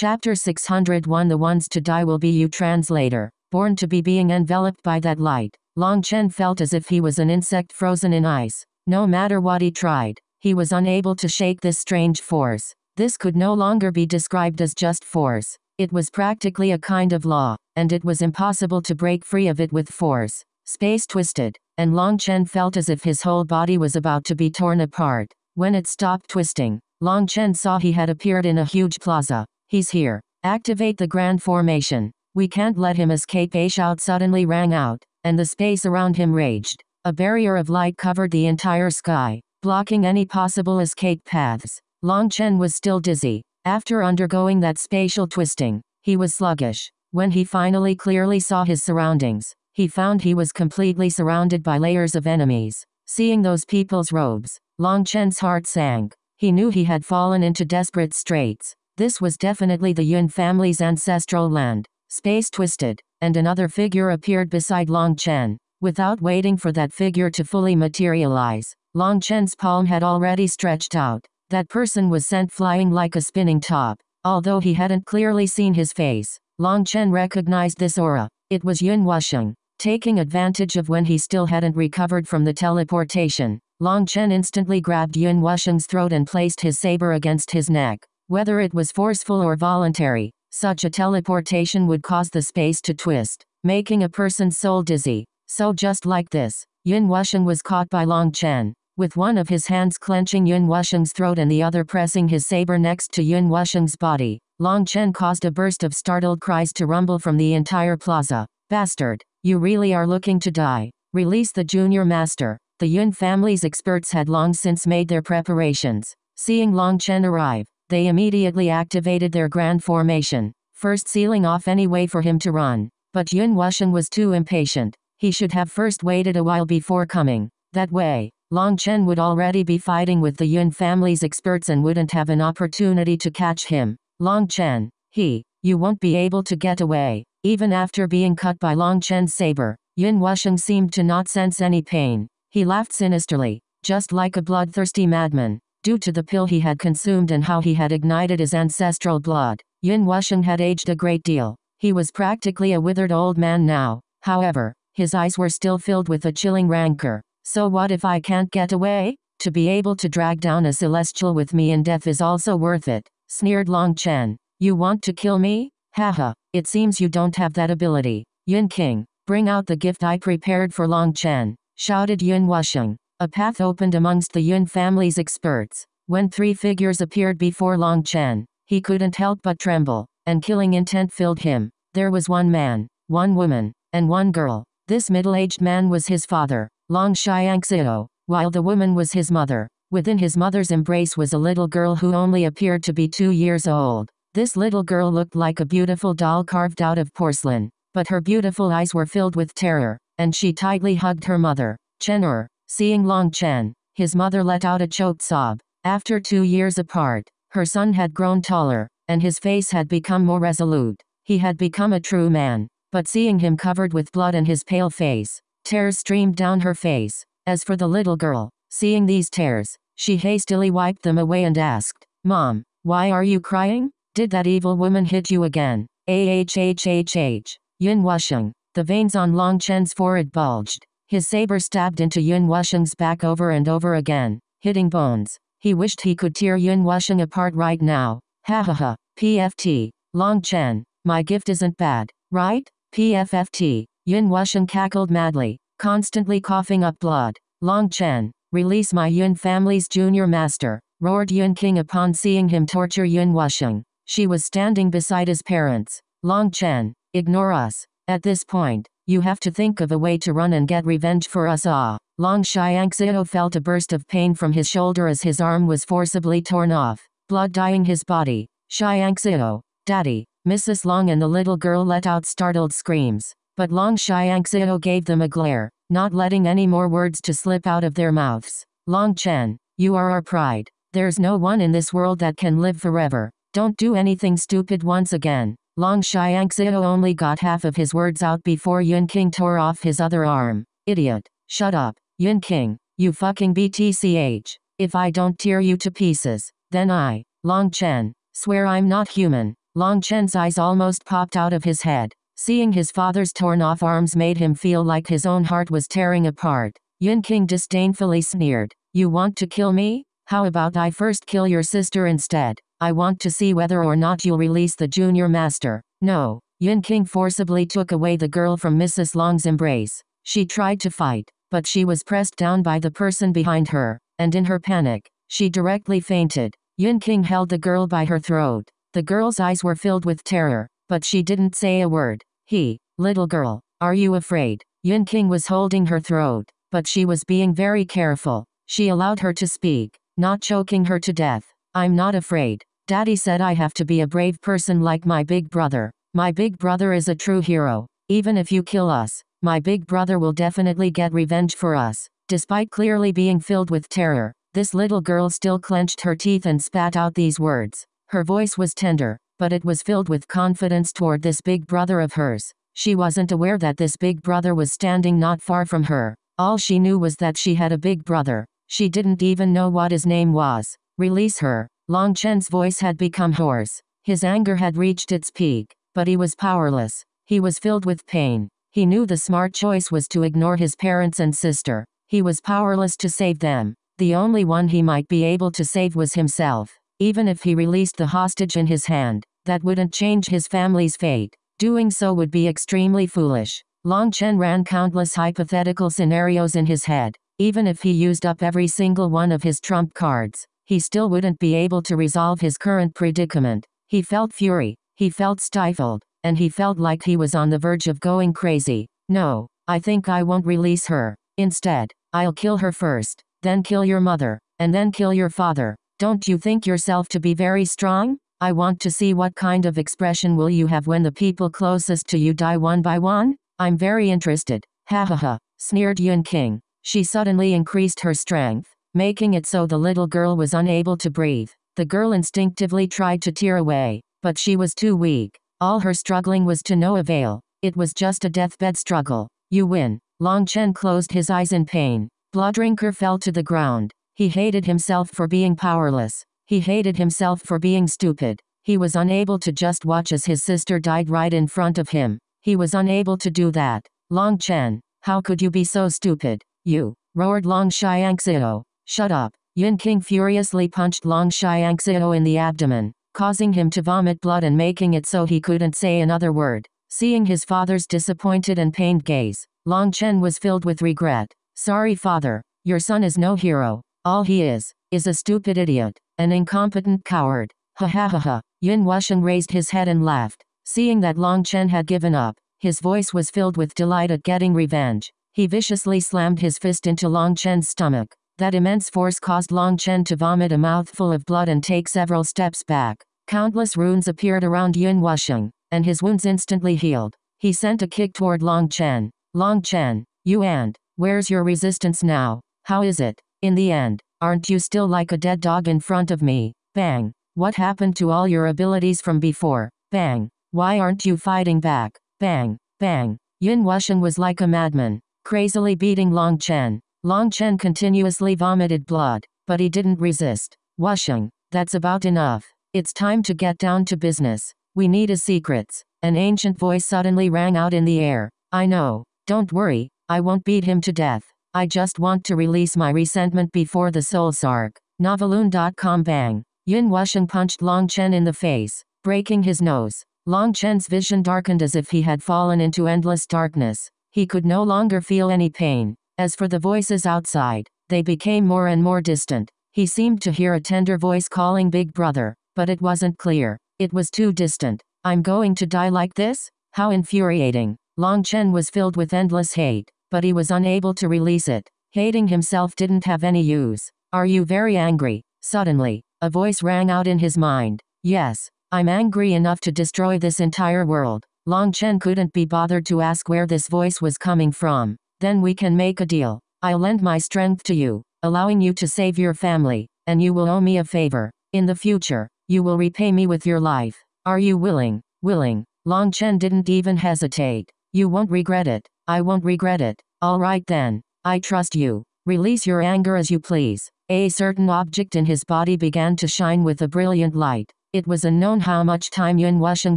Chapter 601 The ones to die will be you translator. Born to be being enveloped by that light, Long Chen felt as if he was an insect frozen in ice. No matter what he tried, he was unable to shake this strange force. This could no longer be described as just force. It was practically a kind of law, and it was impossible to break free of it with force. Space twisted, and Long Chen felt as if his whole body was about to be torn apart. When it stopped twisting, Long Chen saw he had appeared in a huge plaza. He's here. Activate the grand formation. We can't let him escape. A shout suddenly rang out, and the space around him raged. A barrier of light covered the entire sky, blocking any possible escape paths. Long Chen was still dizzy. After undergoing that spatial twisting, he was sluggish. When he finally clearly saw his surroundings, he found he was completely surrounded by layers of enemies. Seeing those people's robes, Long Chen's heart sank. He knew he had fallen into desperate straits. This was definitely the Yun family's ancestral land. Space twisted, and another figure appeared beside Long Chen. Without waiting for that figure to fully materialize, Long Chen's palm had already stretched out. That person was sent flying like a spinning top. Although he hadn't clearly seen his face, Long Chen recognized this aura. It was Yun Wusheng. Taking advantage of when he still hadn't recovered from the teleportation, Long Chen instantly grabbed Yun Wusheng's throat and placed his saber against his neck. Whether it was forceful or voluntary, such a teleportation would cause the space to twist, making a person's soul dizzy. So just like this, Yun Wusheng was caught by Long Chen, with one of his hands clenching Yun Wusheng's throat and the other pressing his saber next to Yun Wusheng's body. Long Chen caused a burst of startled cries to rumble from the entire plaza. Bastard! You really are looking to die. Release the junior master. The Yun family's experts had long since made their preparations. Seeing Long Chen arrive, they immediately activated their grand formation, first sealing off any way for him to run. But Yun Wusheng was too impatient. He should have first waited a while before coming. That way, Long Chen would already be fighting with the Yun family's experts and wouldn't have an opportunity to catch him. Long Chen, he, you won't be able to get away. Even after being cut by Long Chen's saber, Yun Wusheng seemed to not sense any pain. He laughed sinisterly, just like a bloodthirsty madman. Due to the pill he had consumed and how he had ignited his ancestral blood, Yun Wusheng had aged a great deal. He was practically a withered old man now. However, his eyes were still filled with a chilling rancor. So what if I can't get away? To be able to drag down a celestial with me in death is also worth it, sneered Long Chen. You want to kill me? Haha, it seems you don't have that ability. Yun King, bring out the gift I prepared for Long Chen shouted Yun Wusheng. A path opened amongst the Yun family's experts. When three figures appeared before Long Chen, he couldn't help but tremble, and killing intent filled him. There was one man, one woman, and one girl. This middle-aged man was his father, Long Xiangxiu, while the woman was his mother. Within his mother's embrace was a little girl who only appeared to be two years old. This little girl looked like a beautiful doll carved out of porcelain, but her beautiful eyes were filled with terror and she tightly hugged her mother. Chen'er, seeing Long Chen, his mother let out a choked sob. After two years apart, her son had grown taller, and his face had become more resolute. He had become a true man. But seeing him covered with blood and his pale face, tears streamed down her face. As for the little girl, seeing these tears, she hastily wiped them away and asked, Mom, why are you crying? Did that evil woman hit you again? AHHHH. Yun Wusheng, the veins on Long Chen's forehead bulged. His saber stabbed into Yun Wusheng's back over and over again, hitting bones. He wished he could tear Yun Wusheng apart right now. Ha ha ha. PFT. Long Chen. My gift isn't bad, right? PFFT. Yun Wusheng cackled madly, constantly coughing up blood. Long Chen. Release my Yun family's junior master, roared Yun King upon seeing him torture Yun Wusheng. She was standing beside his parents. Long Chen. Ignore us. At this point, you have to think of a way to run and get revenge for us ah. Long Xiangxiu felt a burst of pain from his shoulder as his arm was forcibly torn off, blood dyeing his body. Xiangxiu, Daddy, Mrs. Long and the little girl let out startled screams, but Long Xiangxiu gave them a glare, not letting any more words to slip out of their mouths. Long Chen, you are our pride. There's no one in this world that can live forever. Don't do anything stupid once again. Long Xiangxiu only got half of his words out before Yun King tore off his other arm. Idiot. Shut up. Yun King. You fucking BTCH. If I don't tear you to pieces, then I, Long Chen, swear I'm not human. Long Chen's eyes almost popped out of his head. Seeing his father's torn off arms made him feel like his own heart was tearing apart. Yun King disdainfully sneered. You want to kill me? How about I first kill your sister instead? I want to see whether or not you'll release the junior master. No. Yun King forcibly took away the girl from Mrs. Long's embrace. She tried to fight, but she was pressed down by the person behind her, and in her panic, she directly fainted. Yun King held the girl by her throat. The girl's eyes were filled with terror, but she didn't say a word. He, little girl, are you afraid? Yun King was holding her throat, but she was being very careful. She allowed her to speak, not choking her to death. I'm not afraid. Daddy said I have to be a brave person like my big brother. My big brother is a true hero. Even if you kill us, my big brother will definitely get revenge for us. Despite clearly being filled with terror, this little girl still clenched her teeth and spat out these words. Her voice was tender, but it was filled with confidence toward this big brother of hers. She wasn't aware that this big brother was standing not far from her. All she knew was that she had a big brother. She didn't even know what his name was. Release her. Long Chen's voice had become hoarse. His anger had reached its peak, but he was powerless. He was filled with pain. He knew the smart choice was to ignore his parents and sister. He was powerless to save them. The only one he might be able to save was himself. Even if he released the hostage in his hand, that wouldn't change his family's fate. Doing so would be extremely foolish. Long Chen ran countless hypothetical scenarios in his head. Even if he used up every single one of his trump cards, he still wouldn't be able to resolve his current predicament. He felt fury, he felt stifled, and he felt like he was on the verge of going crazy. No, I think I won't release her. Instead, I'll kill her first, then kill your mother, and then kill your father. Don't you think yourself to be very strong? I want to see what kind of expression will you have when the people closest to you die one by one? I'm very interested. Ha ha ha, sneered Yun King. She suddenly increased her strength, making it so the little girl was unable to breathe. The girl instinctively tried to tear away, but she was too weak. All her struggling was to no avail. It was just a deathbed struggle. You win. Long Chen closed his eyes in pain. Bloodrinker fell to the ground. He hated himself for being powerless. He hated himself for being stupid. He was unable to just watch as his sister died right in front of him. He was unable to do that. Long Chen, how could you be so stupid? You, roared Long Xiangxiao. Shut up. Yun King furiously punched Long Xiangxiao in the abdomen, causing him to vomit blood and making it so he couldn't say another word. Seeing his father's disappointed and pained gaze, Long Chen was filled with regret. Sorry father, your son is no hero. All he is, is a stupid idiot. An incompetent coward. Ha ha ha ha. Yun Wusheng raised his head and laughed. Seeing that Long Chen had given up, his voice was filled with delight at getting revenge. He viciously slammed his fist into Long Chen's stomach. That immense force caused Long Chen to vomit a mouthful of blood and take several steps back. Countless runes appeared around Yun Wusheng, and his wounds instantly healed. He sent a kick toward Long Chen. Long Chen, you and, where's your resistance now? How is it? In the end, Aren't you still like a dead dog in front of me? Bang. What happened to all your abilities from before? Bang. Why aren't you fighting back? Bang. Bang. Yun Wusheng was like a madman, crazily beating Long Chen. Long Chen continuously vomited blood, but he didn't resist. Wusheng, that's about enough. It's time to get down to business. We need his secrets. An ancient voice suddenly rang out in the air. I know. Don't worry, I won't beat him to death. I just want to release my resentment before the soul search. Noveloon.com bang. Yun Wusheng punched Long Chen in the face, breaking his nose. Long Chen's vision darkened as if he had fallen into endless darkness. He could no longer feel any pain. As for the voices outside, they became more and more distant. He seemed to hear a tender voice calling Big Brother, but it wasn't clear. It was too distant. I'm going to die like this? How infuriating. Long Chen was filled with endless hate but he was unable to release it. Hating himself didn't have any use. Are you very angry? Suddenly, a voice rang out in his mind. Yes, I'm angry enough to destroy this entire world. Long Chen couldn't be bothered to ask where this voice was coming from. Then we can make a deal. I'll lend my strength to you, allowing you to save your family, and you will owe me a favor. In the future, you will repay me with your life. Are you willing? Willing. Long Chen didn't even hesitate. You won't regret it. I won't regret it. All right then. I trust you. Release your anger as you please. A certain object in his body began to shine with a brilliant light. It was unknown how much time Yun Wusheng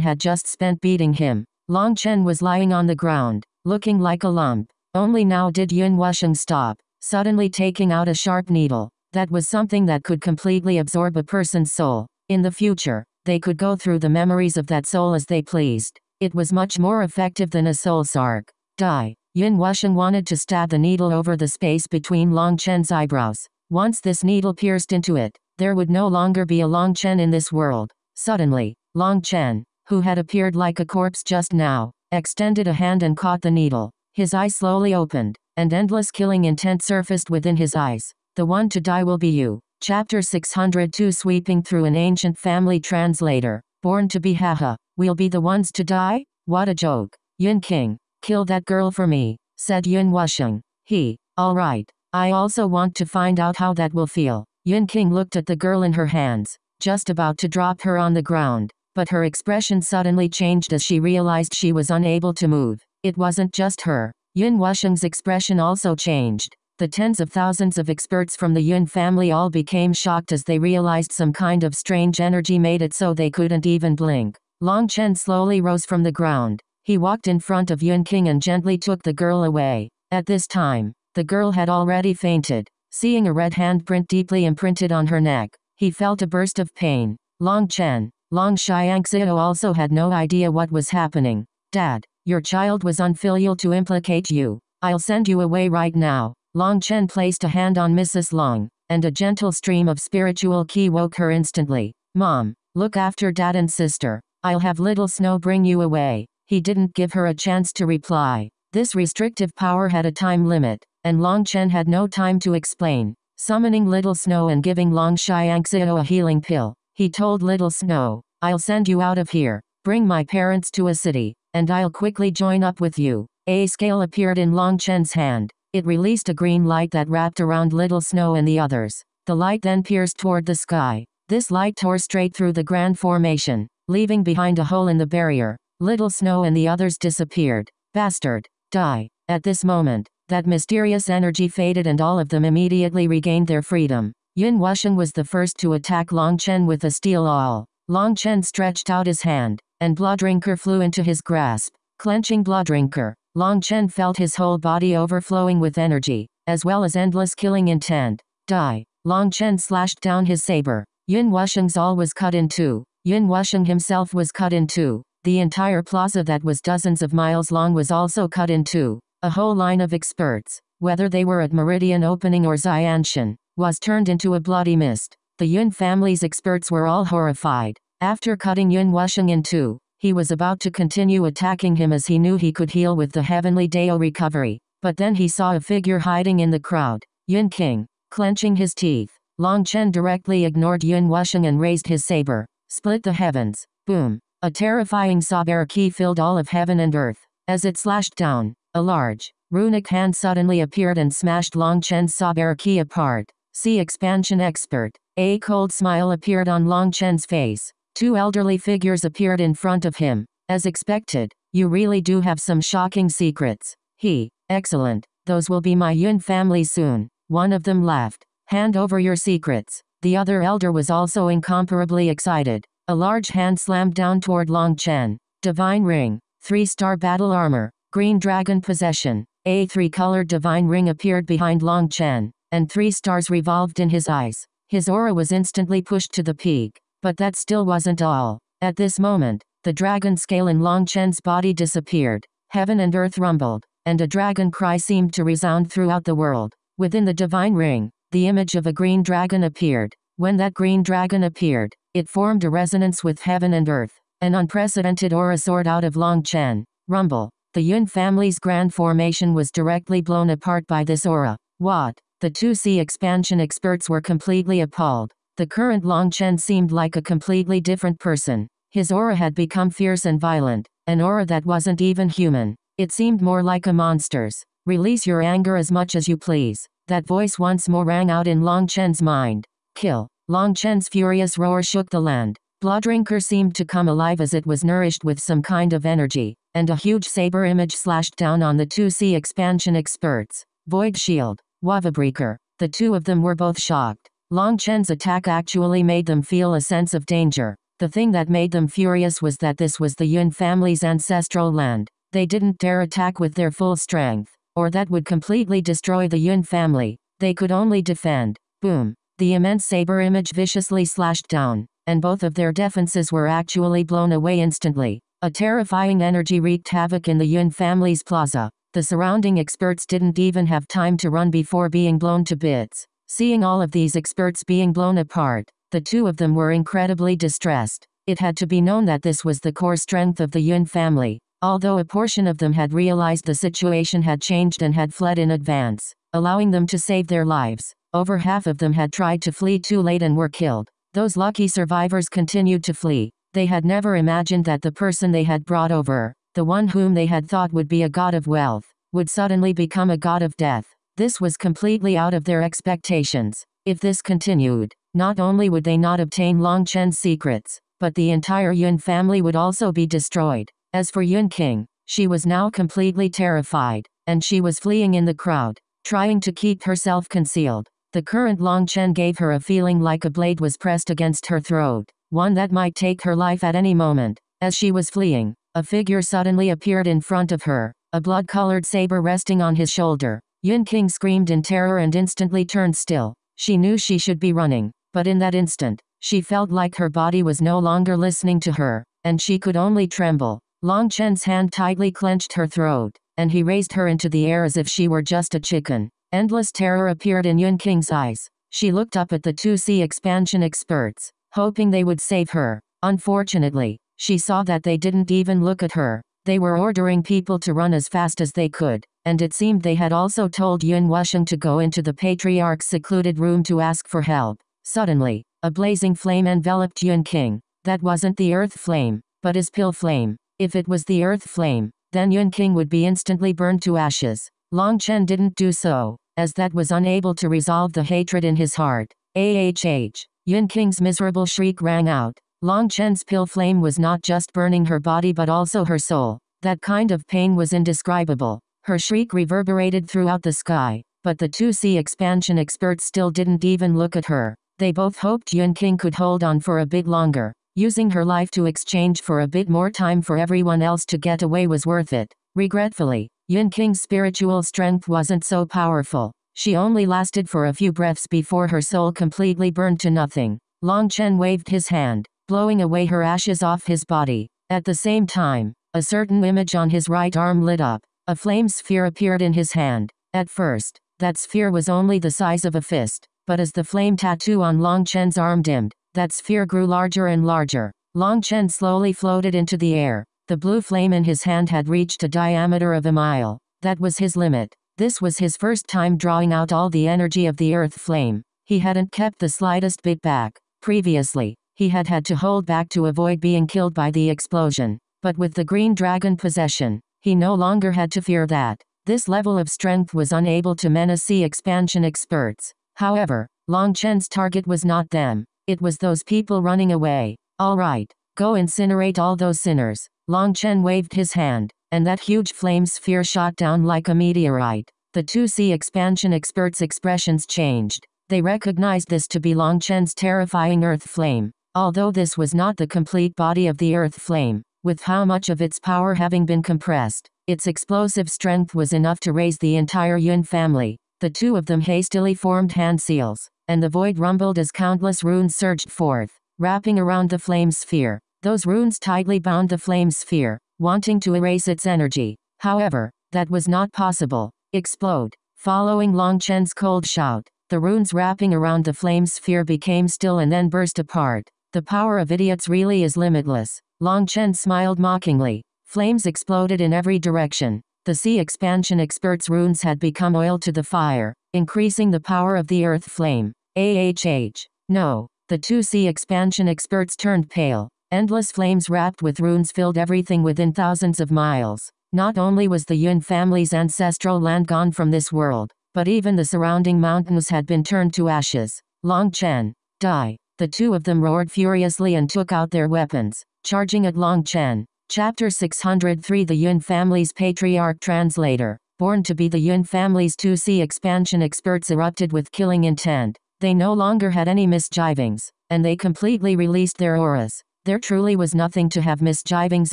had just spent beating him. Long Chen was lying on the ground, looking like a lump. Only now did Yun Wusheng stop, suddenly taking out a sharp needle. That was something that could completely absorb a person's soul. In the future, they could go through the memories of that soul as they pleased. It was much more effective than a soul search. Die. Yun Wusheng wanted to stab the needle over the space between Long Chen's eyebrows. Once this needle pierced into it, there would no longer be a Long Chen in this world. Suddenly, Long Chen, who had appeared like a corpse just now, extended a hand and caught the needle. His eyes slowly opened, and endless killing intent surfaced within his eyes. The one to die will be you. Chapter 602 Sweeping through an ancient family translator. Born to be haha. We'll be the ones to die? What a joke. Yun King. Kill that girl for me, said Yun Wusheng. He. Alright. I also want to find out how that will feel. Yun King looked at the girl in her hands, just about to drop her on the ground, but her expression suddenly changed as she realized she was unable to move. It wasn't just her. Yun Wusheng's expression also changed. The tens of thousands of experts from the Yun family all became shocked as they realized some kind of strange energy made it so they couldn't even blink. Long Chen slowly rose from the ground. He walked in front of Yun King and gently took the girl away. At this time, the girl had already fainted. Seeing a red handprint deeply imprinted on her neck, he felt a burst of pain. Long Chen, Long Xiangxiao also had no idea what was happening. Dad, your child was unfilial to implicate you. I'll send you away right now. Long Chen placed a hand on Mrs. Long, and a gentle stream of spiritual qi woke her instantly. Mom, look after dad and sister. I'll have little snow bring you away. He didn't give her a chance to reply. This restrictive power had a time limit, and Long Chen had no time to explain. Summoning Little Snow and giving Long Xiangxiao a healing pill, he told Little Snow, I'll send you out of here, bring my parents to a city, and I'll quickly join up with you. A scale appeared in Long Chen's hand. It released a green light that wrapped around Little Snow and the others. The light then pierced toward the sky. This light tore straight through the grand formation, leaving behind a hole in the barrier. Little Snow and the others disappeared. Bastard. Die. At this moment, that mysterious energy faded and all of them immediately regained their freedom. Yun Wusheng was the first to attack Long Chen with a steel awl. Long Chen stretched out his hand, and Bloodrinker flew into his grasp. Clenching Bloodrinker, Long Chen felt his whole body overflowing with energy, as well as endless killing intent. Die. Long Chen slashed down his saber. Yun Wusheng's all was cut in two. Yun Wusheng himself was cut in two. The entire plaza that was dozens of miles long was also cut in two. A whole line of experts, whether they were at Meridian Opening or Xiantian, was turned into a bloody mist. The Yun family's experts were all horrified. After cutting Yun Wusheng in two, he was about to continue attacking him as he knew he could heal with the heavenly Dao recovery. But then he saw a figure hiding in the crowd. Yun King. Clenching his teeth. Long Chen directly ignored Yun Wusheng and raised his saber. Split the heavens. Boom. A terrifying saber qi filled all of heaven and earth. As it slashed down, a large, runic hand suddenly appeared and smashed Long Chen's saber qi apart. Sea expansion expert. A cold smile appeared on Long Chen's face. Two elderly figures appeared in front of him. As expected, you really do have some shocking secrets. He, excellent, those will be my Yun family soon. One of them laughed. Hand over your secrets. The other elder was also incomparably excited. A large hand slammed down toward Long Chen. Divine Ring. Three star battle armor. Green Dragon Possession. A three colored divine ring appeared behind Long Chen, and three stars revolved in his eyes. His aura was instantly pushed to the peak. But that still wasn't all. At this moment, the dragon scale in Long Chen's body disappeared. Heaven and earth rumbled, and a dragon cry seemed to resound throughout the world. Within the divine ring, the image of a green dragon appeared. When that green dragon appeared, it formed a resonance with heaven and earth. An unprecedented aura soared out of Long Chen. Rumble. The Yun family's grand formation was directly blown apart by this aura. What? The 2 sea expansion experts were completely appalled. The current Long Chen seemed like a completely different person. His aura had become fierce and violent, an aura that wasn't even human. It seemed more like a monster's. Release your anger as much as you please. That voice once more rang out in Long Chen's mind. Kill. Long Chen's furious roar shook the land. Bloodrinker seemed to come alive as it was nourished with some kind of energy, and a huge saber image slashed down on the 2 sea expansion experts. Void Shield. Wavabreaker. The two of them were both shocked. Long Chen's attack actually made them feel a sense of danger. The thing that made them furious was that this was the Yun family's ancestral land. They didn't dare attack with their full strength, or that would completely destroy the Yun family. They could only defend. Boom. The immense saber image viciously slashed down, and both of their defenses were actually blown away instantly. A terrifying energy wreaked havoc in the Yun family's plaza. The surrounding experts didn't even have time to run before being blown to bits. Seeing all of these experts being blown apart, the two of them were incredibly distressed. It had to be known that this was the core strength of the Yun family, although a portion of them had realized the situation had changed and had fled in advance, allowing them to save their lives. Over half of them had tried to flee too late and were killed. Those lucky survivors continued to flee. They had never imagined that the person they had brought over, the one whom they had thought would be a god of wealth, would suddenly become a god of death. This was completely out of their expectations. If this continued, not only would they not obtain Long Chen's secrets, but the entire Yun family would also be destroyed. As for Yun King, she was now completely terrified, and she was fleeing in the crowd, trying to keep herself concealed. The current Long Chen gave her a feeling like a blade was pressed against her throat, one that might take her life at any moment. As she was fleeing, a figure suddenly appeared in front of her, a blood-colored saber resting on his shoulder. Yun King screamed in terror and instantly turned still. She knew she should be running, but in that instant, she felt like her body was no longer listening to her, and she could only tremble. Long Chen's hand tightly clenched her throat, and he raised her into the air as if she were just a chicken. Endless terror appeared in Yun King's eyes. She looked up at the 2 sea expansion experts, hoping they would save her. Unfortunately, she saw that they didn't even look at her. They were ordering people to run as fast as they could, and it seemed they had also told Yun Wusheng to go into the patriarch's secluded room to ask for help. Suddenly, a blazing flame enveloped Yun King. That wasn't the earth flame, but his pill flame. If it was the earth flame, then Yun King would be instantly burned to ashes. Long Chen didn't do so, as that was unable to resolve the hatred in his heart. AHH. Yun King's miserable shriek rang out, Long Chen's pill flame was not just burning her body but also her soul. That kind of pain was indescribable. Her shriek reverberated throughout the sky, but the 2 sea expansion experts still didn't even look at her. They both hoped Yun King could hold on for a bit longer. Using her life to exchange for a bit more time for everyone else to get away was worth it. Regretfully, Yun King's spiritual strength wasn't so powerful. She only lasted for a few breaths before her soul completely burned to nothing. Long Chen waved his hand, blowing away her ashes off his body. At the same time, a certain image on his right arm lit up. A flame sphere appeared in his hand. At first, that sphere was only the size of a fist, but as the flame tattoo on Long Chen's arm dimmed, that sphere grew larger and larger. Long Chen slowly floated into the air. The blue flame in his hand had reached a diameter of a mile. That was his limit. This was his first time drawing out all the energy of the earth flame. He hadn't kept the slightest bit back. Previously, he had had to hold back to avoid being killed by the explosion. But with the green dragon possession, he no longer had to fear that. This level of strength was unable to menace the expansion experts. However, Long Chen's target was not them. It was those people running away. Alright, go incinerate all those sinners. Long Chen waved his hand, and that huge flame sphere shot down like a meteorite. The 2 sea expansion experts' expressions changed. They recognized this to be Long Chen's terrifying earth flame. Although this was not the complete body of the Earth flame, with how much of its power having been compressed, its explosive strength was enough to raze the entire Yun family. The two of them hastily formed hand seals, and the void rumbled as countless runes surged forth, wrapping around the flame sphere. Those runes tightly bound the flame sphere, wanting to erase its energy. However, that was not possible. Explode. Following Long Chen's cold shout, the runes wrapping around the flame sphere became still and then burst apart. The power of idiots really is limitless. Long Chen smiled mockingly. Flames exploded in every direction. The sea expansion experts' runes had become oil to the fire, increasing the power of the earth flame. AHH. No. The two sea expansion experts turned pale. Endless flames wrapped with runes filled everything within thousands of miles. Not only was the Yun family's ancestral land gone from this world, but even the surrounding mountains had been turned to ashes. Long Chen. Die. The two of them roared furiously and took out their weapons, charging at Long Chen. Chapter 603 The Yun family's patriarch translator. Born to be the Yun family's 2 sea expansion experts erupted with killing intent. They no longer had any misgivings, and they completely released their auras. There truly was nothing to have misgivings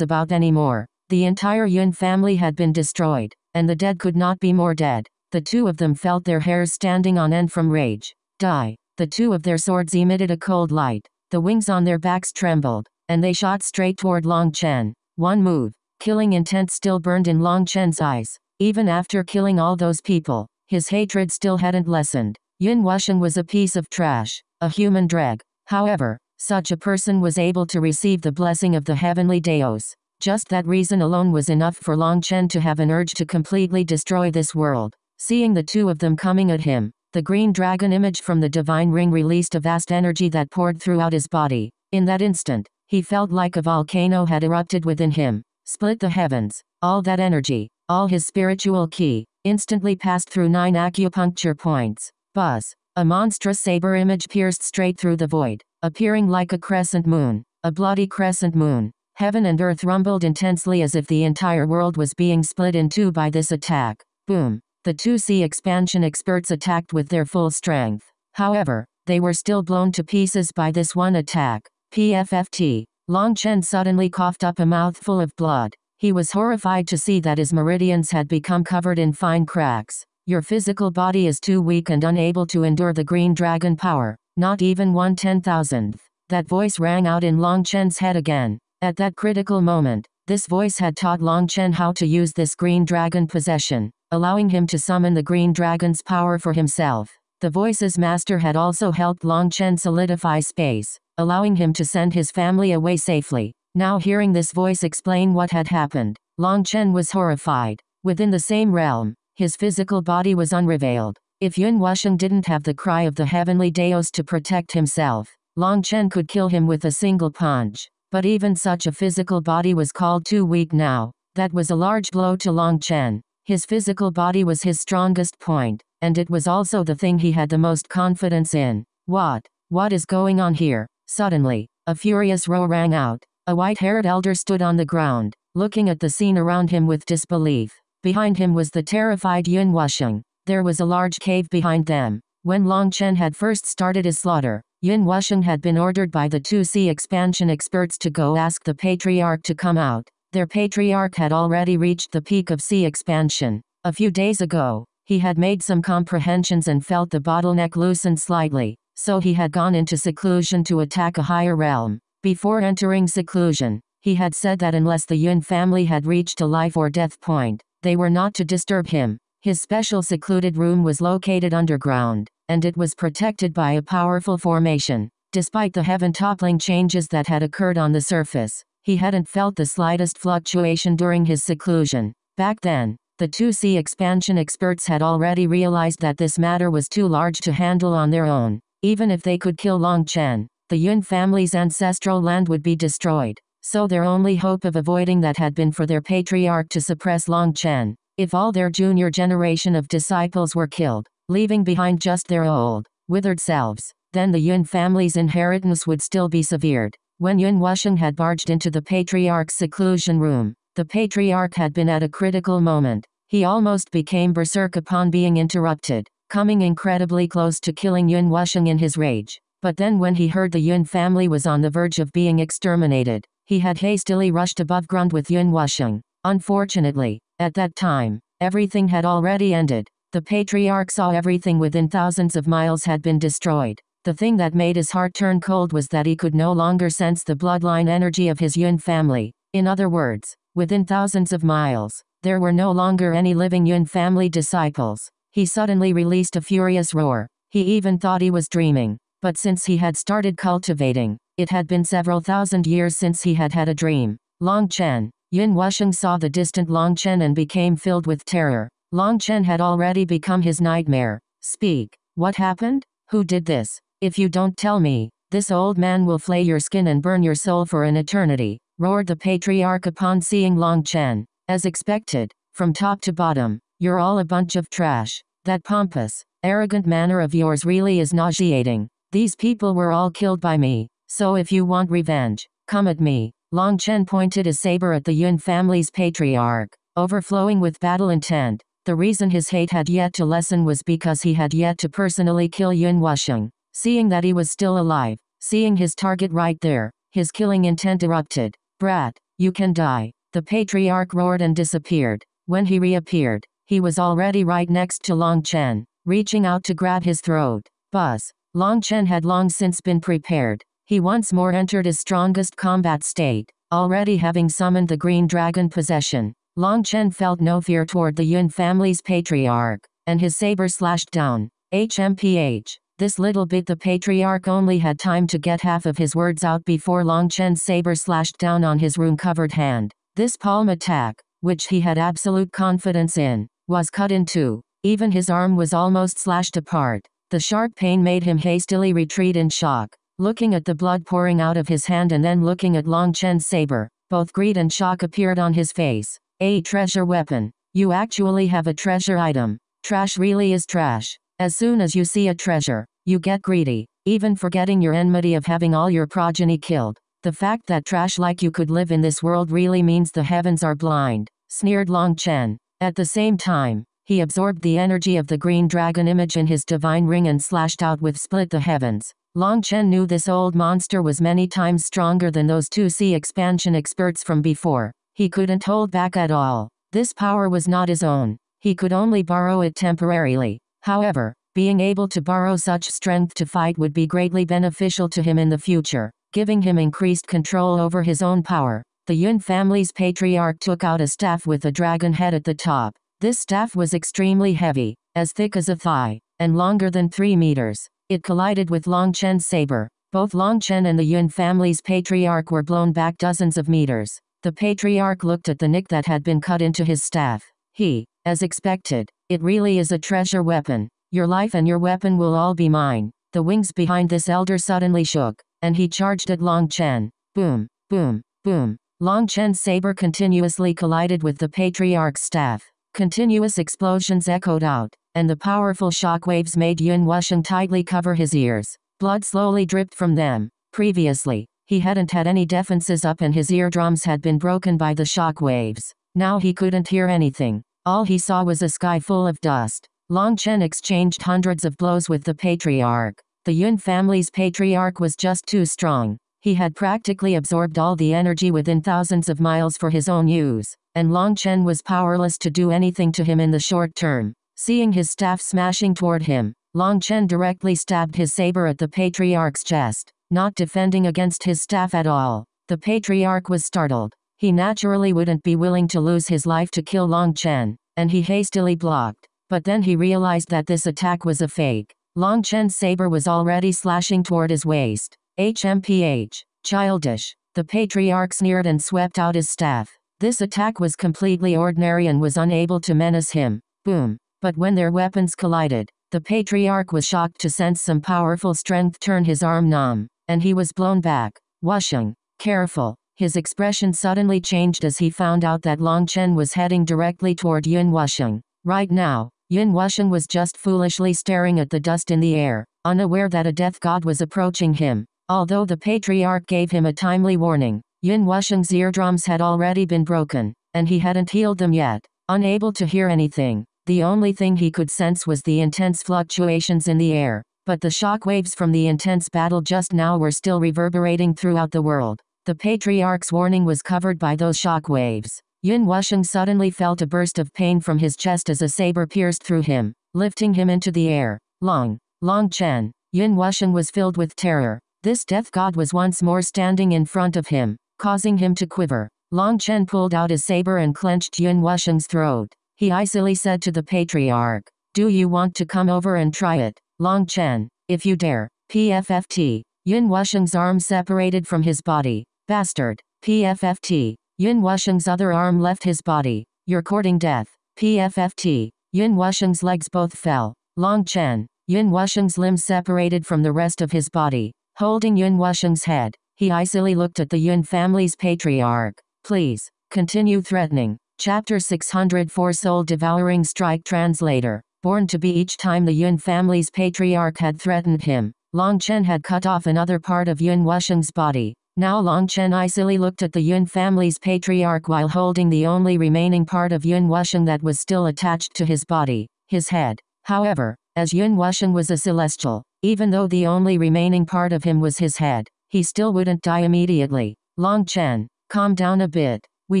about anymore. The entire Yun family had been destroyed, and the dead could not be more dead. The two of them felt their hairs standing on end from rage. Die. The two of their swords emitted a cold light. The wings on their backs trembled, and they shot straight toward Long Chen. One move. Killing intent still burned in Long Chen's eyes. Even after killing all those people, his hatred still hadn't lessened. Yun Wusheng was a piece of trash, a human drag. However, such a person was able to receive the blessing of the heavenly Daos. Just that reason alone was enough for Long Chen to have an urge to completely destroy this world. Seeing the two of them coming at him, the green dragon image from the divine ring released a vast energy that poured throughout his body. In that instant, he felt like a volcano had erupted within him, split the heavens. All that energy, all his spiritual qi, instantly passed through nine acupuncture points. Buzz. A monstrous saber image pierced straight through the void, appearing like a crescent moon, a bloody crescent moon. Heaven and earth rumbled intensely as if the entire world was being split in two by this attack. Boom. The 2 sea expansion experts attacked with their full strength. However, they were still blown to pieces by this one attack. PFFT. Long Chen suddenly coughed up a mouthful of blood. He was horrified to see that his meridians had become covered in fine cracks. Your physical body is too weak and unable to endure the green dragon power, not even one ten thousandth. That voice rang out in Long Chen's head again. At that critical moment, this voice had taught Long Chen how to use this green dragon possession allowing him to summon the green dragon's power for himself. The voice's master had also helped Long Chen solidify space, allowing him to send his family away safely. Now hearing this voice explain what had happened, Long Chen was horrified. Within the same realm, his physical body was unrevealed. If Yun Wusheng didn't have the cry of the heavenly Daos to protect himself, Long Chen could kill him with a single punch. But even such a physical body was called too weak now. That was a large blow to Long Chen. His physical body was his strongest point, and it was also the thing he had the most confidence in. What? What is going on here? Suddenly, a furious roar rang out. A white-haired elder stood on the ground, looking at the scene around him with disbelief. Behind him was the terrified Yun Wusheng. There was a large cave behind them. When Long Chen had first started his slaughter, Yun Wusheng had been ordered by the 2 sea expansion experts to go ask the patriarch to come out. Their patriarch had already reached the peak of sea expansion. A few days ago, he had made some comprehensions and felt the bottleneck loosen slightly, so he had gone into seclusion to attack a higher realm. Before entering seclusion, he had said that unless the Yun family had reached a life or death point, they were not to disturb him. His special secluded room was located underground, and it was protected by a powerful formation. Despite the heaven toppling changes that had occurred on the surface, he hadn't felt the slightest fluctuation during his seclusion. Back then, the 2 sea expansion experts had already realized that this matter was too large to handle on their own. Even if they could kill Long Chen, the Yun family's ancestral land would be destroyed. So their only hope of avoiding that had been for their patriarch to suppress Long Chen. If all their junior generation of disciples were killed, leaving behind just their old, withered selves, then the Yun family's inheritance would still be severed. When Yun Wusheng had barged into the patriarch's seclusion room, the patriarch had been at a critical moment. He almost became berserk upon being interrupted, coming incredibly close to killing Yun Wusheng in his rage. But then when he heard the Yun family was on the verge of being exterminated, he had hastily rushed above ground with Yun Wusheng. Unfortunately, at that time, everything had already ended. The patriarch saw everything within thousands of miles had been destroyed. The thing that made his heart turn cold was that he could no longer sense the bloodline energy of his Yun family. In other words, within thousands of miles, there were no longer any living Yun family disciples. He suddenly released a furious roar. He even thought he was dreaming. But since he had started cultivating, it had been several thousand years since he had had a dream. Long Chen. Yun Wusheng saw the distant Long Chen and became filled with terror. Long Chen had already become his nightmare. Speak. What happened? Who did this? If you don't tell me, this old man will flay your skin and burn your soul for an eternity, roared the patriarch upon seeing Long Chen. As expected, from top to bottom, you're all a bunch of trash. That pompous, arrogant manner of yours really is nauseating. These people were all killed by me, so if you want revenge, come at me. Long Chen pointed his saber at the Yun family's patriarch, overflowing with battle intent. The reason his hate had yet to lessen was because he had yet to personally kill Yun Wusheng. Seeing that he was still alive, seeing his target right there, his killing intent erupted. Brat, you can die. The patriarch roared and disappeared. When he reappeared, he was already right next to Long Chen, reaching out to grab his throat. Buzz. Long Chen had long since been prepared. He once more entered his strongest combat state, already having summoned the green dragon possession. Long Chen felt no fear toward the Yun family's patriarch, and his saber slashed down. HMPH. This little bit the patriarch only had time to get half of his words out before Long Chen's saber slashed down on his rune-covered hand. This palm attack, which he had absolute confidence in, was cut in two. Even his arm was almost slashed apart. The sharp pain made him hastily retreat in shock. Looking at the blood pouring out of his hand and then looking at Long Chen's saber, both greed and shock appeared on his face. A treasure weapon. You actually have a treasure item. Trash really is trash. As soon as you see a treasure, you get greedy, even forgetting your enmity of having all your progeny killed. The fact that trash like you could live in this world really means the heavens are blind, sneered Long Chen. At the same time, he absorbed the energy of the green dragon image in his divine ring and slashed out with split the heavens. Long Chen knew this old monster was many times stronger than those two sea expansion experts from before. He couldn't hold back at all. This power was not his own. He could only borrow it temporarily. However, being able to borrow such strength to fight would be greatly beneficial to him in the future giving him increased control over his own power. The Yun family's patriarch took out a staff with a dragon head at the top. This staff was extremely heavy, as thick as a thigh, and longer than 3 meters. It collided with Long Chen's saber. Both Long Chen and the Yun family's patriarch were blown back dozens of meters. The patriarch looked at the nick that had been cut into his staff. He, as expected, it really is a treasure weapon. Your life and your weapon will all be mine. The wings behind this elder suddenly shook and he charged at Long Chen. Boom, boom, boom. Long Chen's saber continuously collided with the patriarch's staff. Continuous explosions echoed out, and the powerful shockwaves made Yun Wusheng tightly cover his ears. Blood slowly dripped from them. Previously, he hadn't had any defenses up and his eardrums had been broken by the shockwaves. Now he couldn't hear anything. All he saw was a sky full of dust. Long Chen exchanged hundreds of blows with the patriarch. The Yun family's patriarch was just too strong. He had practically absorbed all the energy within thousands of miles for his own use, and Long Chen was powerless to do anything to him in the short term. Seeing his staff smashing toward him, Long Chen directly stabbed his saber at the patriarch's chest, not defending against his staff at all. The patriarch was startled. He naturally wouldn't be willing to lose his life to kill Long Chen, and he hastily blocked. But then he realized that this attack was a fake. Long Chen's saber was already slashing toward his waist. HMPH. Childish. The patriarch sneered and swept out his staff. This attack was completely ordinary and was unable to menace him. Boom. But when their weapons collided, the patriarch was shocked to sense some powerful strength turn his arm numb, and he was blown back. Wusheng. Careful. His expression suddenly changed as he found out that Long Chen was heading directly toward Yun Wusheng. Right now, Yun Wusheng was just foolishly staring at the dust in the air, unaware that a death god was approaching him. Although the patriarch gave him a timely warning, Yun Wusheng's eardrums had already been broken, and he hadn't healed them yet. Unable to hear anything, the only thing he could sense was the intense fluctuations in the air, but the shock waves from the intense battle just now were still reverberating throughout the world. The patriarch's warning was covered by those shock waves. Yun Wusheng suddenly felt a burst of pain from his chest as a saber pierced through him, lifting him into the air. Long, Long Chen. Yun Wusheng was filled with terror. This death god was once more standing in front of him, causing him to quiver. Long Chen pulled out his saber and clenched Yun Wusheng's throat. He icily said to the patriarch, Do you want to come over and try it, Long Chen, if you dare? PFFT. Yun Wusheng's arm separated from his body. Bastard. PFFT. Yun Wusheng's other arm left his body. You're courting death. PFFT. Yun Wusheng's legs both fell. Long Chen. Yun Wusheng's limbs separated from the rest of his body. Holding Yun Wusheng's head, he icily looked at the Yun family's patriarch. Please, continue threatening. Chapter 604 Soul Devouring Strike Translator. Born to be each time the Yun family's patriarch had threatened him, Long Chen had cut off another part of Yun Wusheng's body. Now Long Chen icily looked at the Yun family's patriarch while holding the only remaining part of Yun Wusheng that was still attached to his body, his head. However, as Yun Wusheng was a celestial, even though the only remaining part of him was his head, he still wouldn't die immediately. Long Chen, calm down a bit. We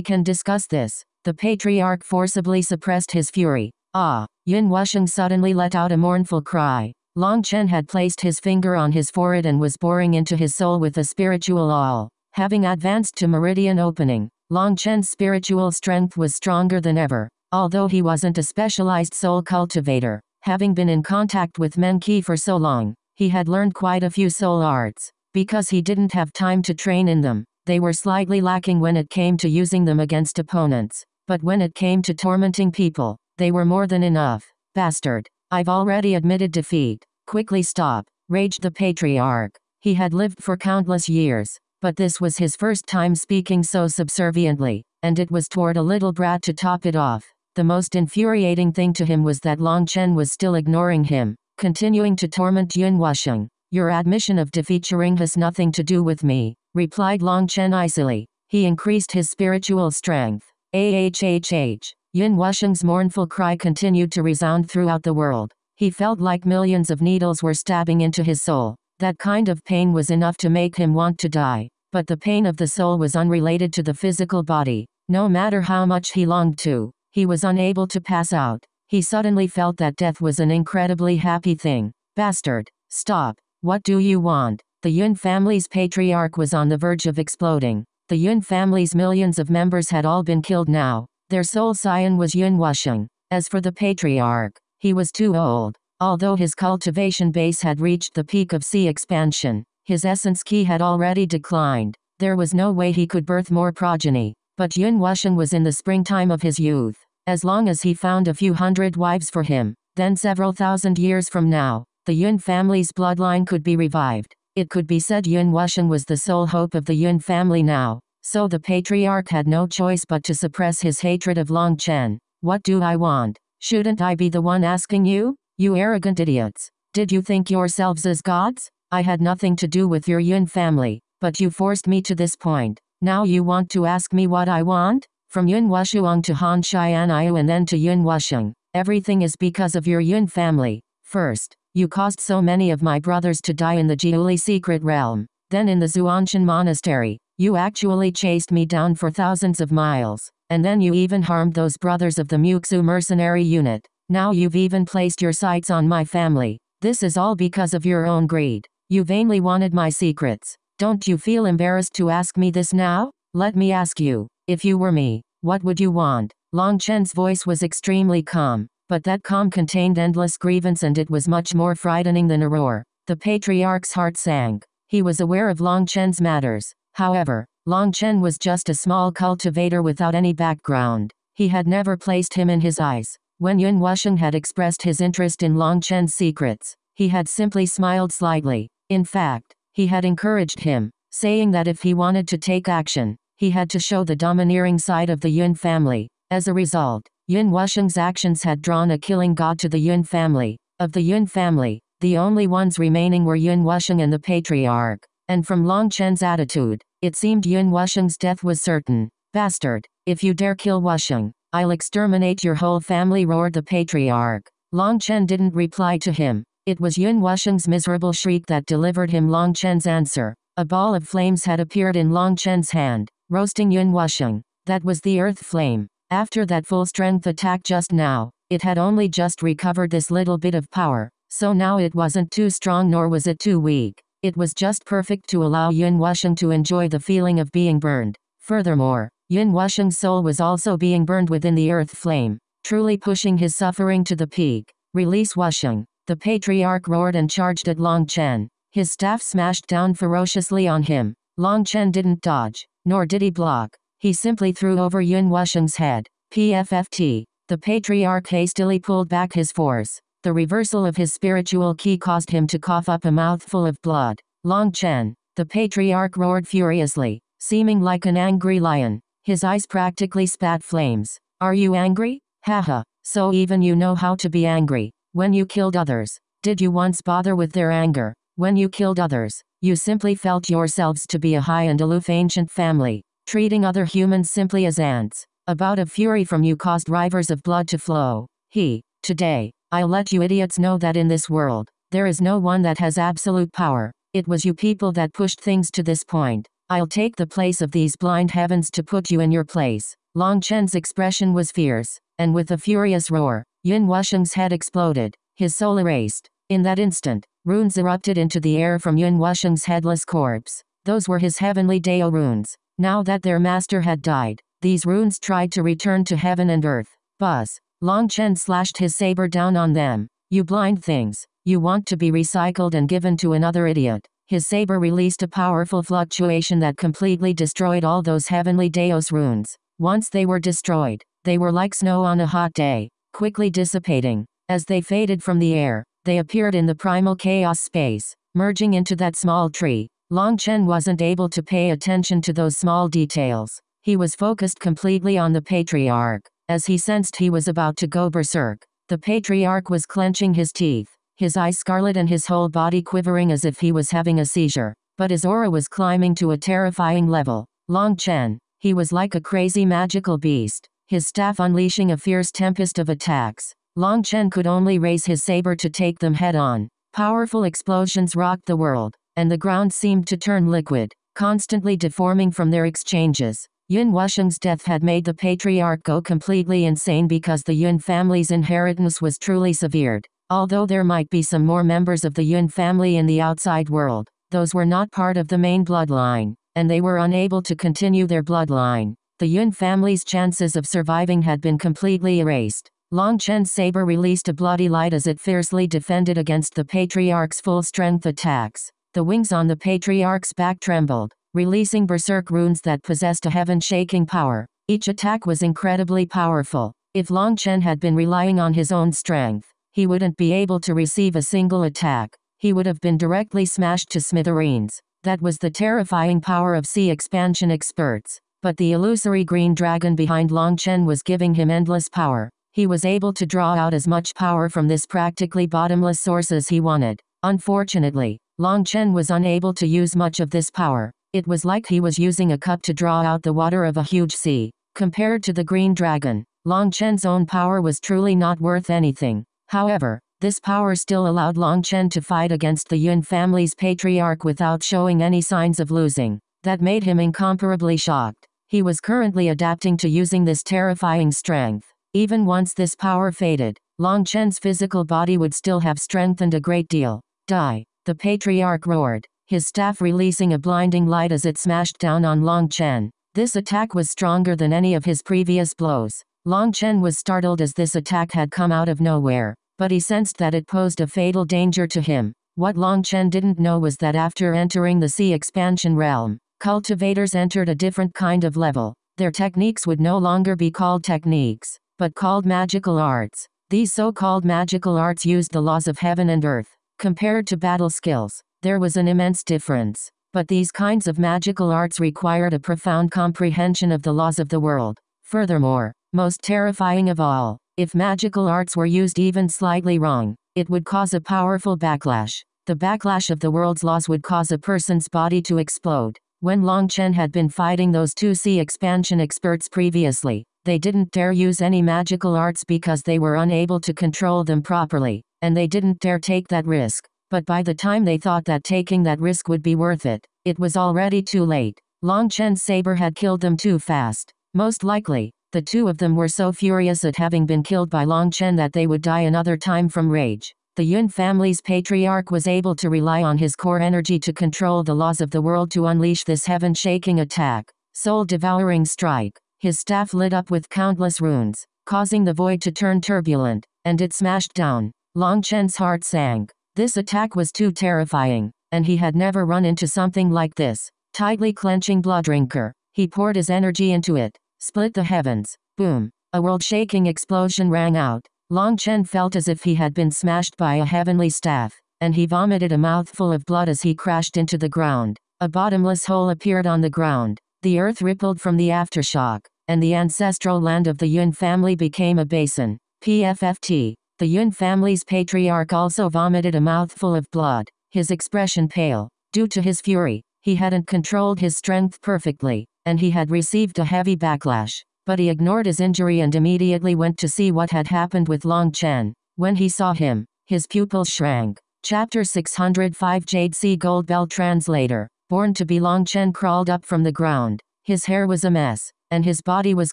can discuss this. The patriarch forcibly suppressed his fury. Ah, Yun Wusheng suddenly let out a mournful cry. Long Chen had placed his finger on his forehead and was boring into his soul with a spiritual awl. Having advanced to meridian opening, Long Chen's spiritual strength was stronger than ever. Although he wasn't a specialized soul cultivator, having been in contact with Menqi for so long, he had learned quite a few soul arts. Because he didn't have time to train in them, they were slightly lacking when it came to using them against opponents. But when it came to tormenting people, they were more than enough. Bastard. I've already admitted defeat. Quickly stop, raged the patriarch. He had lived for countless years, but this was his first time speaking so subserviently, and it was toward a little brat to top it off. The most infuriating thing to him was that Long Chen was still ignoring him, continuing to torment Yun Wusheng. Your admission of defeat has nothing to do with me, replied Long Chen icily. He increased his spiritual strength. AHHH. Yun Wusheng's mournful cry continued to resound throughout the world. He felt like millions of needles were stabbing into his soul. That kind of pain was enough to make him want to die. But the pain of the soul was unrelated to the physical body. No matter how much he longed to, he was unable to pass out. He suddenly felt that death was an incredibly happy thing. Bastard. Stop. What do you want? The Yun family's patriarch was on the verge of exploding. The Yun family's millions of members had all been killed now. Their sole scion was Yun Wusheng. As for the patriarch, he was too old. Although his cultivation base had reached the peak of sea expansion, his essence qi had already declined. There was no way he could birth more progeny. But Yun Wusheng was in the springtime of his youth. As long as he found a few hundred wives for him, then several thousand years from now, the Yun family's bloodline could be revived. It could be said Yun Wusheng was the sole hope of the Yun family now. So the patriarch had no choice but to suppress his hatred of Long Chen. What do I want? Shouldn't I be the one asking you? You arrogant idiots. Did you think yourselves as gods? I had nothing to do with your Yun family, but you forced me to this point. Now you want to ask me what I want? From Yun Wushuang to Han Xianayu and then to Yun Wusheng. Everything is because of your Yun family. First, you caused so many of my brothers to die in the Jiuli secret realm. Then in the Zuanshan monastery, you actually chased me down for thousands of miles. And then you even harmed those brothers of the Muxu mercenary unit. Now you've even placed your sights on my family. This is all because of your own greed. You vainly wanted my secrets. Don't you feel embarrassed to ask me this now? Let me ask you, if you were me, what would you want? Long Chen's voice was extremely calm, but that calm contained endless grievance and it was much more frightening than a roar. The patriarch's heart sank. He was aware of Long Chen's matters. However, Long Chen was just a small cultivator without any background. He had never placed him in his eyes. When Yun Wusheng had expressed his interest in Long Chen's secrets, he had simply smiled slightly. In fact, he had encouraged him, saying that if he wanted to take action, he had to show the domineering side of the Yun family. As a result, Yun Wusheng's actions had drawn a killing god to the Yun family. Of the Yun family, the only ones remaining were Yun Wusheng and the patriarch. And from Long Chen's attitude, it seemed Yun Wusheng's death was certain. Bastard, if you dare kill Wusheng, I'll exterminate your whole family roared the patriarch. Long Chen didn't reply to him. It was Yun Wusheng's miserable shriek that delivered him Long Chen's answer. A ball of flames had appeared in Long Chen's hand, roasting Yun Wusheng. That was the earth flame. After that full strength attack just now, it had only just recovered this little bit of power, so now it wasn't too strong nor was it too weak. It was just perfect to allow Yun Wusheng to enjoy the feeling of being burned. Furthermore, Yun Wusheng's soul was also being burned within the earth flame, truly pushing his suffering to the peak. Release Wusheng. The patriarch roared and charged at Long Chen. His staff smashed down ferociously on him. Long Chen didn't dodge, nor did he block. He simply threw over Yun Wusheng's head. PFFT. The patriarch hastily pulled back his force. The reversal of his spiritual qi caused him to cough up a mouthful of blood. Long Chen. The patriarch roared furiously, seeming like an angry lion. His eyes practically spat flames. Are you angry? Haha. So even you know how to be angry. When you killed others, did you once bother with their anger? When you killed others, you simply felt yourselves to be a high and aloof ancient family, treating other humans simply as ants. A fury from you caused rivers of blood to flow. He, today, I'll let you idiots know that in this world, there is no one that has absolute power. It was you people that pushed things to this point. I'll take the place of these blind heavens to put you in your place. Long Chen's expression was fierce, and with a furious roar, Yun Wusheng's head exploded, his soul erased. In that instant, runes erupted into the air from Yun Wusheng's headless corpse. Those were his heavenly Dao runes. Now that their master had died, these runes tried to return to heaven and earth. Buzz. Long Chen slashed his saber down on them. You blind things. You want to be recycled and given to another idiot. His saber released a powerful fluctuation that completely destroyed all those heavenly Daos runes. Once they were destroyed, they were like snow on a hot day, quickly dissipating. As they faded from the air, they appeared in the primal chaos space, merging into that small tree. Long Chen wasn't able to pay attention to those small details. He was focused completely on the patriarch. As he sensed he was about to go berserk, the patriarch was clenching his teeth, his eyes scarlet and his whole body quivering as if he was having a seizure. But his aura was climbing to a terrifying level. Long Chen, he was like a crazy magical beast, his staff unleashing a fierce tempest of attacks. Long Chen could only raise his saber to take them head on. Powerful explosions rocked the world, and the ground seemed to turn liquid, constantly deforming from their exchanges. Yun Wusheng's death had made the patriarch go completely insane because the Yun family's inheritance was truly severed. Although there might be some more members of the Yun family in the outside world, those were not part of the main bloodline, and they were unable to continue their bloodline. The Yun family's chances of surviving had been completely erased. Long Chen's saber released a bloody light as it fiercely defended against the patriarch's full-strength attacks. The wings on the patriarch's back trembled, releasing berserk runes that possessed a heaven-shaking power. Each attack was incredibly powerful. If Long Chen had been relying on his own strength, he wouldn't be able to receive a single attack. He would have been directly smashed to smithereens. That was the terrifying power of sea expansion experts. But the illusory green dragon behind Long Chen was giving him endless power. He was able to draw out as much power from this practically bottomless source as he wanted. Unfortunately, Long Chen was unable to use much of this power. It was like he was using a cup to draw out the water of a huge sea. Compared to the green dragon, Long Chen's own power was truly not worth anything. However, this power still allowed Long Chen to fight against the Yun family's patriarch without showing any signs of losing. That made him incomparably shocked. He was currently adapting to using this terrifying strength. Even once this power faded, Long Chen's physical body would still have strengthened a great deal. Die! The patriarch roared his staff releasing a blinding light as it smashed down on Long Chen. This attack was stronger than any of his previous blows. Long Chen was startled as this attack had come out of nowhere, but he sensed that it posed a fatal danger to him. What Long Chen didn't know was that after entering the sea expansion realm, cultivators entered a different kind of level. Their techniques would no longer be called techniques, but called magical arts. These so-called magical arts used the laws of heaven and earth. Compared to battle skills, there was an immense difference. But these kinds of magical arts required a profound comprehension of the laws of the world. Furthermore, most terrifying of all, if magical arts were used even slightly wrong, it would cause a powerful backlash. The backlash of the world's laws would cause a person's body to explode. When Long Chen had been fighting those two sea expansion experts previously, they didn't dare use any magical arts because they were unable to control them properly, and they didn't dare take that risk. But by the time they thought that taking that risk would be worth it, it was already too late. Long Chen's saber had killed them too fast. Most likely, the two of them were so furious at having been killed by Long Chen that they would die another time from rage. The Yun family's patriarch was able to rely on his core energy to control the laws of the world to unleash this heaven-shaking attack. Soul-devouring strike. His staff lit up with countless runes, causing the void to turn turbulent, and it smashed down. Long Chen's heart sank. This attack was too terrifying, and he had never run into something like this. Tightly clenching blood drinker, he poured his energy into it, split the heavens. Boom! A world-shaking explosion rang out. Long Chen felt as if he had been smashed by a heavenly staff, and he vomited a mouthful of blood as he crashed into the ground. A bottomless hole appeared on the ground. The earth rippled from the aftershock, and the ancestral land of the Yun family became a basin. PFFT. The Yun family's patriarch also vomited a mouthful of blood, his expression pale. Due to his fury, he hadn't controlled his strength perfectly, and he had received a heavy backlash. But he ignored his injury and immediately went to see what had happened with Long Chen. When he saw him, his pupils shrank. Chapter 605 Jade Sea Gold Bell Translator. BornToBe Long Chen crawled up from the ground. His hair was a mess, and his body was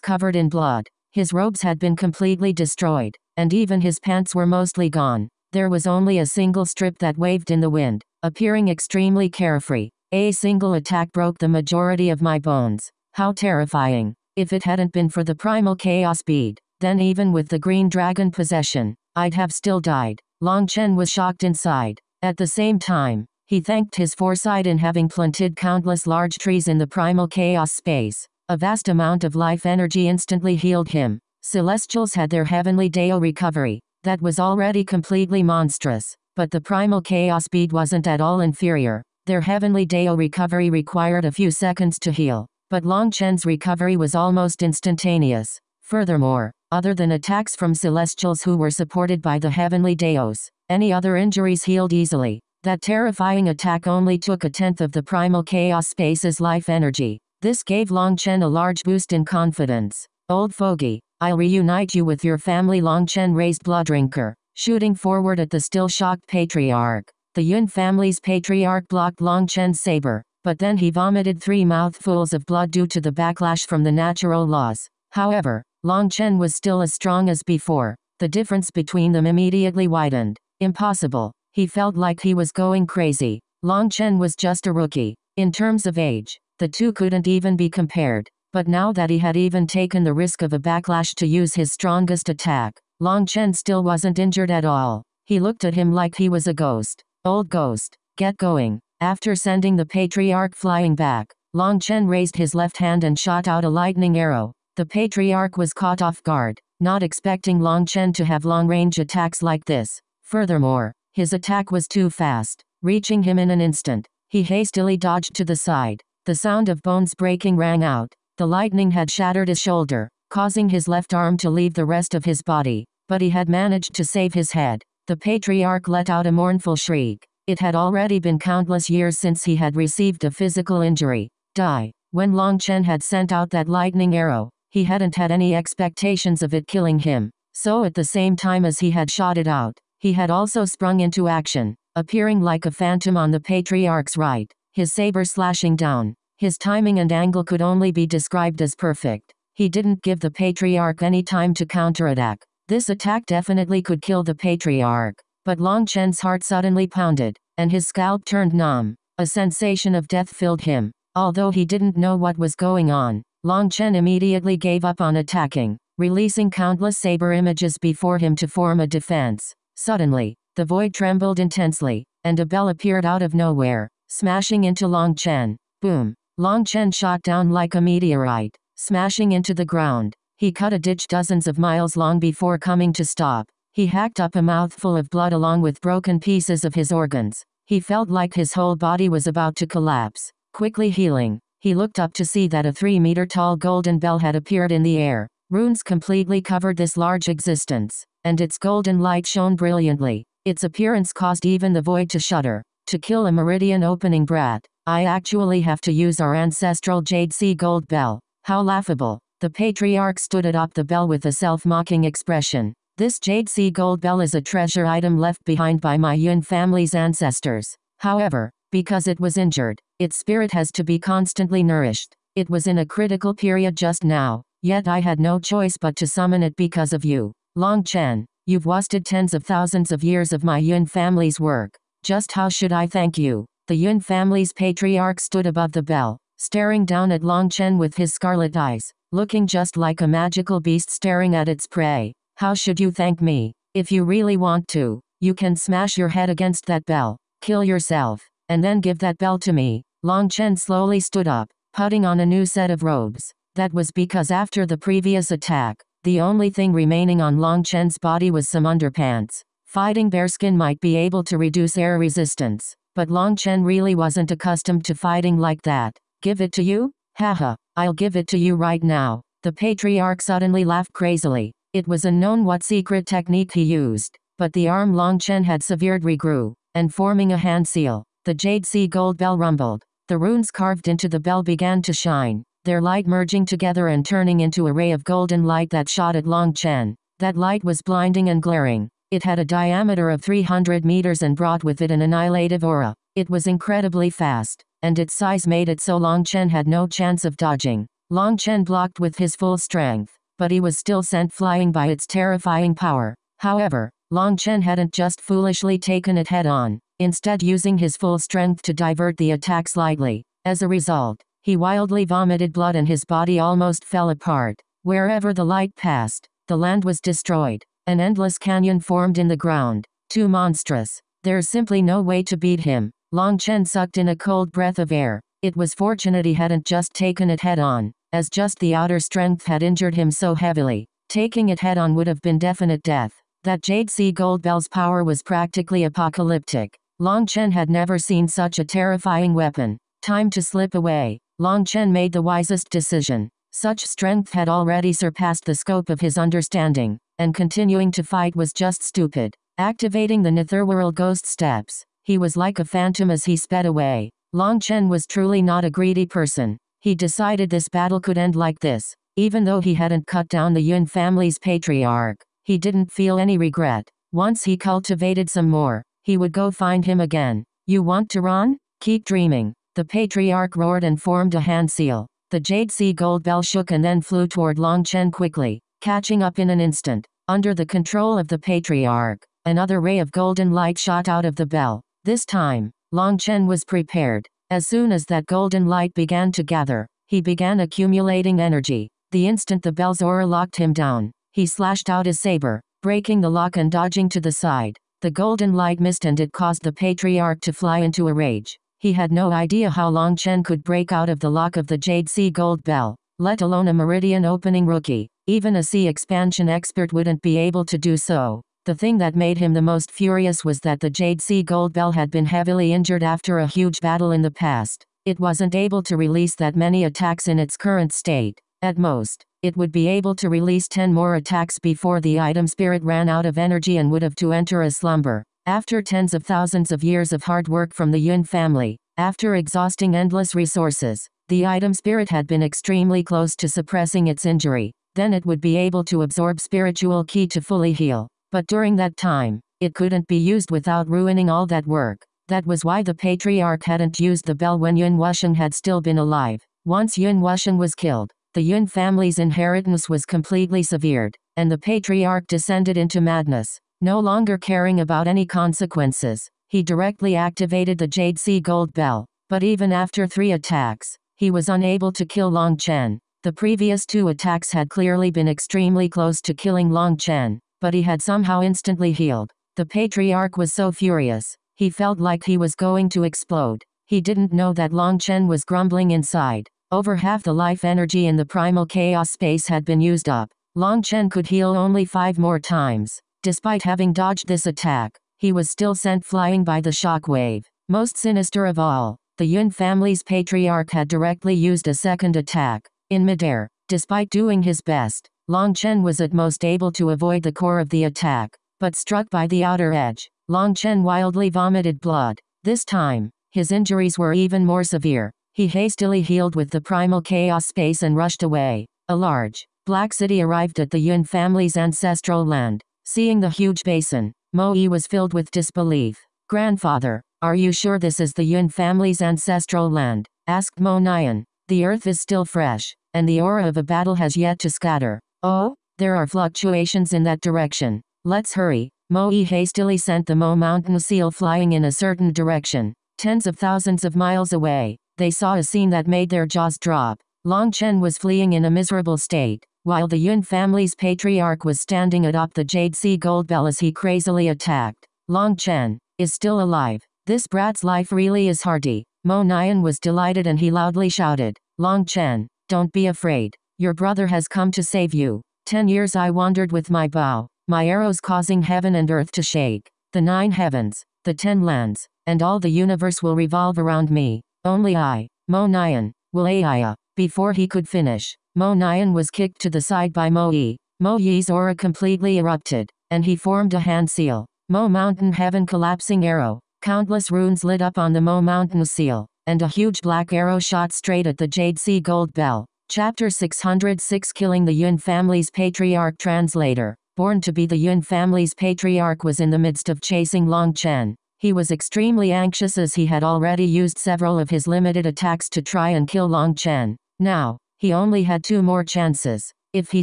covered in blood. His robes had been completely destroyed, and even his pants were mostly gone. There was only a single strip that waved in the wind, appearing extremely carefree. A single attack broke the majority of my bones. How terrifying. If it hadn't been for the primal chaos bead, then even with the green dragon possession, I'd have still died. Long Chen was shocked inside. At the same time, he thanked his foresight in having planted countless large trees in the primal chaos space. A vast amount of life energy instantly healed him. Celestials had their heavenly Dao recovery. That was already completely monstrous. But the primal chaos bead wasn't at all inferior. Their heavenly Dao recovery required a few seconds to heal. But Long Chen's recovery was almost instantaneous. Furthermore, other than attacks from celestials who were supported by the heavenly Daos, any other injuries healed easily. That terrifying attack only took a tenth of the primal chaos space's life energy. This gave Long Chen a large boost in confidence. Old fogey, I'll reunite you with your family Long Chen raised Bloodrinker, shooting forward at the still shocked patriarch. The Yun family's patriarch blocked Long Chen's saber, but then he vomited three mouthfuls of blood due to the backlash from the natural laws. However, Long Chen was still as strong as before. The difference between them immediately widened. Impossible. He felt like he was going crazy. Long Chen was just a rookie. In terms of age, the two couldn't even be compared. But now that he had even taken the risk of a backlash to use his strongest attack, Long Chen still wasn't injured at all. He looked at him like he was a ghost. Old ghost, get going. After sending the patriarch flying back, Long Chen raised his left hand and shot out a lightning arrow. The patriarch was caught off guard, not expecting Long Chen to have long-range attacks like this. Furthermore, his attack was too fast, reaching him in an instant. He hastily dodged to the side. The sound of bones breaking rang out. The lightning had shattered his shoulder, causing his left arm to leave the rest of his body, but he had managed to save his head. The patriarch let out a mournful shriek. It had already been countless years since he had received a physical injury. Die. When Long Chen had sent out that lightning arrow, he hadn't had any expectations of it killing him. So at the same time as he had shot it out, he had also sprung into action, appearing like a phantom on the patriarch's right, his saber slashing down. His timing and angle could only be described as perfect. He didn't give the patriarch any time to counterattack. This attack definitely could kill the patriarch. But Long Chen's heart suddenly pounded, and his scalp turned numb. A sensation of death filled him. Although he didn't know what was going on, Long Chen immediately gave up on attacking, releasing countless saber images before him to form a defense. Suddenly, the void trembled intensely, and a bell appeared out of nowhere, smashing into Long Chen. Boom! Long Chen shot down like a meteorite, smashing into the ground. He cut a ditch dozens of miles long before coming to stop. He hacked up a mouthful of blood along with broken pieces of his organs. He felt like his whole body was about to collapse. Quickly healing, he looked up to see that a three meter tall golden bell had appeared in the air. Runes completely covered this large existence, and its golden light shone brilliantly. Its appearance caused even the void to shudder. To kill a meridian opening brat, I actually have to use our ancestral Jade Sea Gold Bell. How laughable. The patriarch stood atop the bell with a self-mocking expression. This Jade Sea Gold Bell is a treasure item left behind by my Yun family's ancestors. However, because it was injured, its spirit has to be constantly nourished. It was in a critical period just now, yet I had no choice but to summon it because of you. Long Chen, you've wasted tens of thousands of years of my Yun family's work. Just how should I thank you? The Yun family's patriarch stood above the bell, staring down at Long Chen with his scarlet eyes, looking just like a magical beast staring at its prey. How should you thank me? If you really want to, you can smash your head against that bell, kill yourself, and then give that bell to me. Long Chen slowly stood up, putting on a new set of robes. That was because after the previous attack, the only thing remaining on Long Chen's body was some underpants. Fighting bearskin might be able to reduce air resistance, but Long Chen really wasn't accustomed to fighting like that. Give it to you? Haha, I'll give it to you right now. The patriarch suddenly laughed crazily. It was unknown what secret technique he used, but the arm Long Chen had severed regrew, and forming a hand seal, the Jade Sea Gold Bell rumbled. The runes carved into the bell began to shine, their light merging together and turning into a ray of golden light that shot at Long Chen. That light was blinding and glaring. It had a diameter of 300 meters and brought with it an annihilative aura. It was incredibly fast, and its size made it so Long Chen had no chance of dodging. Long Chen blocked with his full strength, but he was still sent flying by its terrifying power. However, Long Chen hadn't just foolishly taken it head on, instead using his full strength to divert the attack slightly. As a result, he wildly vomited blood and his body almost fell apart. Wherever the light passed, the land was destroyed. An endless canyon formed in the ground. Too monstrous. There's simply no way to beat him. Long Chen sucked in a cold breath of air. It was fortunate he hadn't just taken it head on, as just the outer strength had injured him so heavily. Taking it head on would have been definite death. That Jade Sea Gold Bell's power was practically apocalyptic. Long Chen had never seen such a terrifying weapon. Time to slip away. Long Chen made the wisest decision. Such strength had already surpassed the scope of his understanding and continuing to fight was just stupid. Activating the Netherworld ghost steps, he was like a phantom as he sped away. Long Chen was truly not a greedy person. He decided this battle could end like this. Even though he hadn't cut down the Yun family's patriarch, he didn't feel any regret. Once he cultivated some more, he would go find him again. You want to run? Keep dreaming. The patriarch roared and formed a hand seal. The Jade Sea gold bell shook and then flew toward Long Chen quickly catching up in an instant. Under the control of the patriarch, another ray of golden light shot out of the bell. This time, Long Chen was prepared. As soon as that golden light began to gather, he began accumulating energy. The instant the bell's aura locked him down, he slashed out his saber, breaking the lock and dodging to the side. The golden light missed and it caused the patriarch to fly into a rage. He had no idea how Long Chen could break out of the lock of the Jade Sea Gold Bell, let alone a Meridian opening rookie. Even a sea expansion expert wouldn't be able to do so. The thing that made him the most furious was that the Jade Sea Gold Bell had been heavily injured after a huge battle in the past. It wasn't able to release that many attacks in its current state. At most, it would be able to release 10 more attacks before the item spirit ran out of energy and would have to enter a slumber. After tens of thousands of years of hard work from the Yun family, after exhausting endless resources, the item spirit had been extremely close to suppressing its injury then it would be able to absorb spiritual qi to fully heal. But during that time, it couldn't be used without ruining all that work. That was why the patriarch hadn't used the bell when Yun Wusheng had still been alive. Once Yun Wusheng was killed, the Yun family's inheritance was completely severed, and the patriarch descended into madness. No longer caring about any consequences, he directly activated the Jade Sea Gold Bell. But even after three attacks, he was unable to kill Long Chen. The previous two attacks had clearly been extremely close to killing Long Chen, but he had somehow instantly healed. The patriarch was so furious, he felt like he was going to explode. He didn't know that Long Chen was grumbling inside. Over half the life energy in the primal chaos space had been used up. Long Chen could heal only five more times. Despite having dodged this attack, he was still sent flying by the shockwave. Most sinister of all, the Yun family's patriarch had directly used a second attack. In midair, despite doing his best, Long Chen was at most able to avoid the core of the attack, but struck by the outer edge, Long Chen wildly vomited blood. This time, his injuries were even more severe. He hastily healed with the primal chaos space and rushed away. A large, black city arrived at the Yun family's ancestral land. Seeing the huge basin, Mo Yi was filled with disbelief. Grandfather, are you sure this is the Yun family's ancestral land? asked Mo Nian. The earth is still fresh, and the aura of a battle has yet to scatter. Oh, there are fluctuations in that direction. Let's hurry. Mo Yi hastily sent the Mo mountain seal flying in a certain direction. Tens of thousands of miles away, they saw a scene that made their jaws drop. Long Chen was fleeing in a miserable state, while the Yun family's patriarch was standing atop the Jade Sea Gold Bell as he crazily attacked. Long Chen is still alive. This brat's life really is hardy. Mo Nian was delighted and he loudly shouted, Long Chen, don't be afraid. Your brother has come to save you. Ten years I wandered with my bow, my arrows causing heaven and earth to shake. The nine heavens, the ten lands, and all the universe will revolve around me. Only I, Mo Nian, will Aya. Before he could finish, Mo Nian was kicked to the side by Mo Yi. Mo Yi's aura completely erupted, and he formed a hand seal. Mo Mountain Heaven Collapsing Arrow. Countless runes lit up on the Mo Mountain seal, and a huge black arrow shot straight at the Jade Sea Gold Bell. Chapter 606 Killing the Yun Family's Patriarch Translator BornToBe the Yun family's patriarch was in the midst of chasing Long Chen. He was extremely anxious as he had already used several of his limited attacks to try and kill Long Chen. Now, he only had two more chances. If he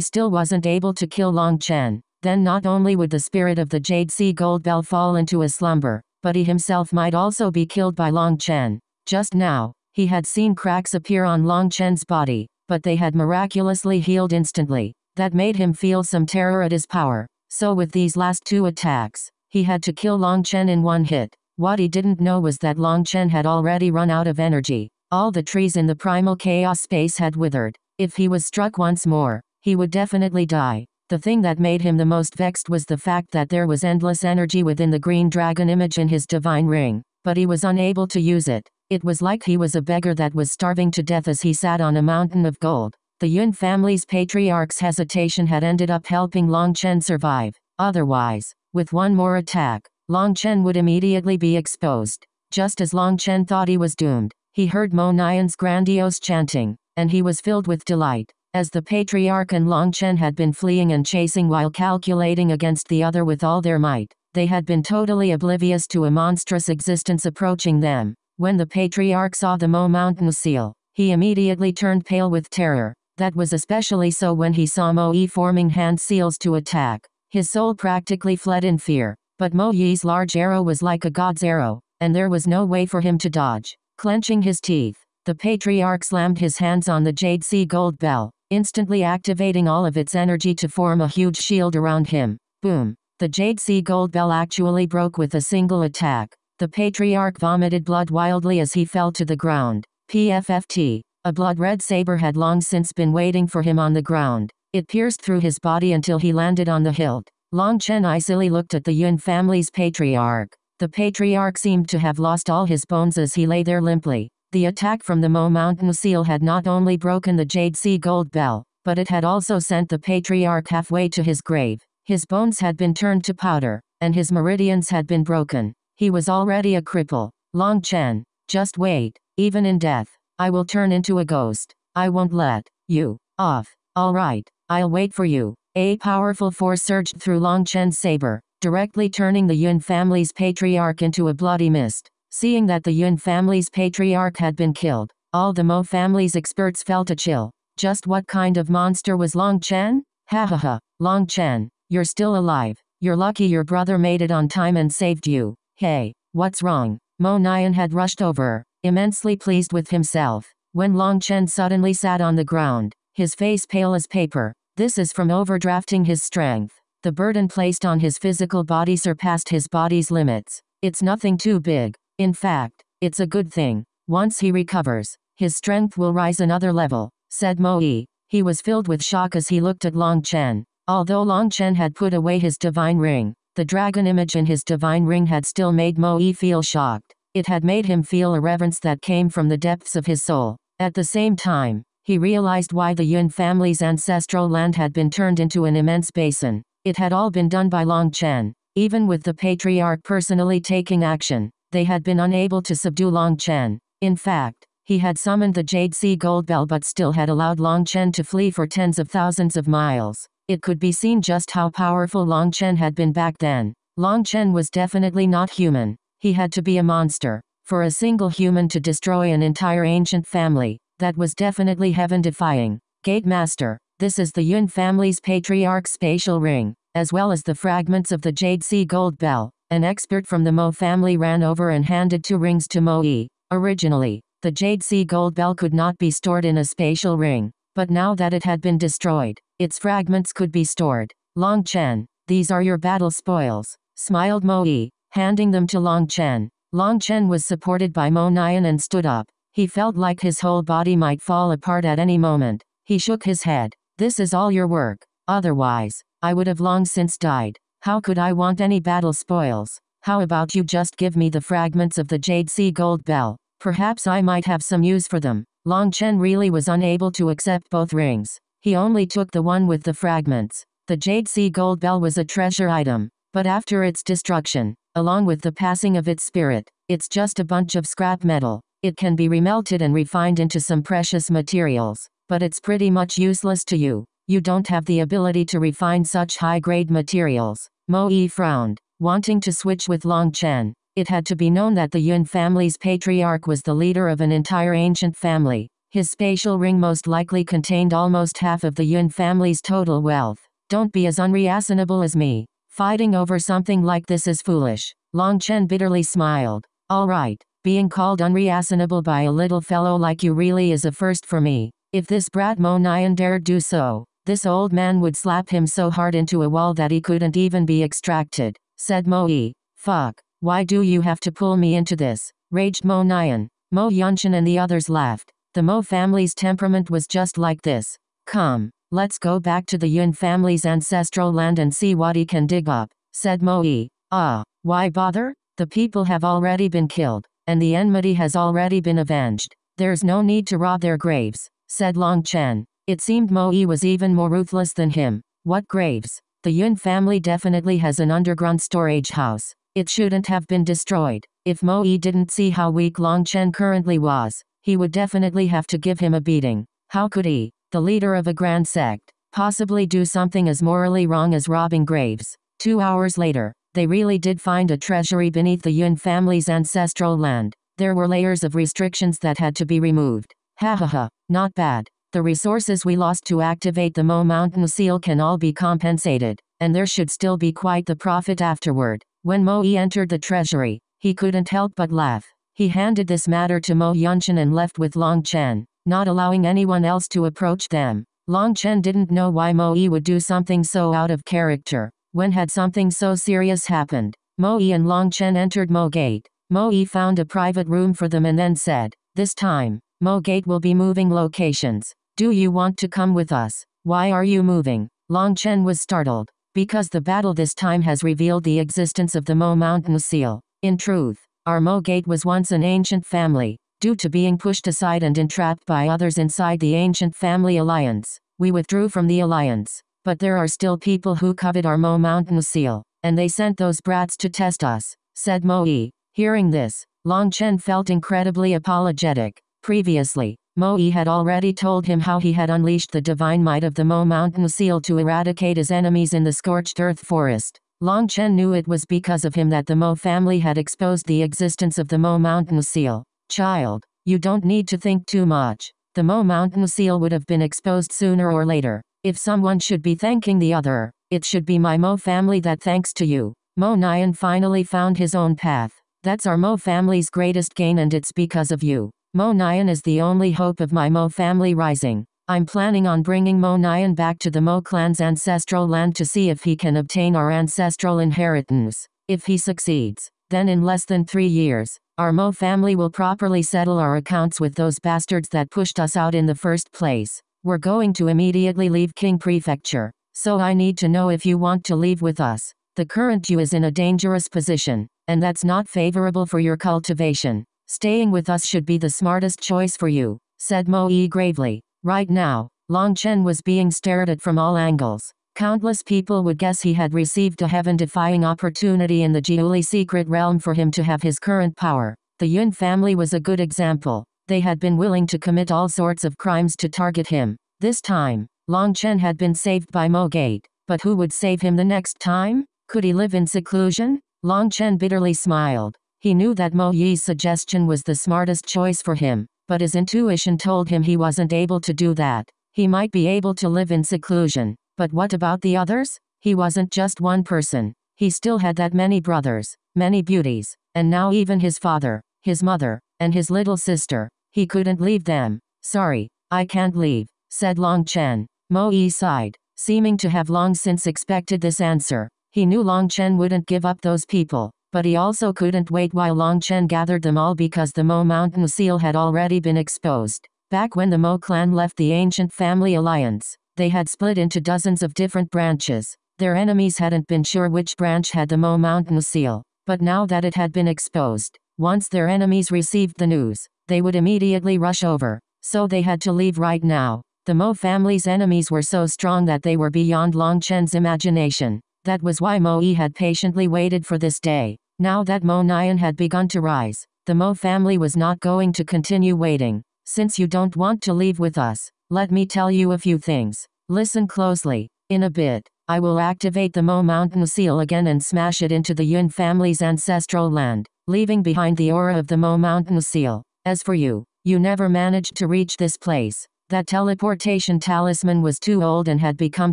still wasn't able to kill Long Chen, then not only would the spirit of the Jade Sea Gold Bell fall into a slumber, but he himself might also be killed by Long Chen. Just now, he had seen cracks appear on Long Chen's body, but they had miraculously healed instantly. That made him feel some terror at his power. So with these last two attacks, he had to kill Long Chen in one hit. What he didn't know was that Long Chen had already run out of energy. All the trees in the primal chaos space had withered. If he was struck once more, he would definitely die. The thing that made him the most vexed was the fact that there was endless energy within the green dragon image in his divine ring, but he was unable to use it. It was like he was a beggar that was starving to death as he sat on a mountain of gold. The Yun family's patriarch's hesitation had ended up helping Long Chen survive. Otherwise, with one more attack, Long Chen would immediately be exposed. Just as Long Chen thought he was doomed, he heard Mo Nian's grandiose chanting, and he was filled with delight. As the patriarch and Long Chen had been fleeing and chasing while calculating against the other with all their might, they had been totally oblivious to a monstrous existence approaching them. When the patriarch saw the Mo Mountain seal, he immediately turned pale with terror. That was especially so when he saw Mo Yi forming hand seals to attack. His soul practically fled in fear, but Mo Yi's large arrow was like a god's arrow, and there was no way for him to dodge. Clenching his teeth, the patriarch slammed his hands on the Jade Sea Gold Bell, instantly activating all of its energy to form a huge shield around him. Boom! The Jade Sea Gold Bell actually broke with a single attack. The patriarch vomited blood wildly as he fell to the ground. PFFT. A blood-red saber had long since been waiting for him on the ground. It pierced through his body until he landed on the hilt. Long Chen icily looked at the Yun family's patriarch. The patriarch seemed to have lost all his bones as he lay there limply. The attack from the Mo Mountain seal had not only broken the Jade Sea Gold Bell, but it had also sent the patriarch halfway to his grave. His bones had been turned to powder, and his meridians had been broken. He was already a cripple. Long Chen, just wait. Even in death, I will turn into a ghost. I won't let you off. All right, I'll wait for you. A powerful force surged through Long Chen's saber, directly turning the Yun family's patriarch into a bloody mist. Seeing that the Yun family's patriarch had been killed, all the Mo family's experts felt a chill. Just what kind of monster was Long Chen? Ha ha ha, Long Chen, you're still alive. You're lucky your brother made it on time and saved you. Hey, what's wrong? Mo Nian had rushed over, immensely pleased with himself. When Long Chen suddenly sat on the ground, his face pale as paper, this is from overdrafting his strength. The burden placed on his physical body surpassed his body's limits. It's nothing too big. In fact, it's a good thing. Once he recovers, his strength will rise another level, said Mo Yi. He was filled with shock as he looked at Long Chen. Although Long Chen had put away his divine ring, the dragon image in his divine ring had still made Mo Yi feel shocked. It had made him feel a reverence that came from the depths of his soul. At the same time, he realized why the Yun family's ancestral land had been turned into an immense basin. It had all been done by Long Chen. Even with the patriarch personally taking action, they had been unable to subdue Long Chen. In fact, he had summoned the Jade Sea Gold Bell but still had allowed Long Chen to flee for tens of thousands of miles. It could be seen just how powerful Long Chen had been back then. Long Chen was definitely not human. He had to be a monster. For a single human to destroy an entire ancient family, that was definitely heaven-defying. Gate Master, this is the Yun family's patriarch's spatial ring, as well as the fragments of the Jade Sea Gold Bell. An expert from the Mo family ran over and handed two rings to Mo Yi. Originally, the Jade Sea Gold Bell could not be stored in a spatial ring, but now that it had been destroyed, its fragments could be stored. Long Chen, these are your battle spoils, smiled Mo Yi, handing them to Long Chen. Long Chen was supported by Mo Nian and stood up. He felt like his whole body might fall apart at any moment. He shook his head. This is all your work. Otherwise, I would have long since died. How could I want any battle spoils? How about you just give me the fragments of the Jade Sea Gold Bell? Perhaps I might have some use for them. Long Chen really was unable to accept both rings. He only took the one with the fragments. The Jade Sea Gold Bell was a treasure item, but after its destruction, along with the passing of its spirit, it's just a bunch of scrap metal. It can be remelted and refined into some precious materials but it's pretty much useless to you. You don't have the ability to refine such high-grade materials. Mo Yi frowned, wanting to switch with Long Chen. It had to be known that the Yun family's patriarch was the leader of an entire ancient family. His spatial ring most likely contained almost half of the Yun family's total wealth. Don't be as unreasonable as me. Fighting over something like this is foolish. Long Chen bitterly smiled. All right, being called unreasonable by a little fellow like you really is a first for me. If this brat Mo Nian dared do so, this old man would slap him so hard into a wall that he couldn't even be extracted, said Mo Yi. Fuck, why do you have to pull me into this? raged Mo Nian. Mo Yunshan and the others laughed. The Mo family's temperament was just like this. Come, let's go back to the Yun family's ancestral land and see what he can dig up, said Mo Yi. Ah, why bother? The people have already been killed, and the enmity has already been avenged. There's no need to rob their graves, said Long Chen. It seemed Mo Yi was even more ruthless than him. What graves? The Yun family definitely has an underground storage house. It shouldn't have been destroyed. If Mo Yi didn't see how weak Long Chen currently was, he would definitely have to give him a beating. How could he, the leader of a grand sect, possibly do something as morally wrong as robbing graves? Two hours later, they really did find a treasury beneath the Yun family's ancestral land. There were layers of restrictions that had to be removed. Ha ha ha, not bad. The resources we lost to activate the Mo Mountain seal can all be compensated, and there should still be quite the profit afterward. When Mo Yi entered the treasury, he couldn't help but laugh. He handed this matter to Mo Yunshan and left with Long Chen, not allowing anyone else to approach them. Long Chen didn't know why Mo Yi would do something so out of character. When had something so serious happened? Mo Yi and Long Chen entered Mo Gate. Mo Yi found a private room for them and then said, This time, Mo Gate will be moving locations. Do you want to come with us? Why are you moving? Long Chen was startled. Because the battle this time has revealed the existence of the Mo Mountain Seal. In truth, our Mo Gate was once an ancient family. Due to being pushed aside and entrapped by others inside the ancient family alliance, we withdrew from the alliance. But there are still people who covet our Mo Mountain Seal, and they sent those brats to test us, said Mo Yi. Hearing this, Long Chen felt incredibly apologetic. Previously, Mo Yi had already told him how he had unleashed the divine might of the Mo Mountain Seal to eradicate his enemies in the scorched earth forest. Long Chen knew it was because of him that the Mo family had exposed the existence of the Mo Mountain Seal. Child, you don't need to think too much. The Mo Mountain Seal would have been exposed sooner or later. If someone should be thanking the other, it should be my Mo family that thanks to you. Mo Nian finally found his own path. That's our Mo family's greatest gain and it's because of you. Mo Nian is the only hope of my Mo family rising. I'm planning on bringing Mo Nian back to the Mo clan's ancestral land to see if he can obtain our ancestral inheritance. If he succeeds, then in less than three years, our Mo family will properly settle our accounts with those bastards that pushed us out in the first place. We're going to immediately leave King Prefecture, so I need to know if you want to leave with us. The current you is in a dangerous position, and that's not favorable for your cultivation. Staying with us should be the smartest choice for you, said Mo Yi gravely. Right now, Long Chen was being stared at from all angles. Countless people would guess he had received a heaven-defying opportunity in the Jiuli secret realm for him to have his current power. The Yun family was a good example. They had been willing to commit all sorts of crimes to target him. This time, Long Chen had been saved by Mo Gate. But who would save him the next time? Could he live in seclusion? Long Chen bitterly smiled. He knew that Mo Yi's suggestion was the smartest choice for him, but his intuition told him he wasn't able to do that. He might be able to live in seclusion, but what about the others? He wasn't just one person. He still had that many brothers, many beauties, and now even his father, his mother, and his little sister. He couldn't leave them. Sorry, I can't leave, said Long Chen. Mo Yi sighed, seeming to have long since expected this answer. He knew Long Chen wouldn't give up those people, but he also couldn't wait while Long Chen gathered them all because the Mo Mountain seal had already been exposed. Back when the Mo clan left the ancient family alliance, they had split into dozens of different branches. Their enemies hadn't been sure which branch had the Mo Mountain seal, but now that it had been exposed, once their enemies received the news, they would immediately rush over. So they had to leave right now. The Mo family's enemies were so strong that they were beyond Long Chen's imagination. That was why Mo had patiently waited for this day. Now that Mo Nian had begun to rise, the Mo family was not going to continue waiting. Since you don't want to leave with us, let me tell you a few things. Listen closely. In a bit, I will activate the Mo Mountain Seal again and smash it into the Yun family's ancestral land, leaving behind the aura of the Mo Mountain Seal. As for you, you never managed to reach this place. That teleportation talisman was too old and had become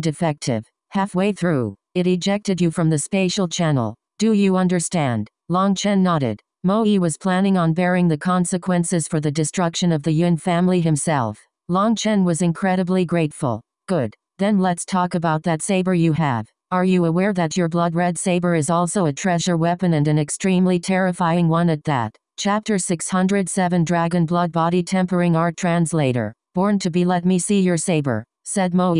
defective. Halfway through, it ejected you from the spatial channel. Do you understand? Long Chen nodded. Mo Yi was planning on bearing the consequences for the destruction of the Yun family himself. Long Chen was incredibly grateful. Good. Then let's talk about that saber you have. Are you aware that your blood red saber is also a treasure weapon and an extremely terrifying one at that? Chapter 607 Dragon Blood Body Tempering Art Translator. BornToBe let me see your saber, said Mo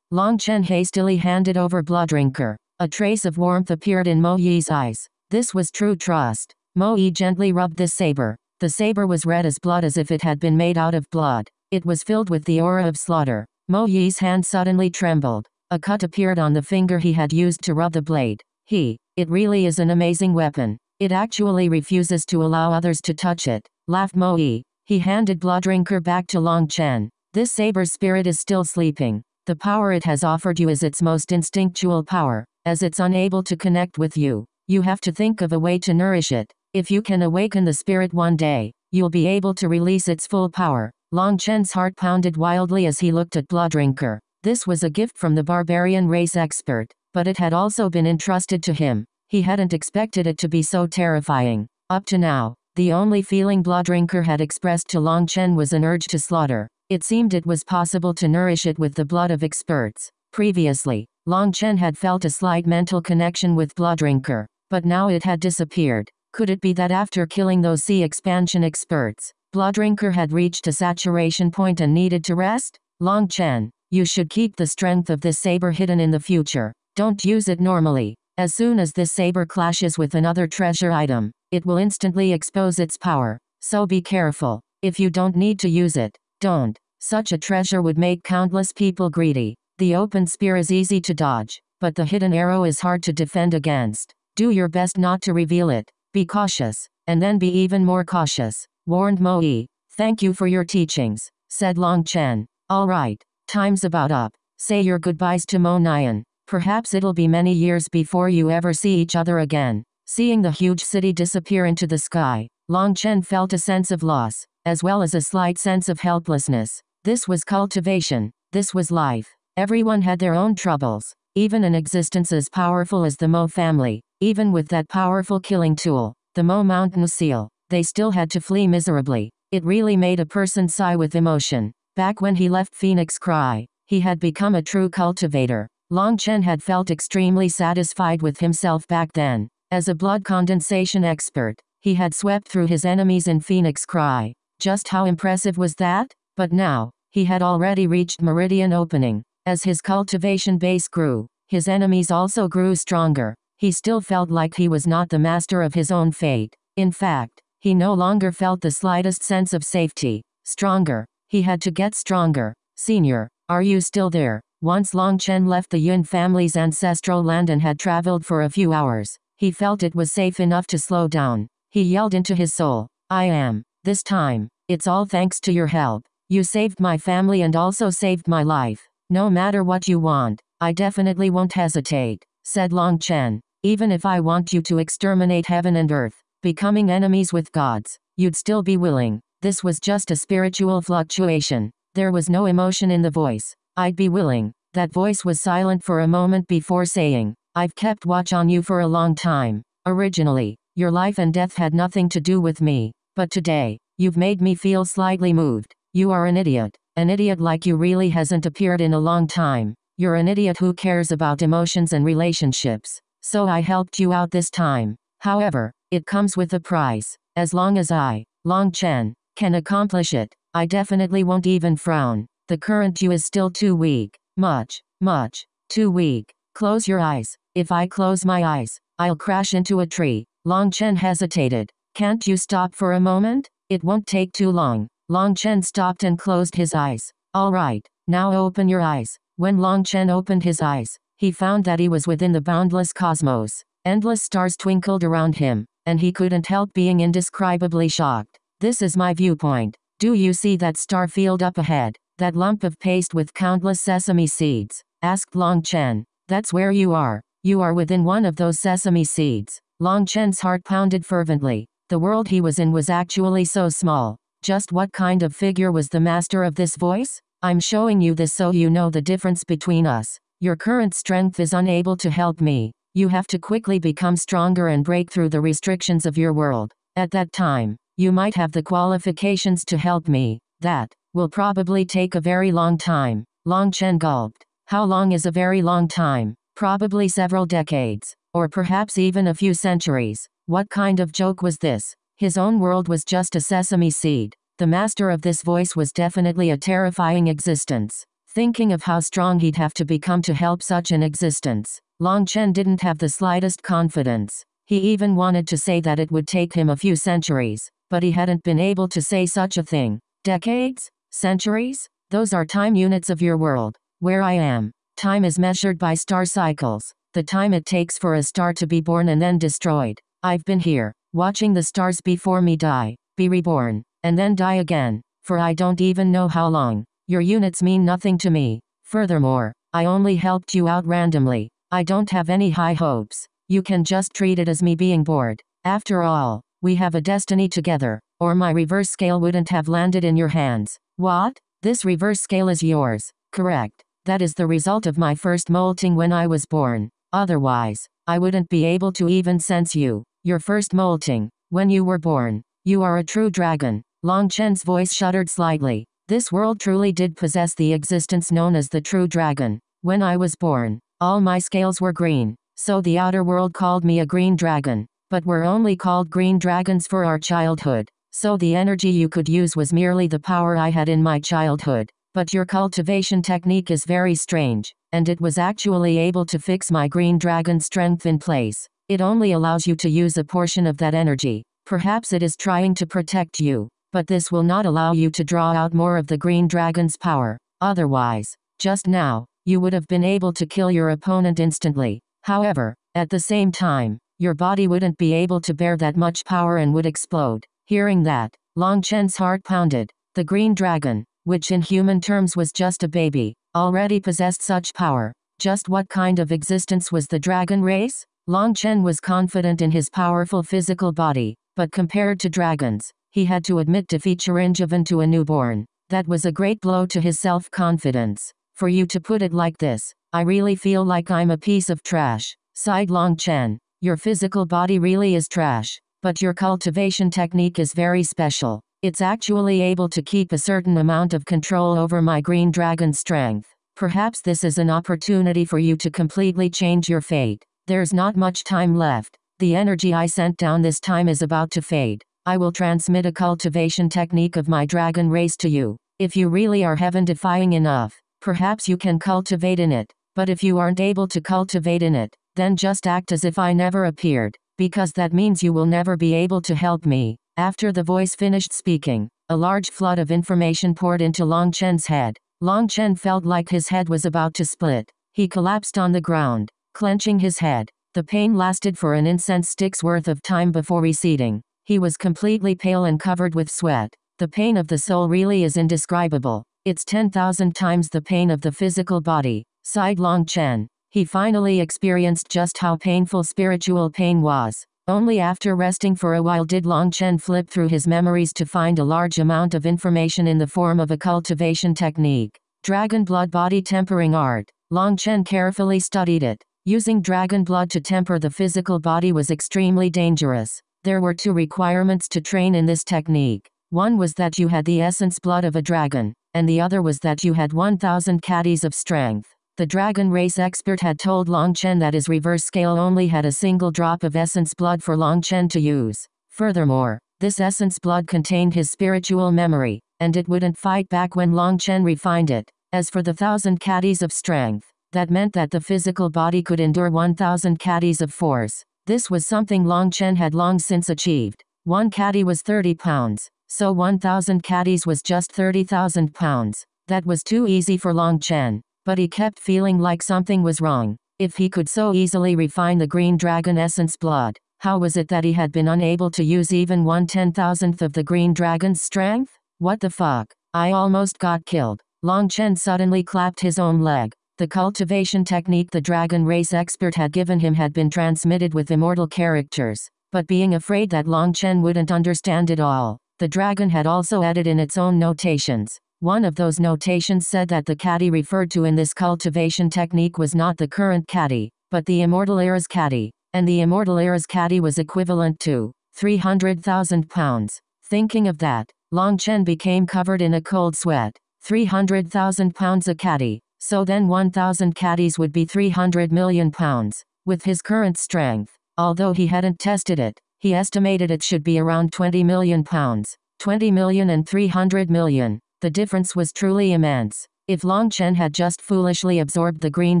Long Chen hastily handed over Bloodrinker. A trace of warmth appeared in Mo Yi's eyes. This was true trust. Mo Yi gently rubbed the saber. The saber was red as blood as if it had been made out of blood. It was filled with the aura of slaughter. Mo Yi's hand suddenly trembled. A cut appeared on the finger he had used to rub the blade. He, it really is an amazing weapon. It actually refuses to allow others to touch it, laughed Mo Yi. He handed Bloodrinker back to Long Chen. This saber's spirit is still sleeping. The power it has offered you is its most instinctual power, as it's unable to connect with you. You have to think of a way to nourish it. If you can awaken the spirit one day, you'll be able to release its full power. Long Chen's heart pounded wildly as he looked at Bloodrinker. This was a gift from the barbarian race expert, but it had also been entrusted to him. He hadn't expected it to be so terrifying. Up to now, the only feeling Bloodrinker had expressed to Long Chen was an urge to slaughter. It seemed it was possible to nourish it with the blood of experts. Previously, Long Chen had felt a slight mental connection with Bloodrinker, but now it had disappeared. Could it be that after killing those sea expansion experts, Bloodrinker had reached a saturation point and needed to rest? Long Chen, you should keep the strength of this saber hidden in the future. Don't use it normally. As soon as this saber clashes with another treasure item, it will instantly expose its power. So be careful. If you don't need to use it, don't. Such a treasure would make countless people greedy. The open spear is easy to dodge, but the hidden arrow is hard to defend against. Do your best not to reveal it. Be cautious, and then be even more cautious, warned Mo Yi. Thank you for your teachings, said Long Chen. All right, time's about up. Say your goodbyes to Mo Nian. Perhaps it'll be many years before you ever see each other again. Seeing the huge city disappear into the sky, Long Chen felt a sense of loss, as well as a slight sense of helplessness. This was cultivation. This was life. Everyone had their own troubles. Even an existence as powerful as the Mo family, even with that powerful killing tool, the Mo Mountain Seal, they still had to flee miserably. It really made a person sigh with emotion. Back when he left Phoenix Cry, he had become a true cultivator. Long Chen had felt extremely satisfied with himself back then. As a blood condensation expert, he had swept through his enemies in Phoenix Cry. Just how impressive was that? But now, he had already reached Meridian Opening. As his cultivation base grew, his enemies also grew stronger. He still felt like he was not the master of his own fate. In fact, he no longer felt the slightest sense of safety. Stronger. He had to get stronger. Senior, are you still there? Once Long Chen left the Yun family's ancestral land and had traveled for a few hours, he felt it was safe enough to slow down. He yelled into his soul, I am. This time, it's all thanks to your help. You saved my family and also saved my life. No matter what you want, I definitely won't hesitate, said Long Chen. Even if I want you to exterminate heaven and earth, becoming enemies with gods, you'd still be willing. This was just a spiritual fluctuation. There was no emotion in the voice. I'd be willing. That voice was silent for a moment before saying, I've kept watch on you for a long time. Originally, your life and death had nothing to do with me. But today, you've made me feel slightly moved. You are an idiot. An idiot like you really hasn't appeared in a long time. You're an idiot who cares about emotions and relationships. So I helped you out this time. However, it comes with a price. As long as I, Long Chen, can accomplish it, I definitely won't even frown. The current you is still too weak. Much, much, too weak. Close your eyes. If I close my eyes, I'll crash into a tree. Long Chen hesitated. Can't you stop for a moment? It won't take too long. Long Chen stopped and closed his eyes. All right, now open your eyes. When Long Chen opened his eyes, he found that he was within the boundless cosmos. Endless stars twinkled around him, and he couldn't help being indescribably shocked. This is my viewpoint. Do you see that star field up ahead? That lump of paste with countless sesame seeds, asked Long Chen. That's where you are. You are within one of those sesame seeds. Long Chen's heart pounded fervently. The world he was in was actually so small. Just what kind of figure was the master of this voice? I'm showing you this so you know the difference between us. Your current strength is unable to help me. You have to quickly become stronger and break through the restrictions of your world. At that time, you might have the qualifications to help me. That will probably take a very long time. Long Chen gulped. How long is a very long time? Probably several decades, or perhaps even a few centuries. What kind of joke was this? His own world was just a sesame seed. The master of this voice was definitely a terrifying existence. Thinking of how strong he'd have to become to help such an existence, Long Chen didn't have the slightest confidence. He even wanted to say that it would take him a few centuries, but he hadn't been able to say such a thing. Decades? Centuries? Those are time units of your world. Where I am, time is measured by star cycles, the time it takes for a star to be born and then destroyed. I've been here, watching the stars before me die, be reborn, and then die again, for I don't even know how long. Your units mean nothing to me. Furthermore, I only helped you out randomly. I don't have any high hopes. You can just treat it as me being bored. After all, we have a destiny together, or my reverse scale wouldn't have landed in your hands. What? This reverse scale is yours. Correct. That is the result of my first molting when I was born. Otherwise, I wouldn't be able to even sense you. Your first molting, when you were born. You are a true dragon. Long Chen's voice shuddered slightly. This world truly did possess the existence known as the true dragon. When I was born, all my scales were green, so the outer world called me a green dragon. But we're only called green dragons for our childhood, so the energy you could use was merely the power I had in my childhood. But your cultivation technique is very strange, and it was actually able to fix my green dragon strength in place. It only allows you to use a portion of that energy. Perhaps it is trying to protect you but this will not allow you to draw out more of the green dragon's power. Otherwise, just now, you would have been able to kill your opponent instantly. However, at the same time, your body wouldn't be able to bear that much power and would explode. Hearing that, Long Chen's heart pounded. The green dragon, which in human terms was just a baby, already possessed such power. Just what kind of existence was the dragon race? Long Chen was confident in his powerful physical body, but compared to dragons, he had to admit defeat Chirinjevan to a newborn. That was a great blow to his self-confidence. For you to put it like this, I really feel like I'm a piece of trash, sighed Long Chen. Your physical body really is trash, but your cultivation technique is very special. It's actually able to keep a certain amount of control over my green dragon strength. Perhaps this is an opportunity for you to completely change your fate. There's not much time left. The energy I sent down this time is about to fade. I will transmit a cultivation technique of my dragon race to you. If you really are heaven defying enough, perhaps you can cultivate in it. But if you aren't able to cultivate in it, then just act as if I never appeared, because that means you will never be able to help me. After the voice finished speaking, a large flood of information poured into Long Chen's head. Long Chen felt like his head was about to split. He collapsed on the ground, clenching his head. The pain lasted for an incense stick's worth of time before receding. He was completely pale and covered with sweat. The pain of the soul really is indescribable. It's 10,000 times the pain of the physical body, sighed Long Chen. He finally experienced just how painful spiritual pain was. Only after resting for a while did Long Chen flip through his memories to find a large amount of information in the form of a cultivation technique. Dragon blood body tempering art. Long Chen carefully studied it. Using dragon blood to temper the physical body was extremely dangerous. There were two requirements to train in this technique. One was that you had the essence blood of a dragon, and the other was that you had 1000 catties of strength. The dragon race expert had told Long Chen that his reverse scale only had a single drop of essence blood for Long Chen to use. Furthermore, this essence blood contained his spiritual memory, and it wouldn't fight back when Long Chen refined it. As for the thousand catties of strength, that meant that the physical body could endure 1000 catties of force. This was something Long Chen had long since achieved. One catty was 30 pounds, so 1,000 catties was just 30,000 pounds. That was too easy for Long Chen, but he kept feeling like something was wrong. If he could so easily refine the green dragon essence blood, how was it that he had been unable to use even one ten thousandth of the green dragon's strength? What the fuck? I almost got killed. Long Chen suddenly clapped his own leg. The cultivation technique the dragon race expert had given him had been transmitted with immortal characters, but being afraid that Long Chen wouldn't understand it all, the dragon had also added in its own notations. One of those notations said that the catty referred to in this cultivation technique was not the current catty, but the immortal era's catty, and the immortal era's catty was equivalent to 300,000 pounds. Thinking of that, Long Chen became covered in a cold sweat. 300,000 pounds a catty, so then 1,000 catties would be 300 million pounds. With his current strength, although he hadn't tested it, he estimated it should be around 20 million pounds. 20 million and 300 million. The difference was truly immense. If Long Chen had just foolishly absorbed the green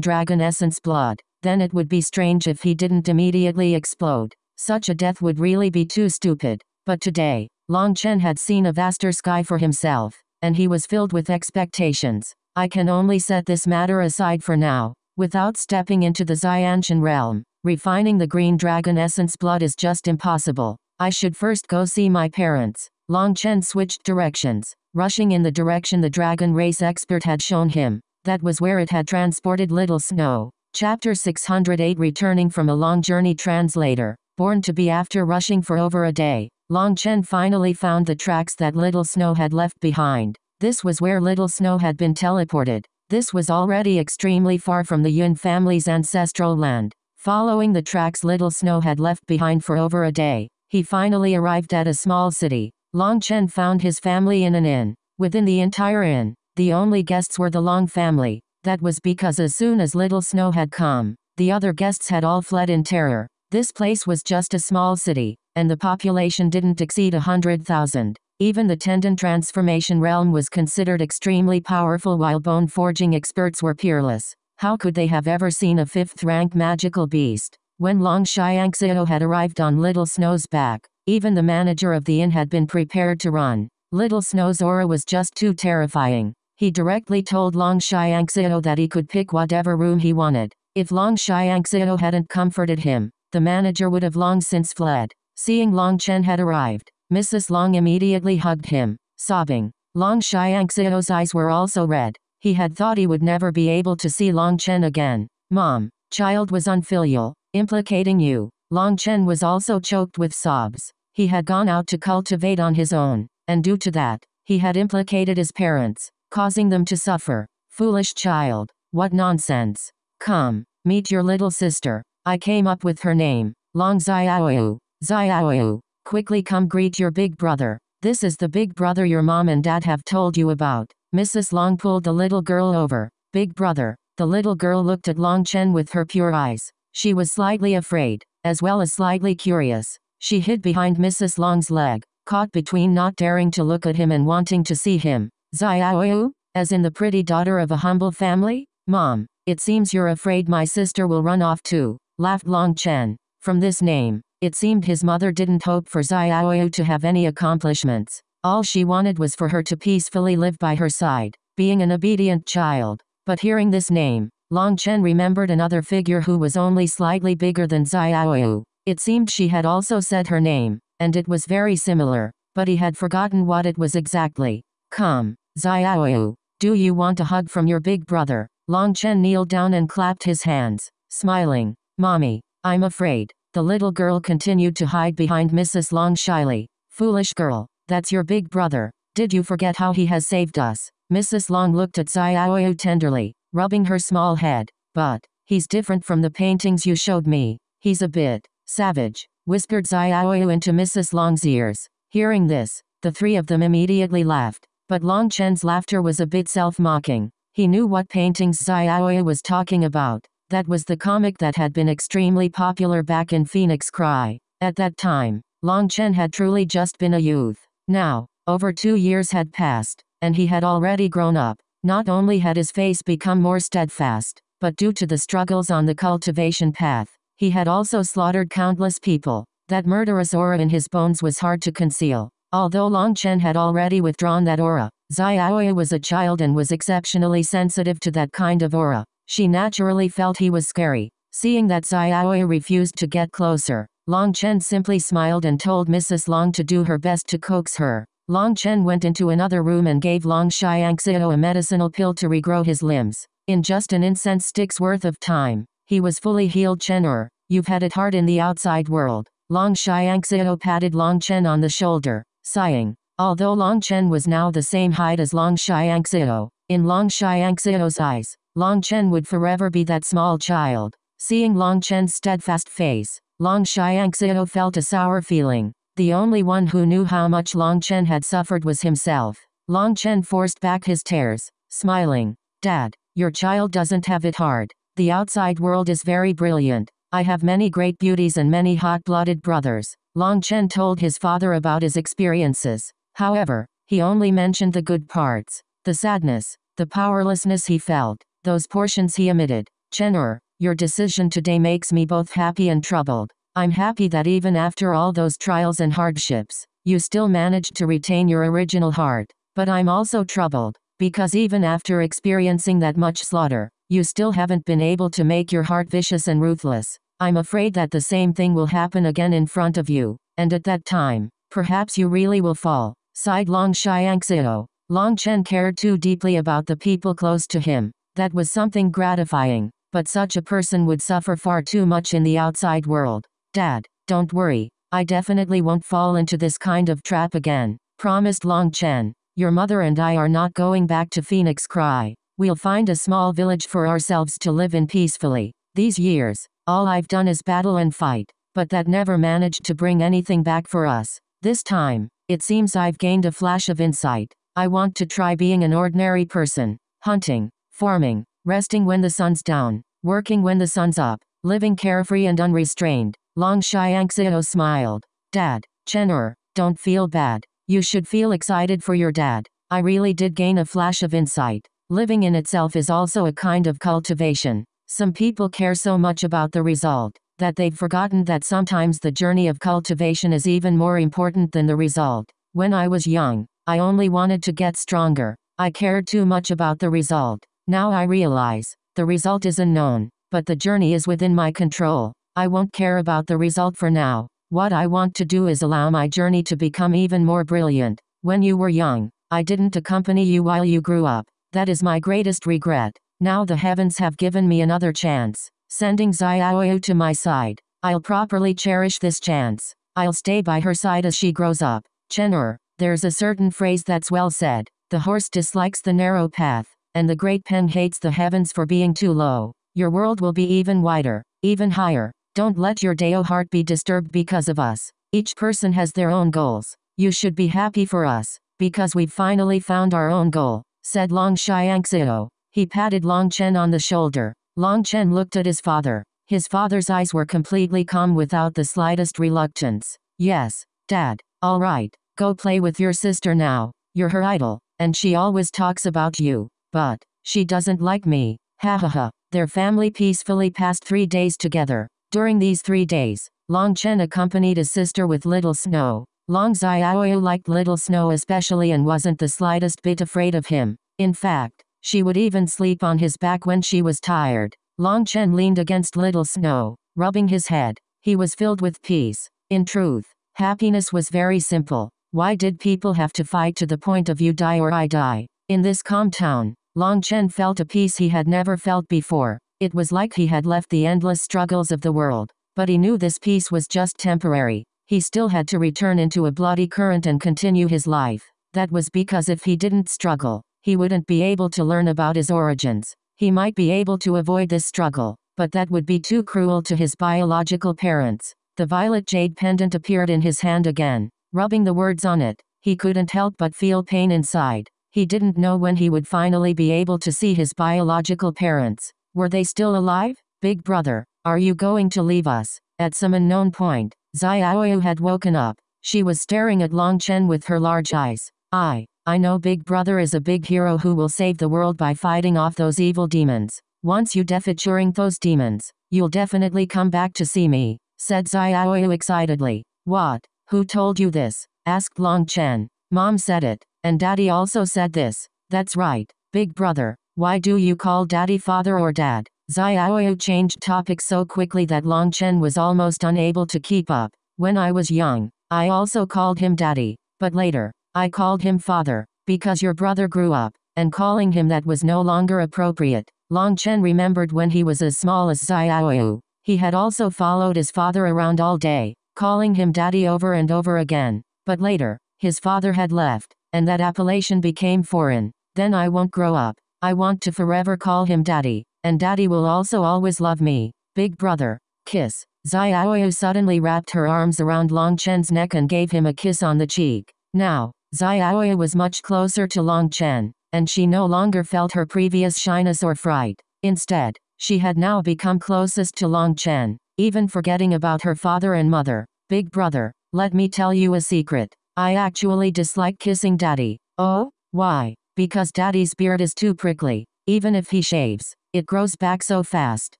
dragon essence blood, then it would be strange if he didn't immediately explode. Such a death would really be too stupid. But today, Long Chen had seen a vaster sky for himself, and he was filled with expectations. I can only set this matter aside for now. Without stepping into the Xiantian realm, refining the green dragon essence blood is just impossible. I should first go see my parents. Long Chen switched directions rushing in the direction the dragon race expert had shown him. That was where it had transported Little Snow. Chapter 608 Returning from a long journey translator. BornToBe after rushing for over a day, Long Chen finally found the tracks that Little Snow had left behind. This was where Little Snow had been teleported. This was already extremely far from the Yun family's ancestral land. Following the tracks Little Snow had left behind for over a day, he finally arrived at a small city. Long Chen found his family in an inn. Within the entire inn, the only guests were the Long family. That was because as soon as little snow had come, the other guests had all fled in terror. This place was just a small city, and the population didn't exceed a hundred thousand. Even the tendon transformation realm was considered extremely powerful while bone forging experts were peerless. How could they have ever seen a fifth rank magical beast? When Long Xiangxiao had arrived on Little Snow's back, even the manager of the inn had been prepared to run. Little Snow's aura was just too terrifying. He directly told Long Xiangxiao that he could pick whatever room he wanted. If Long Xiangxiao hadn't comforted him, the manager would have long since fled. Seeing Long Chen had arrived, Mrs. Long immediately hugged him, sobbing. Long Xiangxiao's eyes were also red. He had thought he would never be able to see Long Chen again. Mom, child was unfilial, implicating you. Long Chen was also choked with sobs. He had gone out to cultivate on his own, and due to that, he had implicated his parents, causing them to suffer. Foolish child, what nonsense. Come, meet your little sister. I came up with her name, Long Xiaoyu. Xiaoyu, quickly come greet your big brother. This is the big brother your mom and dad have told you about. Mrs. Long pulled the little girl over. Big brother. The little girl looked at Long Chen with her pure eyes. She was slightly afraid, as well as slightly curious. She hid behind Mrs. Long's leg, caught between not daring to look at him and wanting to see him. Xiaoyu, as in the pretty daughter of a humble family? Mom, it seems you're afraid my sister will run off too, laughed Long Chen. From this name, it seemed his mother didn't hope for Xiaoyu to have any accomplishments. All she wanted was for her to peacefully live by her side, being an obedient child. But hearing this name, Long Chen remembered another figure who was only slightly bigger than Xiaoyu. It seemed she had also said her name, and it was very similar, but he had forgotten what it was exactly. Come, Xiaoyu, do you want a hug from your big brother? Long Chen kneeled down and clapped his hands, smiling. Mommy, I'm afraid. The little girl continued to hide behind Mrs. Long shyly. Foolish girl, that's your big brother. Did you forget how he has saved us? Mrs. Long looked at Xiaoyu tenderly rubbing her small head. But, he's different from the paintings you showed me. He's a bit savage, whispered Xiaoyu into Mrs. Long's ears. Hearing this, the three of them immediately laughed. But Long Chen's laughter was a bit self-mocking. He knew what paintings Xiaoyu was talking about. That was the comic that had been extremely popular back in Phoenix Cry. At that time, Long Chen had truly just been a youth. Now, over two years had passed, and he had already grown up. Not only had his face become more steadfast, but due to the struggles on the cultivation path, he had also slaughtered countless people. That murderous aura in his bones was hard to conceal. Although Long Chen had already withdrawn that aura, Xiaoyu was a child and was exceptionally sensitive to that kind of aura. She naturally felt he was scary. Seeing that Xiaoyu refused to get closer, Long Chen simply smiled and told Mrs. Long to do her best to coax her. Long Chen went into another room and gave Long Xiangxiao a medicinal pill to regrow his limbs. In just an incense stick's worth of time, he was fully healed Chen Er. You've had it hard in the outside world. Long Xiangxiao patted Long Chen on the shoulder, sighing. Although Long Chen was now the same height as Long Xiangxiao, in Long Xiangxiao's eyes, Long Chen would forever be that small child. Seeing Long Chen's steadfast face, Long Xiangxiao felt a sour feeling. The only one who knew how much Long Chen had suffered was himself. Long Chen forced back his tears, smiling. Dad, your child doesn't have it hard. The outside world is very brilliant. I have many great beauties and many hot-blooded brothers. Long Chen told his father about his experiences. However, he only mentioned the good parts. The sadness, the powerlessness he felt, those portions he omitted. Chen Er, your decision today makes me both happy and troubled. I'm happy that even after all those trials and hardships, you still managed to retain your original heart. But I'm also troubled, because even after experiencing that much slaughter, you still haven't been able to make your heart vicious and ruthless. I'm afraid that the same thing will happen again in front of you, and at that time, perhaps you really will fall, sighed Long Xiangxiao. Long Chen cared too deeply about the people close to him. That was something gratifying, but such a person would suffer far too much in the outside world. Dad, don't worry, I definitely won't fall into this kind of trap again, promised Long Chen. Your mother and I are not going back to Phoenix Cry. We'll find a small village for ourselves to live in peacefully. These years, all I've done is battle and fight, but that never managed to bring anything back for us. This time, it seems I've gained a flash of insight. I want to try being an ordinary person, hunting, farming, resting when the sun's down, working when the sun's up, living carefree and unrestrained. Long Xiangxiao smiled. Dad, Chen Er, don't feel bad. You should feel excited for your dad. I really did gain a flash of insight. Living in itself is also a kind of cultivation. Some people care so much about the result that they've forgotten that sometimes the journey of cultivation is even more important than the result. When I was young, I only wanted to get stronger. I cared too much about the result. Now I realize, the result is unknown, but the journey is within my control. I won't care about the result for now. What I want to do is allow my journey to become even more brilliant. When you were young, I didn't accompany you while you grew up. That is my greatest regret. Now the heavens have given me another chance, sending Xiaoyu to my side. I'll properly cherish this chance. I'll stay by her side as she grows up. Chen Er, there's a certain phrase that's well said. The horse dislikes the narrow path, and the great pen hates the heavens for being too low. Your world will be even wider, even higher. Don't let your Dao heart be disturbed because of us. Each person has their own goals. You should be happy for us, because we've finally found our own goal, said Long Xiangxiao. He patted Long Chen on the shoulder. Long Chen looked at his father. His father's eyes were completely calm without the slightest reluctance. Yes, Dad, all right, go play with your sister now. You're her idol, and she always talks about you. But, she doesn't like me. Ha ha ha. Their family peacefully passed three days together. During these three days, Long Chen accompanied his sister with Little Snow. Long Xiaoyu liked Little Snow especially and wasn't the slightest bit afraid of him. In fact, she would even sleep on his back when she was tired. Long Chen leaned against Little Snow, rubbing his head. He was filled with peace. In truth, happiness was very simple. Why did people have to fight to the point of you die or I die? In this calm town, Long Chen felt a peace he had never felt before. It was like he had left the endless struggles of the world. But he knew this peace was just temporary. He still had to return into a bloody current and continue his life. That was because if he didn't struggle, he wouldn't be able to learn about his origins. He might be able to avoid this struggle, but that would be too cruel to his biological parents. The violet jade pendant appeared in his hand again, rubbing the words on it. He couldn't help but feel pain inside. He didn't know when he would finally be able to see his biological parents. Were they still alive? Big brother, are you going to leave us? At some unknown point, Xiaoyu had woken up. She was staring at Long Chen with her large eyes. I, I know Big Brother is a big hero who will save the world by fighting off those evil demons. Once you defeat those demons, you'll definitely come back to see me, said Xiaoyu excitedly. What? Who told you this? asked Long Chen. Mom said it, and Daddy also said this. That's right, Big Brother. Why do you call Daddy father or dad? Xiaoyu changed topic so quickly that Long Chen was almost unable to keep up. When I was young, I also called him Daddy. But later, I called him father, because your brother grew up, and calling him that was no longer appropriate. Long Chen remembered when he was as small as Xiaoyu. He had also followed his father around all day, calling him daddy over and over again. But later, his father had left, and that appellation became foreign. Then I won't grow up. I want to forever call him daddy, and daddy will also always love me. Big brother. Kiss. Xiaoyu suddenly wrapped her arms around Long Chen's neck and gave him a kiss on the cheek. Now, Xiaoyu was much closer to Long Chen, and she no longer felt her previous shyness or fright. Instead, she had now become closest to Long Chen, even forgetting about her father and mother. Big brother, let me tell you a secret. I actually dislike kissing daddy. Oh? Why? Because daddy's beard is too prickly. Even if he shaves, it grows back so fast,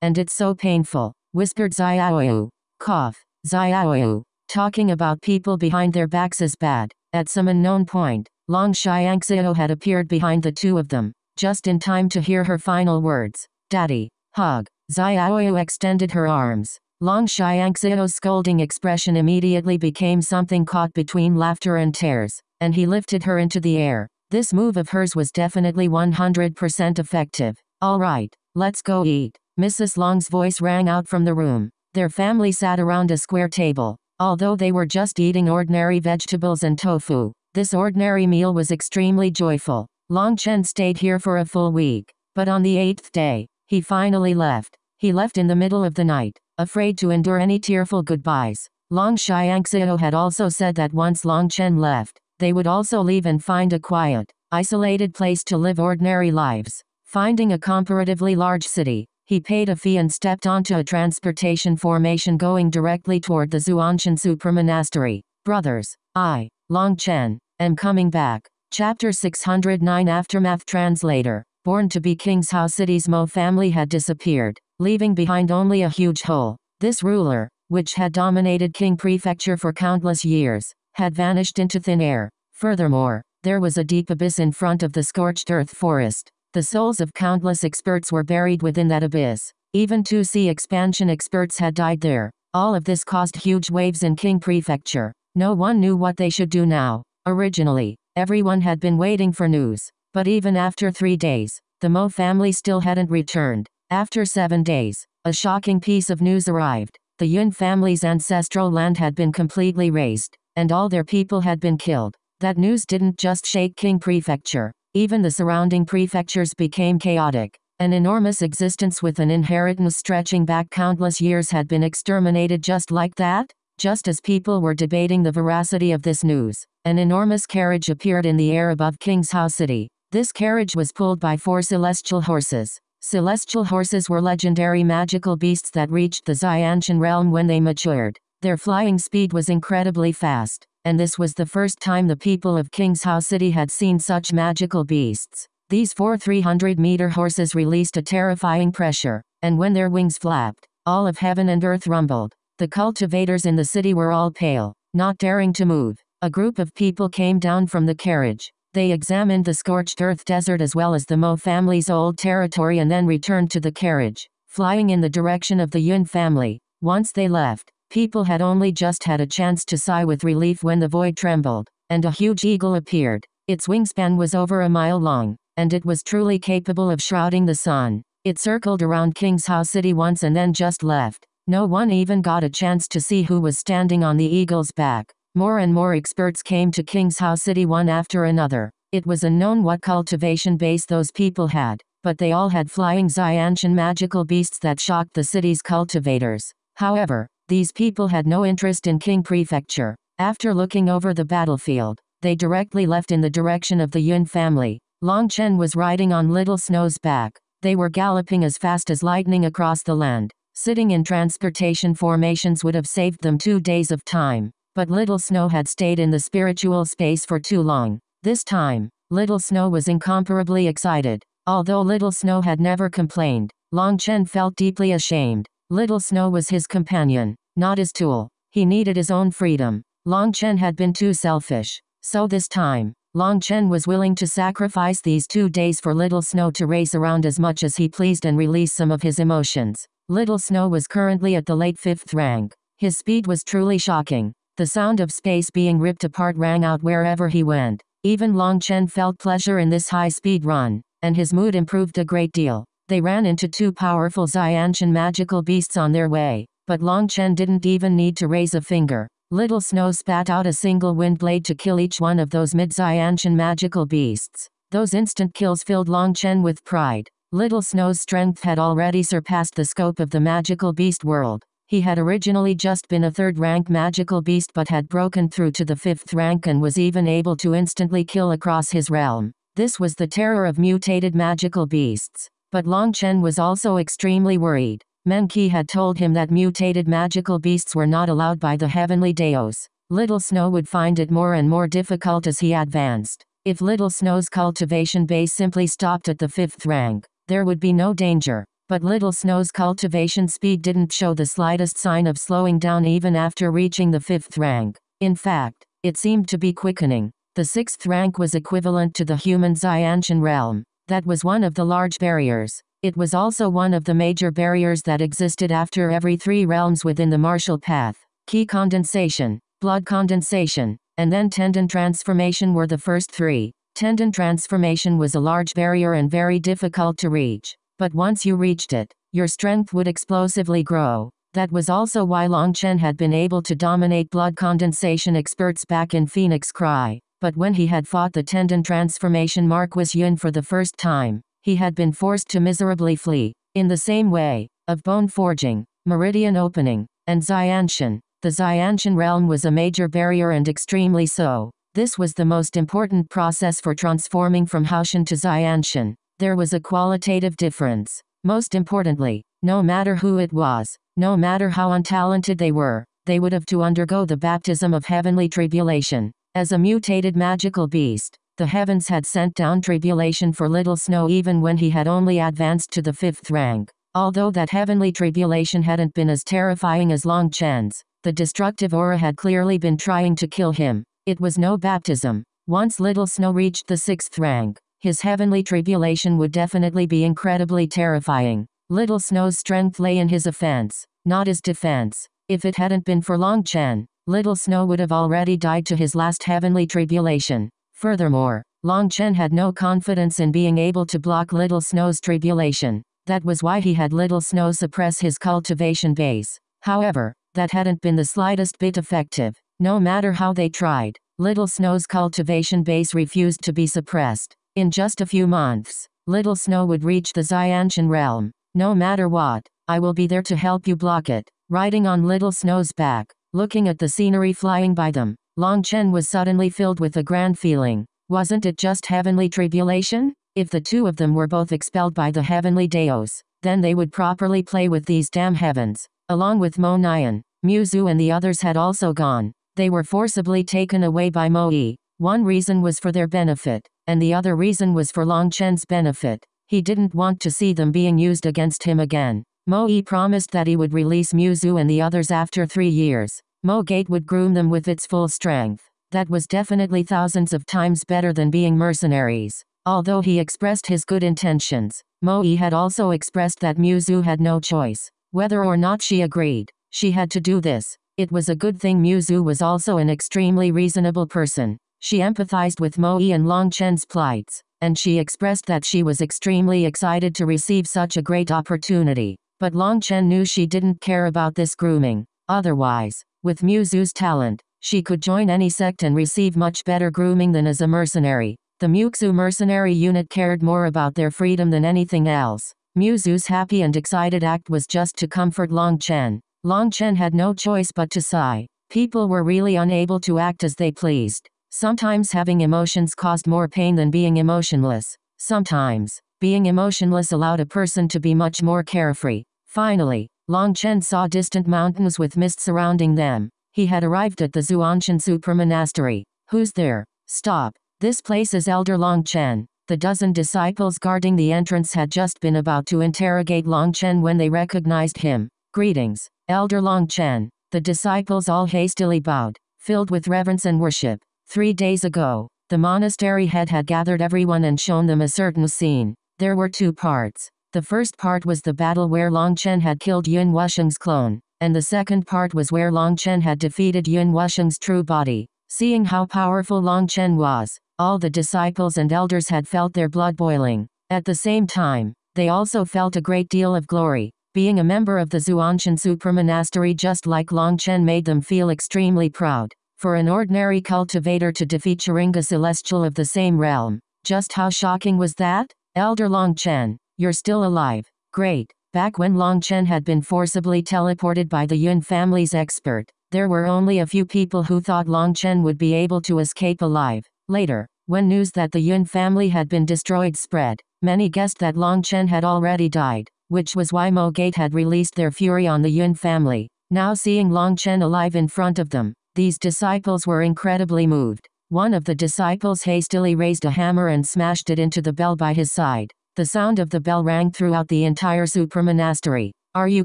and it's so painful, whispered Xiaoyu. Cough. Xiaoyu. Talking about people behind their backs is bad. At some unknown point, Long Xiangxiao had appeared behind the two of them, just in time to hear her final words. Daddy. Hug. Xiaoyu extended her arms. Long Xiangxiao's scolding expression immediately became something caught between laughter and tears, and he lifted her into the air. This move of hers was definitely 100% effective. All right, let's go eat. Mrs. Long's voice rang out from the room. Their family sat around a square table. Although they were just eating ordinary vegetables and tofu, this ordinary meal was extremely joyful. Long Chen stayed here for a full week, but on the eighth day, he finally left. He left in the middle of the night afraid to endure any tearful goodbyes. Long Xiangxiao had also said that once Long Chen left, they would also leave and find a quiet, isolated place to live ordinary lives. Finding a comparatively large city, he paid a fee and stepped onto a transportation formation going directly toward the Xuantian Super Monastery. Brothers, I, Long Chen, am coming back. Chapter 609 Aftermath Translator BornToBe King's Hao City's Mo family had disappeared leaving behind only a huge hole. This ruler, which had dominated King Prefecture for countless years, had vanished into thin air. Furthermore, there was a deep abyss in front of the scorched earth forest. The souls of countless experts were buried within that abyss. Even 2 sea expansion experts had died there. All of this caused huge waves in King Prefecture. No one knew what they should do now. Originally, everyone had been waiting for news. But even after three days, the Mo family still hadn't returned. After seven days, a shocking piece of news arrived. The Yun family's ancestral land had been completely razed, and all their people had been killed. That news didn't just shake King Prefecture, even the surrounding prefectures became chaotic. An enormous existence with an inheritance stretching back countless years had been exterminated just like that? Just as people were debating the veracity of this news, an enormous carriage appeared in the air above King's House City. This carriage was pulled by four celestial horses. Celestial horses were legendary magical beasts that reached the Xiantian realm when they matured. Their flying speed was incredibly fast, and this was the first time the people of King's Hao City had seen such magical beasts. These four 300-meter horses released a terrifying pressure, and when their wings flapped, all of heaven and earth rumbled. The cultivators in the city were all pale, not daring to move. A group of people came down from the carriage, they examined the scorched earth desert as well as the Mo family's old territory and then returned to the carriage, flying in the direction of the Yun family. Once they left, people had only just had a chance to sigh with relief when the void trembled, and a huge eagle appeared. Its wingspan was over a mile long, and it was truly capable of shrouding the sun. It circled around King's House City once and then just left. No one even got a chance to see who was standing on the eagle's back. More and more experts came to King's Hao City one after another. It was unknown what cultivation base those people had, but they all had flying Xiantian magical beasts that shocked the city's cultivators. However, these people had no interest in King Prefecture. After looking over the battlefield, they directly left in the direction of the Yun family. Long Chen was riding on Little Snow's back. They were galloping as fast as lightning across the land. Sitting in transportation formations would have saved them two days of time. But Little Snow had stayed in the spiritual space for too long. This time, Little Snow was incomparably excited. Although Little Snow had never complained, Long Chen felt deeply ashamed. Little Snow was his companion, not his tool. He needed his own freedom. Long Chen had been too selfish. So this time, Long Chen was willing to sacrifice these two days for Little Snow to race around as much as he pleased and release some of his emotions. Little Snow was currently at the late fifth rank. His speed was truly shocking. The sound of space being ripped apart rang out wherever he went. Even Long Chen felt pleasure in this high-speed run, and his mood improved a great deal. They ran into two powerful Xiantian magical beasts on their way, but Long Chen didn't even need to raise a finger. Little Snow spat out a single wind blade to kill each one of those mid-Xiantian magical beasts. Those instant kills filled Long Chen with pride. Little Snow's strength had already surpassed the scope of the magical beast world. He had originally just been a third-rank magical beast but had broken through to the fifth rank and was even able to instantly kill across his realm. This was the terror of mutated magical beasts. But Long Chen was also extremely worried. Meng Qi had told him that mutated magical beasts were not allowed by the heavenly Daos. Little Snow would find it more and more difficult as he advanced. If Little Snow's cultivation base simply stopped at the fifth rank, there would be no danger. But Little Snow's cultivation speed didn't show the slightest sign of slowing down even after reaching the fifth rank. In fact, it seemed to be quickening. The sixth rank was equivalent to the human Xiantian realm. That was one of the large barriers. It was also one of the major barriers that existed after every three realms within the martial path. Qi condensation, blood condensation, and then tendon transformation were the first three. Tendon transformation was a large barrier and very difficult to reach. But once you reached it, your strength would explosively grow. That was also why Long Chen had been able to dominate blood condensation experts back in Phoenix Cry. But when he had fought the tendon transformation Marquis Yun for the first time, he had been forced to miserably flee. In the same way, of bone forging, meridian opening, and Xiantian, the Xiantian realm was a major barrier and extremely so. This was the most important process for transforming from Houtian to Xiantian. There was a qualitative difference. Most importantly, no matter who it was, no matter how untalented they were, they would have to undergo the baptism of heavenly tribulation. As a mutated magical beast, the heavens had sent down tribulation for Little Snow even when he had only advanced to the fifth rank. Although that heavenly tribulation hadn't been as terrifying as Long Chen's, the destructive aura had clearly been trying to kill him. It was no baptism. Once Little Snow reached the sixth rank, his heavenly tribulation would definitely be incredibly terrifying. Little Snow's strength lay in his offense, not his defense. If it hadn't been for Long Chen, Little Snow would have already died to his last heavenly tribulation. Furthermore, Long Chen had no confidence in being able to block Little Snow's tribulation. That was why he had Little Snow suppress his cultivation base. However, that hadn't been the slightest bit effective. No matter how they tried, Little Snow's cultivation base refused to be suppressed. In just a few months, Little Snow would reach the Xiantian realm. No matter what, I will be there to help you block it. Riding on Little Snow's back, looking at the scenery flying by them, Long Chen was suddenly filled with a grand feeling. Wasn't it just heavenly tribulation? If the two of them were both expelled by the heavenly Daos, then they would properly play with these damn heavens. Along with Mo Nian, Muzu and the others had also gone. They were forcibly taken away by Mo Yi. One reason was for their benefit and the other reason was for Long Chen's benefit. He didn't want to see them being used against him again. Mo Yi promised that he would release Muzu and the others after three years. Mo Gate would groom them with its full strength. That was definitely thousands of times better than being mercenaries. Although he expressed his good intentions, Mo Yi had also expressed that Muzu had no choice. Whether or not she agreed, she had to do this. It was a good thing Muzu was also an extremely reasonable person. She empathized with Mo Yi and Long Chen's plights, and she expressed that she was extremely excited to receive such a great opportunity. But Long Chen knew she didn't care about this grooming. Otherwise, with Muzu's talent, she could join any sect and receive much better grooming than as a mercenary. The Muxu mercenary unit cared more about their freedom than anything else. Muzu's happy and excited act was just to comfort Long Chen. Long Chen had no choice but to sigh. People were really unable to act as they pleased. Sometimes having emotions caused more pain than being emotionless. Sometimes, being emotionless allowed a person to be much more carefree. Finally, Long Chen saw distant mountains with mist surrounding them. He had arrived at the Xuantian Super Monastery. Who's there? Stop. This place is Elder Long Chen. The dozen disciples guarding the entrance had just been about to interrogate Long Chen when they recognized him. Greetings, Elder Long Chen. The disciples all hastily bowed, filled with reverence and worship. Three days ago, the monastery head had gathered everyone and shown them a certain scene. There were two parts. The first part was the battle where Long Chen had killed Yun Wusheng's clone. and the second part was where Long Chen had defeated Yun Wusheng's true body. Seeing how powerful Long Chen was, all the disciples and elders had felt their blood boiling. At the same time, they also felt a great deal of glory. Being a member of the Xuantian Supramonastery just like Long Chen made them feel extremely proud. For an ordinary cultivator to defeat Sharinga Celestial of the same realm, just how shocking was that? Elder Long Chen, you're still alive. Great. Back when Long Chen had been forcibly teleported by the Yun family's expert, there were only a few people who thought Long Chen would be able to escape alive. Later, when news that the Yun family had been destroyed spread, many guessed that Long Chen had already died, which was why Mo Gate had released their fury on the Yun family. Now seeing Long Chen alive in front of them, these disciples were incredibly moved. One of the disciples hastily raised a hammer and smashed it into the bell by his side. The sound of the bell rang throughout the entire supramonastery. Are you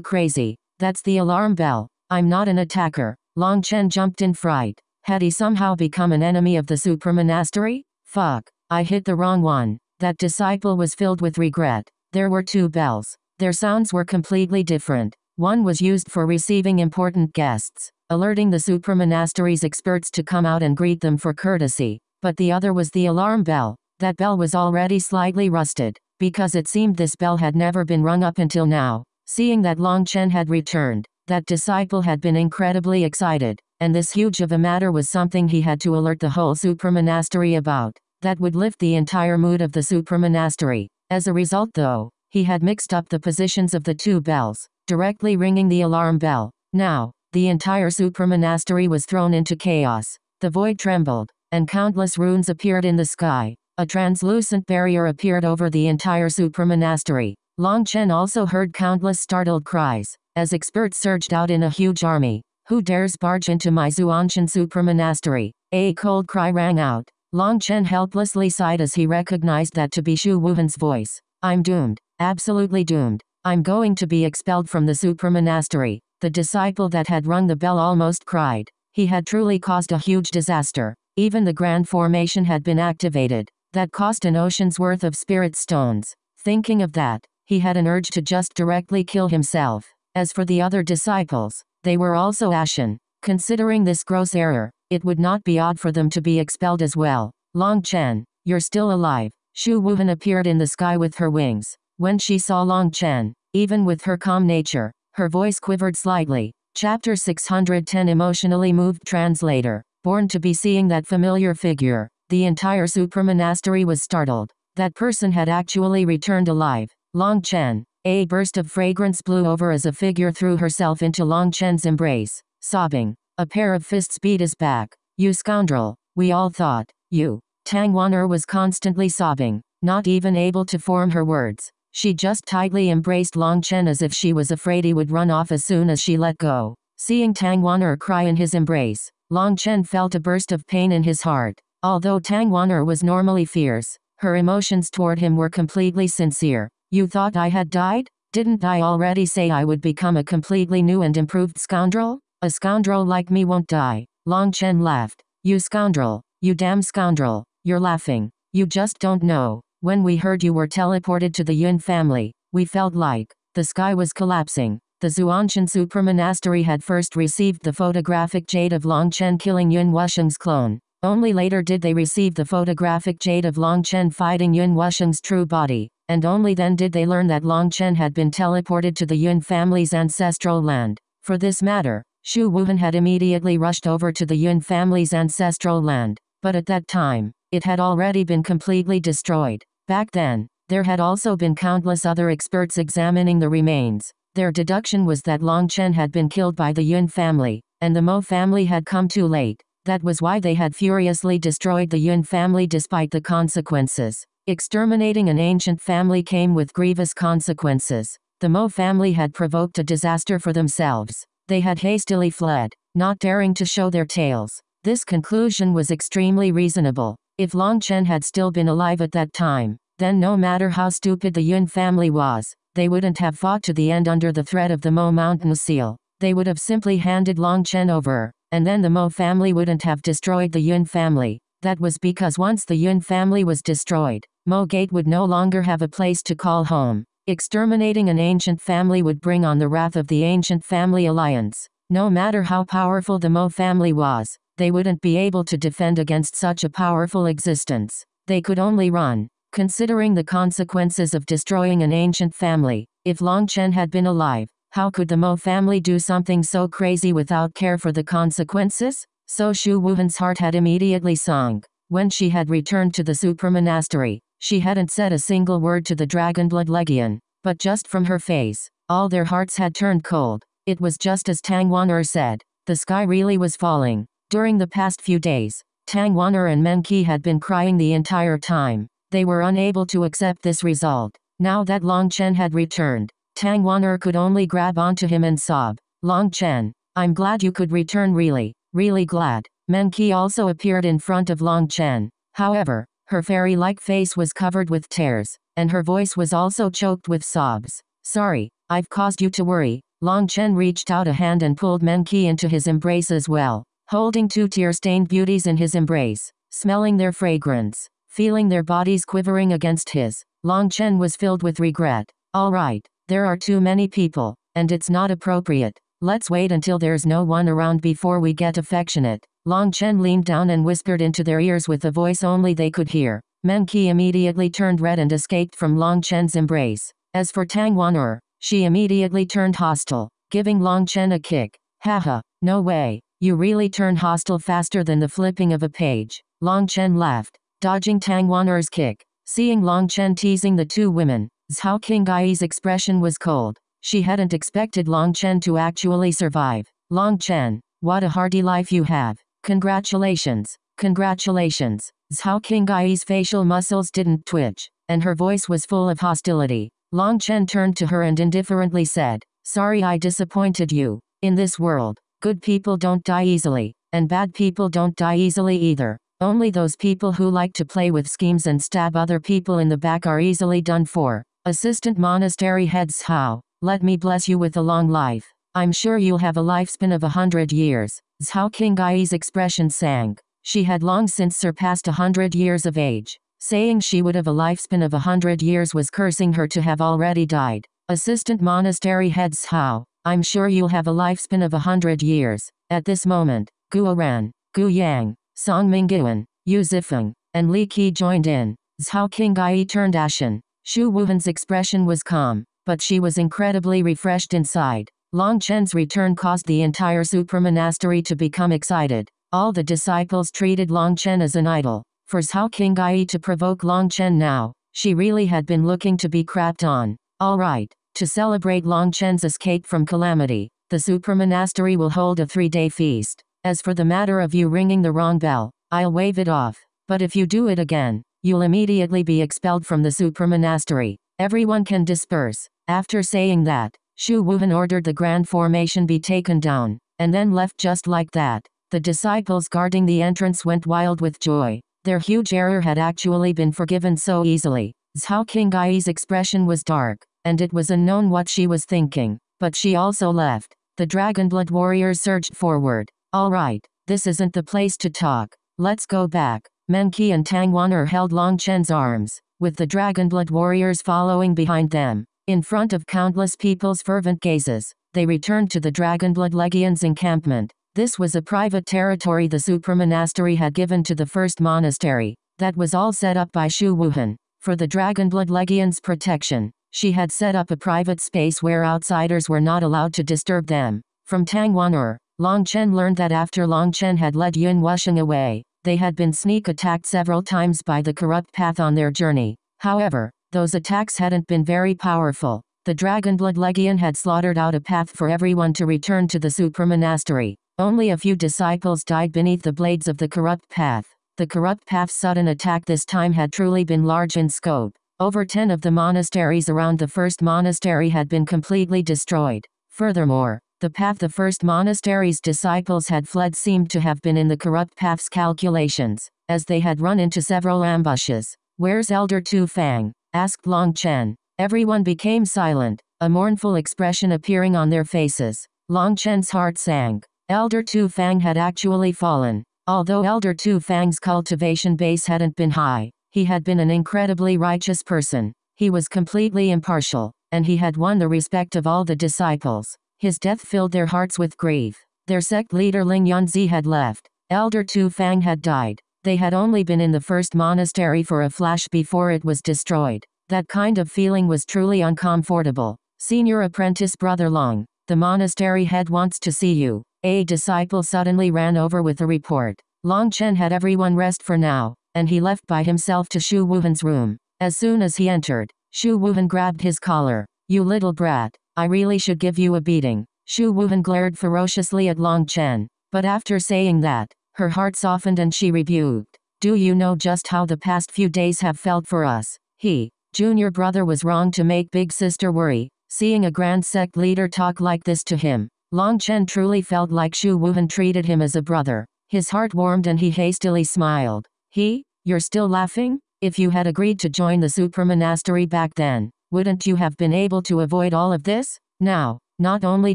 crazy? That's the alarm bell. I'm not an attacker. Long Chen jumped in fright. Had he somehow become an enemy of the supramonastery? Fuck. I hit the wrong one. That disciple was filled with regret. There were two bells. Their sounds were completely different. One was used for receiving important guests alerting the supramonastery's experts to come out and greet them for courtesy, but the other was the alarm bell. That bell was already slightly rusted, because it seemed this bell had never been rung up until now. Seeing that Long Chen had returned, that disciple had been incredibly excited, and this huge of a matter was something he had to alert the whole supramonastery about. That would lift the entire mood of the supramonastery. As a result though, he had mixed up the positions of the two bells, directly ringing the alarm bell. Now, the entire supramonastery was thrown into chaos. The void trembled, and countless runes appeared in the sky. A translucent barrier appeared over the entire supramonastery. Long Chen also heard countless startled cries, as experts surged out in a huge army. Who dares barge into my Xuantian supramonastery? A cold cry rang out. Long Chen helplessly sighed as he recognized that to be Shu Wuhan's voice. I'm doomed. Absolutely doomed. I'm going to be expelled from the supramonastery. The disciple that had rung the bell almost cried. He had truly caused a huge disaster. Even the grand formation had been activated. That cost an ocean's worth of spirit stones. Thinking of that, he had an urge to just directly kill himself. As for the other disciples, they were also ashen. Considering this gross error, it would not be odd for them to be expelled as well. Long Chen, you're still alive. Shu Wuhan appeared in the sky with her wings. When she saw Long Chen, even with her calm nature, her voice quivered slightly. Chapter 610 Emotionally Moved Translator. BornToBe seeing that familiar figure, the entire supramonastery was startled. That person had actually returned alive. Long Chen. A burst of fragrance blew over as a figure threw herself into Long Chen's embrace, sobbing. A pair of fists beat his back. You scoundrel. We all thought. You. Tang Wan'er was constantly sobbing, not even able to form her words. She just tightly embraced Long Chen as if she was afraid he would run off as soon as she let go. Seeing Tang Wan'er cry in his embrace, Long Chen felt a burst of pain in his heart. Although Tang Wan'er was normally fierce, her emotions toward him were completely sincere. You thought I had died? Didn't I already say I would become a completely new and improved scoundrel? A scoundrel like me won't die. Long Chen laughed. You scoundrel. You damn scoundrel. You're laughing. You just don't know. When we heard you were teleported to the Yun family, we felt like the sky was collapsing. The Xuantian Supramonastery had first received the photographic jade of Long Chen killing Yun Wusheng's clone. Only later did they receive the photographic jade of Long Chen fighting Yun Wusheng's true body, and only then did they learn that Long Chen had been teleported to the Yun family's ancestral land. For this matter, Shu Wuhan had immediately rushed over to the Yun family's ancestral land, but at that time, it had already been completely destroyed. Back then, there had also been countless other experts examining the remains. Their deduction was that Long Chen had been killed by the Yun family, and the Mo family had come too late. That was why they had furiously destroyed the Yun family despite the consequences. Exterminating an ancient family came with grievous consequences. The Mo family had provoked a disaster for themselves. They had hastily fled, not daring to show their tails. This conclusion was extremely reasonable. If Long Chen had still been alive at that time, then no matter how stupid the Yun family was, they wouldn't have fought to the end under the threat of the Mo Mountain Seal. They would have simply handed Long Chen over, and then the Mo family wouldn't have destroyed the Yun family. That was because once the Yun family was destroyed, Mo Gate would no longer have a place to call home. Exterminating an ancient family would bring on the wrath of the ancient family alliance. No matter how powerful the Mo family was, they wouldn't be able to defend against such a powerful existence. They could only run. Considering the consequences of destroying an ancient family, if Long Chen had been alive, how could the Mo family do something so crazy without care for the consequences? So Shu Wuhan's heart had immediately sunk. When she had returned to the super monastery, she hadn't said a single word to the Dragonblood Legion, but just from her face, all their hearts had turned cold. It was just as Tang Wan'er said, the sky really was falling. During the past few days, Tang Wan'er and Meng Qi had been crying the entire time. They were unable to accept this result. Now that Long Chen had returned, Tang Wan'er could only grab onto him and sob. Long Chen, I'm glad you could return really, really glad. Meng Qi also appeared in front of Long Chen. However, her fairy-like face was covered with tears, and her voice was also choked with sobs. Sorry, I've caused you to worry. Long Chen reached out a hand and pulled Meng Qi into his embrace as well holding two tear-stained beauties in his embrace, smelling their fragrance, feeling their bodies quivering against his. Long Chen was filled with regret. All right, there are too many people, and it's not appropriate. Let's wait until there's no one around before we get affectionate. Long Chen leaned down and whispered into their ears with a voice only they could hear. Meng Qi immediately turned red and escaped from Long Chen's embrace. As for Tang Wan'er, she immediately turned hostile, giving Long Chen a kick. Haha, no way. You really turn hostile faster than the flipping of a page. Long Chen laughed, dodging Tang Wan'er's kick. Seeing Long Chen teasing the two women, Zhao Qinggai's expression was cold. She hadn't expected Long Chen to actually survive. Long Chen, what a hardy life you have. Congratulations. Congratulations. Zhao Qinggai's facial muscles didn't twitch, and her voice was full of hostility. Long Chen turned to her and indifferently said, Sorry I disappointed you. In this world, Good people don't die easily, and bad people don't die easily either. Only those people who like to play with schemes and stab other people in the back are easily done for. Assistant Monastery Head Zhao, let me bless you with a long life. I'm sure you'll have a lifespan of a hundred years. Zhao Qinggai's expression sank. She had long since surpassed a hundred years of age. Saying she would have a lifespan of a hundred years was cursing her to have already died. Assistant Monastery Head Zhao, I'm sure you'll have a lifespan of a hundred years. At this moment, Guo Ran, Gu Yang, Song Mingyuan, Yu Zifeng, and Li Qi joined in. Zhao Qinggai turned ashen. Shu Wuhan's expression was calm, but she was incredibly refreshed inside. Long Chen's return caused the entire super monastery to become excited. All the disciples treated Long Chen as an idol. For Zhao Qingai to provoke Long Chen now, she really had been looking to be crapped on. Alright, to celebrate Long Chen's escape from calamity, the super monastery will hold a three-day feast. As for the matter of you ringing the wrong bell, I'll wave it off. But if you do it again, you'll immediately be expelled from the super monastery. Everyone can disperse. After saying that, Shu Wuhan ordered the grand formation be taken down, and then left just like that. The disciples guarding the entrance went wild with joy. Their huge error had actually been forgiven so easily. Zhao Qinggai's expression was dark and it was unknown what she was thinking. But she also left. The Dragonblood warriors surged forward. Alright, this isn't the place to talk. Let's go back. Meng Qi and Tang Wan'er held Long Chen's arms, with the Dragonblood warriors following behind them. In front of countless people's fervent gazes, they returned to the Dragonblood Legion's encampment. This was a private territory the super monastery had given to the first monastery. That was all set up by Shu Wuhan, for the Dragonblood Legion's protection. She had set up a private space where outsiders were not allowed to disturb them. From Tang Wan'er, Long Chen learned that after Long Chen had led Yun Wusheng away, they had been sneak attacked several times by the corrupt path on their journey. However, those attacks hadn't been very powerful. The Dragonblood Legion had slaughtered out a path for everyone to return to the super monastery. Only a few disciples died beneath the blades of the corrupt path. The corrupt path's sudden attack this time had truly been large in scope. Over 10 of the monasteries around the first monastery had been completely destroyed. Furthermore, the path the first monastery's disciples had fled seemed to have been in the corrupt path's calculations, as they had run into several ambushes. Where's Elder Tu Fang? asked Long Chen. Everyone became silent, a mournful expression appearing on their faces. Long Chen's heart sank. Elder Tu Fang had actually fallen. Although Elder Tu Fang's cultivation base hadn't been high, he had been an incredibly righteous person. He was completely impartial. and he had won the respect of all the disciples. His death filled their hearts with grief. Their sect leader Ling Yunzi had left. Elder Tu Fang had died. They had only been in the first monastery for a flash before it was destroyed. That kind of feeling was truly uncomfortable. Senior apprentice Brother Long, the monastery head wants to see you. A disciple suddenly ran over with a report. Long Chen had everyone rest for now, and he left by himself to Shu Wuhan's room. As soon as he entered, Shu Wuhan grabbed his collar. You little brat, I really should give you a beating. Shu Wuhan glared ferociously at Long Chen, but after saying that, her heart softened and she rebuked. Do you know just how the past few days have felt for us? He, junior brother was wrong to make big sister worry, seeing a grand sect leader talk like this to him. Long Chen truly felt like Shu Wuhan treated him as a brother. His heart warmed and he hastily smiled. He? You're still laughing? If you had agreed to join the supermonastery back then, wouldn't you have been able to avoid all of this? Now, not only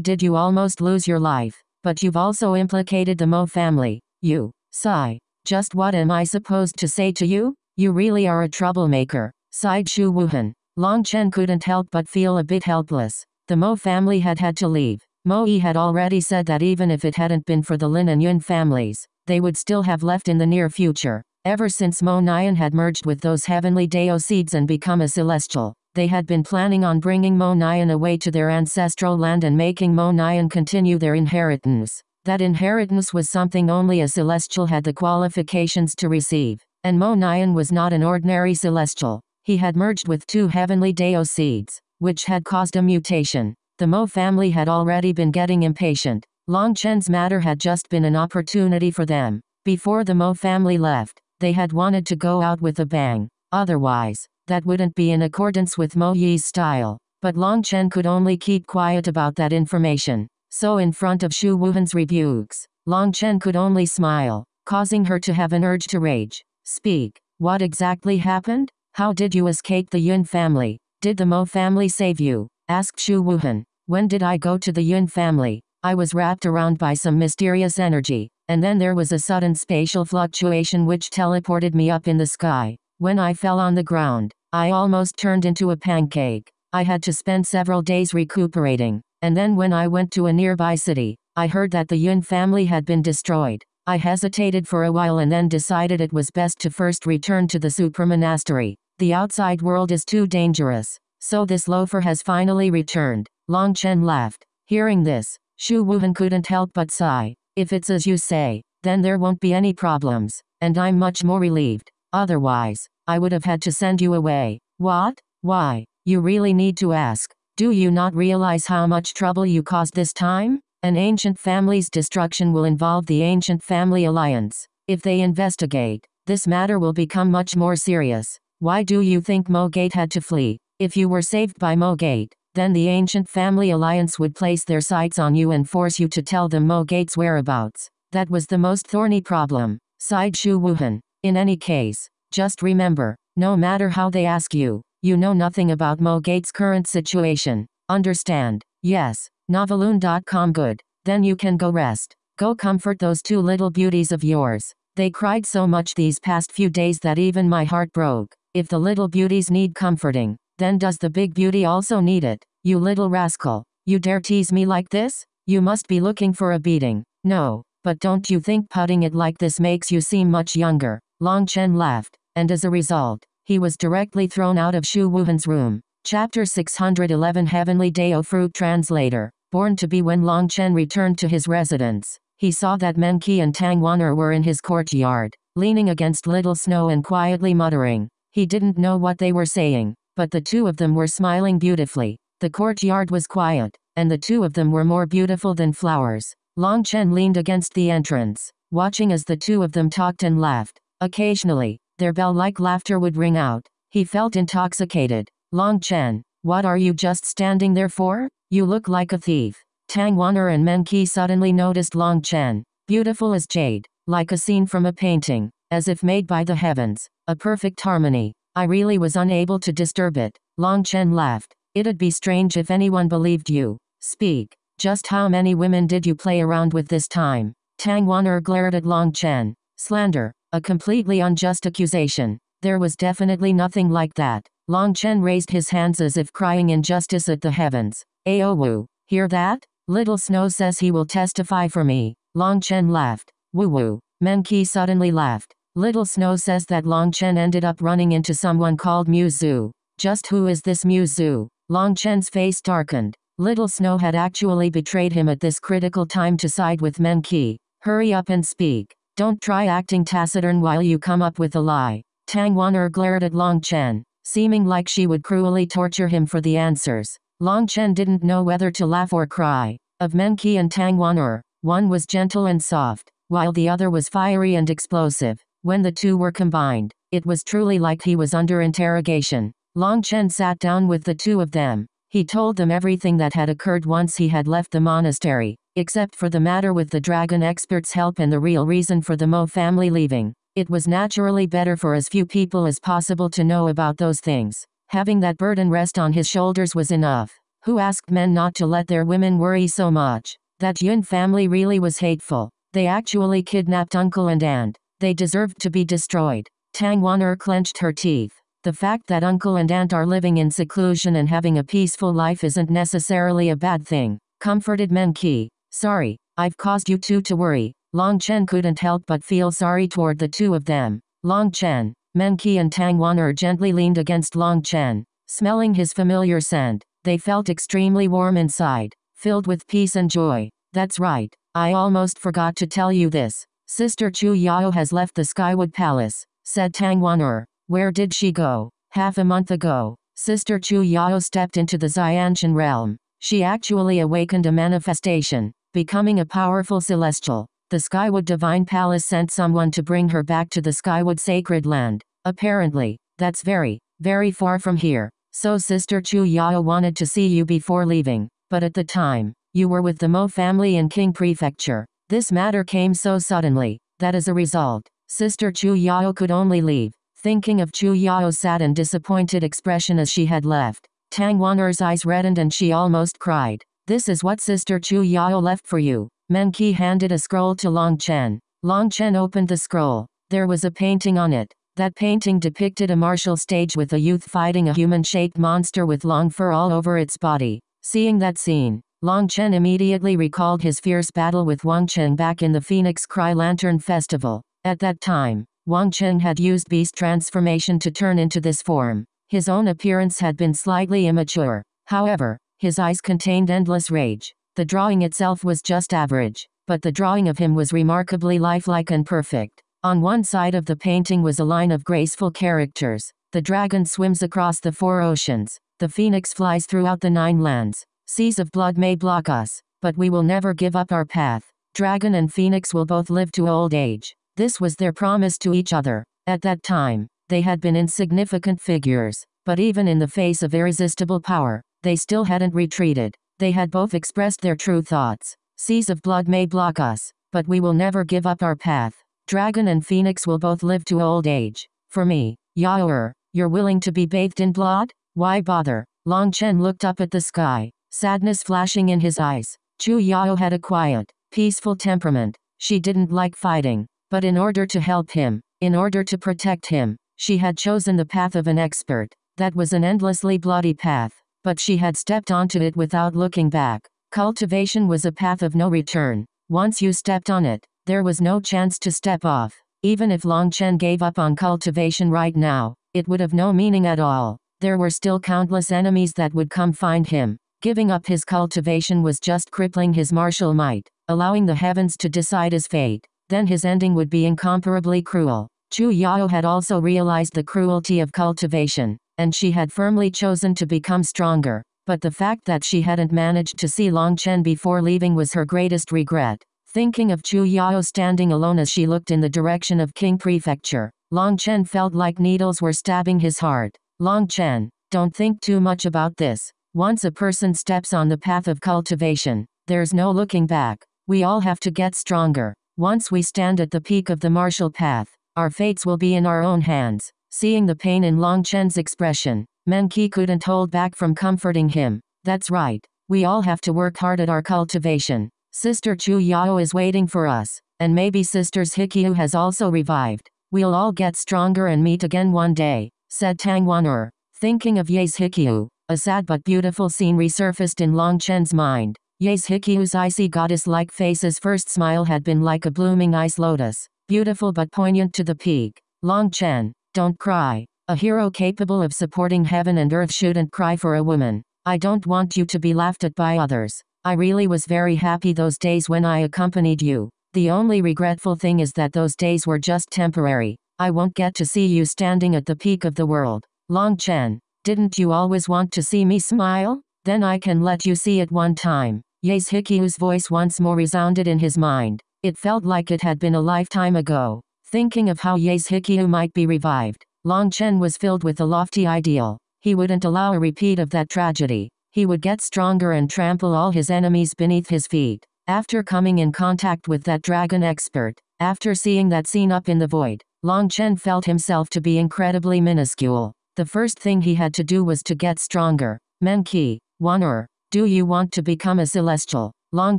did you almost lose your life, but you've also implicated the Mo family. You, sigh. Just what am I supposed to say to you? You really are a troublemaker, sighed Shu Wuhan. Long Chen couldn't help but feel a bit helpless. The Mo family had had to leave. Mo Yi had already said that even if it hadn't been for the Lin and Yun families, they would still have left in the near future. Ever since Mo Nian had merged with those heavenly Dao seeds and become a celestial, they had been planning on bringing Mo Nian away to their ancestral land and making Mo Nian continue their inheritance. That inheritance was something only a celestial had the qualifications to receive. And Mo Nian was not an ordinary celestial. He had merged with two heavenly Dao seeds, which had caused a mutation. The Mo family had already been getting impatient. Long Chen's matter had just been an opportunity for them. Before the Mo family left, they had wanted to go out with a bang. Otherwise, that wouldn't be in accordance with Mo Yi's style. But Long Chen could only keep quiet about that information. So in front of Shu Wuhan's rebukes, Long Chen could only smile, causing her to have an urge to rage. Speak. What exactly happened? How did you escape the Yun family? Did the Mo family save you? asked Shu Wuhan. When did I go to the Yun family? I was wrapped around by some mysterious energy, and then there was a sudden spatial fluctuation which teleported me up in the sky. When I fell on the ground, I almost turned into a pancake. I had to spend several days recuperating. And then when I went to a nearby city, I heard that the Yun family had been destroyed. I hesitated for a while and then decided it was best to first return to the supermonastery. The outside world is too dangerous. So this loafer has finally returned. Long Chen laughed. Hearing this, Shu Wuhan couldn't help but sigh. If it's as you say, then there won't be any problems, and I'm much more relieved. Otherwise, I would have had to send you away. What? Why? You really need to ask. Do you not realize how much trouble you caused this time? An ancient family's destruction will involve the ancient family alliance. If they investigate, this matter will become much more serious. Why do you think Mo Gate had to flee? If you were saved by Mo Gate, then the ancient family alliance would place their sights on you and force you to tell them Mo Gate's whereabouts. That was the most thorny problem, sighed Shu Wuhan. In any case, just remember, no matter how they ask you, you know nothing about Mo Gates' current situation. Understand? Yes. Noveloon.com good. Then you can go rest. Go comfort those two little beauties of yours. They cried so much these past few days that even my heart broke. If the little beauties need comforting, then does the big beauty also need it? You little rascal. You dare tease me like this? You must be looking for a beating. No, but don't you think putting it like this makes you seem much younger? Long Chen laughed, and as a result, he was directly thrown out of Shu Wuhan's room. Chapter 611 Heavenly Dao Fruit Translator. BornToBe when Long Chen returned to his residence, he saw that Meng Qi and Tang Wan'er were in his courtyard, leaning against Little Snow and quietly muttering. He didn't know what they were saying, but the two of them were smiling beautifully. The courtyard was quiet, and the two of them were more beautiful than flowers. Long Chen leaned against the entrance, watching as the two of them talked and laughed. Occasionally, their bell-like laughter would ring out. He felt intoxicated. Long Chen, what are you just standing there for? You look like a thief. Tang Wan'er and Meng Qi suddenly noticed Long Chen, beautiful as jade, like a scene from a painting, as if made by the heavens, a perfect harmony. I really was unable to disturb it. Long Chen laughed. It'd be strange if anyone believed you. Speak. Just how many women did you play around with this time? Tang Wan'er glared at Long Chen. Slander. A completely unjust accusation. There was definitely nothing like that. Long Chen raised his hands as if crying injustice at the heavens. Aowu, hear that? Little Snow says he will testify for me. Long Chen laughed. Woo woo. Meng Qi suddenly laughed. Little Snow says that Long Chen ended up running into someone called Muzu. Just who is this Muzu? Long Chen's face darkened. Little Snow had actually betrayed him at this critical time to side with Men Meng Qi. Hurry up and speak. Don't try acting taciturn while you come up with a lie. Tang Wan'er glared at Long Chen, seeming like she would cruelly torture him for the answers. Long Chen didn't know whether to laugh or cry. Of Men Meng Qi and Tang Wan'er, one was gentle and soft, while the other was fiery and explosive. When the two were combined, it was truly like he was under interrogation. Long Chen sat down with the two of them. He told them everything that had occurred once he had left the monastery, except for the matter with the dragon expert's help and the real reason for the Mo family leaving. It was naturally better for as few people as possible to know about those things. Having that burden rest on his shoulders was enough. Who asked men not to let their women worry so much? That Yun family really was hateful. They actually kidnapped uncle and aunt. They deserved to be destroyed. Tang Wan'er clenched her teeth. The fact that uncle and aunt are living in seclusion and having a peaceful life isn't necessarily a bad thing, comforted Meng Qi. Sorry, I've caused you two to worry. Long Chen couldn't help but feel sorry toward the two of them. Long Chen, Meng Qi and Tang Wan'er gently leaned against Long Chen, smelling his familiar scent. They felt extremely warm inside, filled with peace and joy. That's right, I almost forgot to tell you this. Sister Chu Yao has left the Skywood Palace, said Tang Wan'er. Where did she go? Half a month ago, Sister Chu Yao stepped into the Xiantian realm. She actually awakened a manifestation, becoming a powerful celestial. The Skywood Divine Palace sent someone to bring her back to the Skywood Sacred Land. Apparently, that's very, very far from here. So Sister Chu Yao wanted to see you before leaving, but at the time, you were with the Mo family in King Prefecture. This matter came so suddenly, that as a result, Sister Chu Yao could only leave. Thinking of Chu Yao's sad and disappointed expression as she had left, Tang Wan'er's eyes reddened and she almost cried. This is what Sister Chu Yao left for you. Meng Qi handed a scroll to Long Chen. Long Chen opened the scroll. There was a painting on it. That painting depicted a martial stage with a youth fighting a human-shaped monster with long fur all over its body. Seeing that scene, Long Chen immediately recalled his fierce battle with Wang Chen back in the Phoenix Cry Lantern Festival. At that time, Wang Chen had used beast transformation to turn into this form. His own appearance had been slightly immature. However, his eyes contained endless rage. The drawing itself was just average, but the drawing of him was remarkably lifelike and perfect. On one side of the painting was a line of graceful characters. The dragon swims across the four oceans. The phoenix flies throughout the nine lands. Seas of blood may block us, but we will never give up our path. Dragon and phoenix will both live to old age. This was their promise to each other. At that time, they had been insignificant figures, but even in the face of irresistible power, they still hadn't retreated. They had both expressed their true thoughts. Seas of blood may block us, but we will never give up our path. Dragon and Phoenix will both live to old age. For me, Yaoer, you're willing to be bathed in blood? Why bother? Long Chen looked up at the sky, sadness flashing in his eyes. Chu Yao had a quiet, peaceful temperament. She didn't like fighting, but in order to help him, in order to protect him, she had chosen the path of an expert. That was an endlessly bloody path but she had stepped onto it without looking back. Cultivation was a path of no return. Once you stepped on it, there was no chance to step off. Even if Long Chen gave up on cultivation right now, it would have no meaning at all. There were still countless enemies that would come find him. Giving up his cultivation was just crippling his martial might, allowing the heavens to decide his fate. Then his ending would be incomparably cruel. Chu Yao had also realized the cruelty of cultivation and she had firmly chosen to become stronger, but the fact that she hadn't managed to see Long Chen before leaving was her greatest regret. Thinking of Chu Yao standing alone as she looked in the direction of King Prefecture, Long Chen felt like needles were stabbing his heart. Long Chen, don't think too much about this. Once a person steps on the path of cultivation, there's no looking back. We all have to get stronger. Once we stand at the peak of the martial path, our fates will be in our own hands. Seeing the pain in Long Chen's expression, Meng Qi couldn't hold back from comforting him. That's right. We all have to work hard at our cultivation. Sister Chu Yao is waiting for us, and maybe Sister Zhiqiu has also revived. We'll all get stronger and meet again one day, said Tang Wan'er. Thinking of Ye Zhiqiu, a sad but beautiful scene resurfaced in Long Chen's mind. Ye Zhiqiu's icy goddess-like face's first smile had been like a blooming ice lotus, beautiful but poignant to the peak. Long Chen, don't cry. A hero capable of supporting heaven and earth shouldn't cry for a woman. I don't want you to be laughed at by others. I really was very happy those days when I accompanied you. The only regretful thing is that those days were just temporary. I won't get to see you standing at the peak of the world. Long Chen, didn't you always want to see me smile? Then I can let you see it one time. Ye Zhiqiu's voice once more resounded in his mind. It felt like it had been a lifetime ago. Thinking of how Ye Zhiqiu might be revived, Long Chen was filled with a lofty ideal. He wouldn't allow a repeat of that tragedy. He would get stronger and trample all his enemies beneath his feet. After coming in contact with that dragon expert, after seeing that scene up in the void, Long Chen felt himself to be incredibly minuscule. The first thing he had to do was to get stronger. Meng Qi, Wan'er, do you want to become a celestial? Long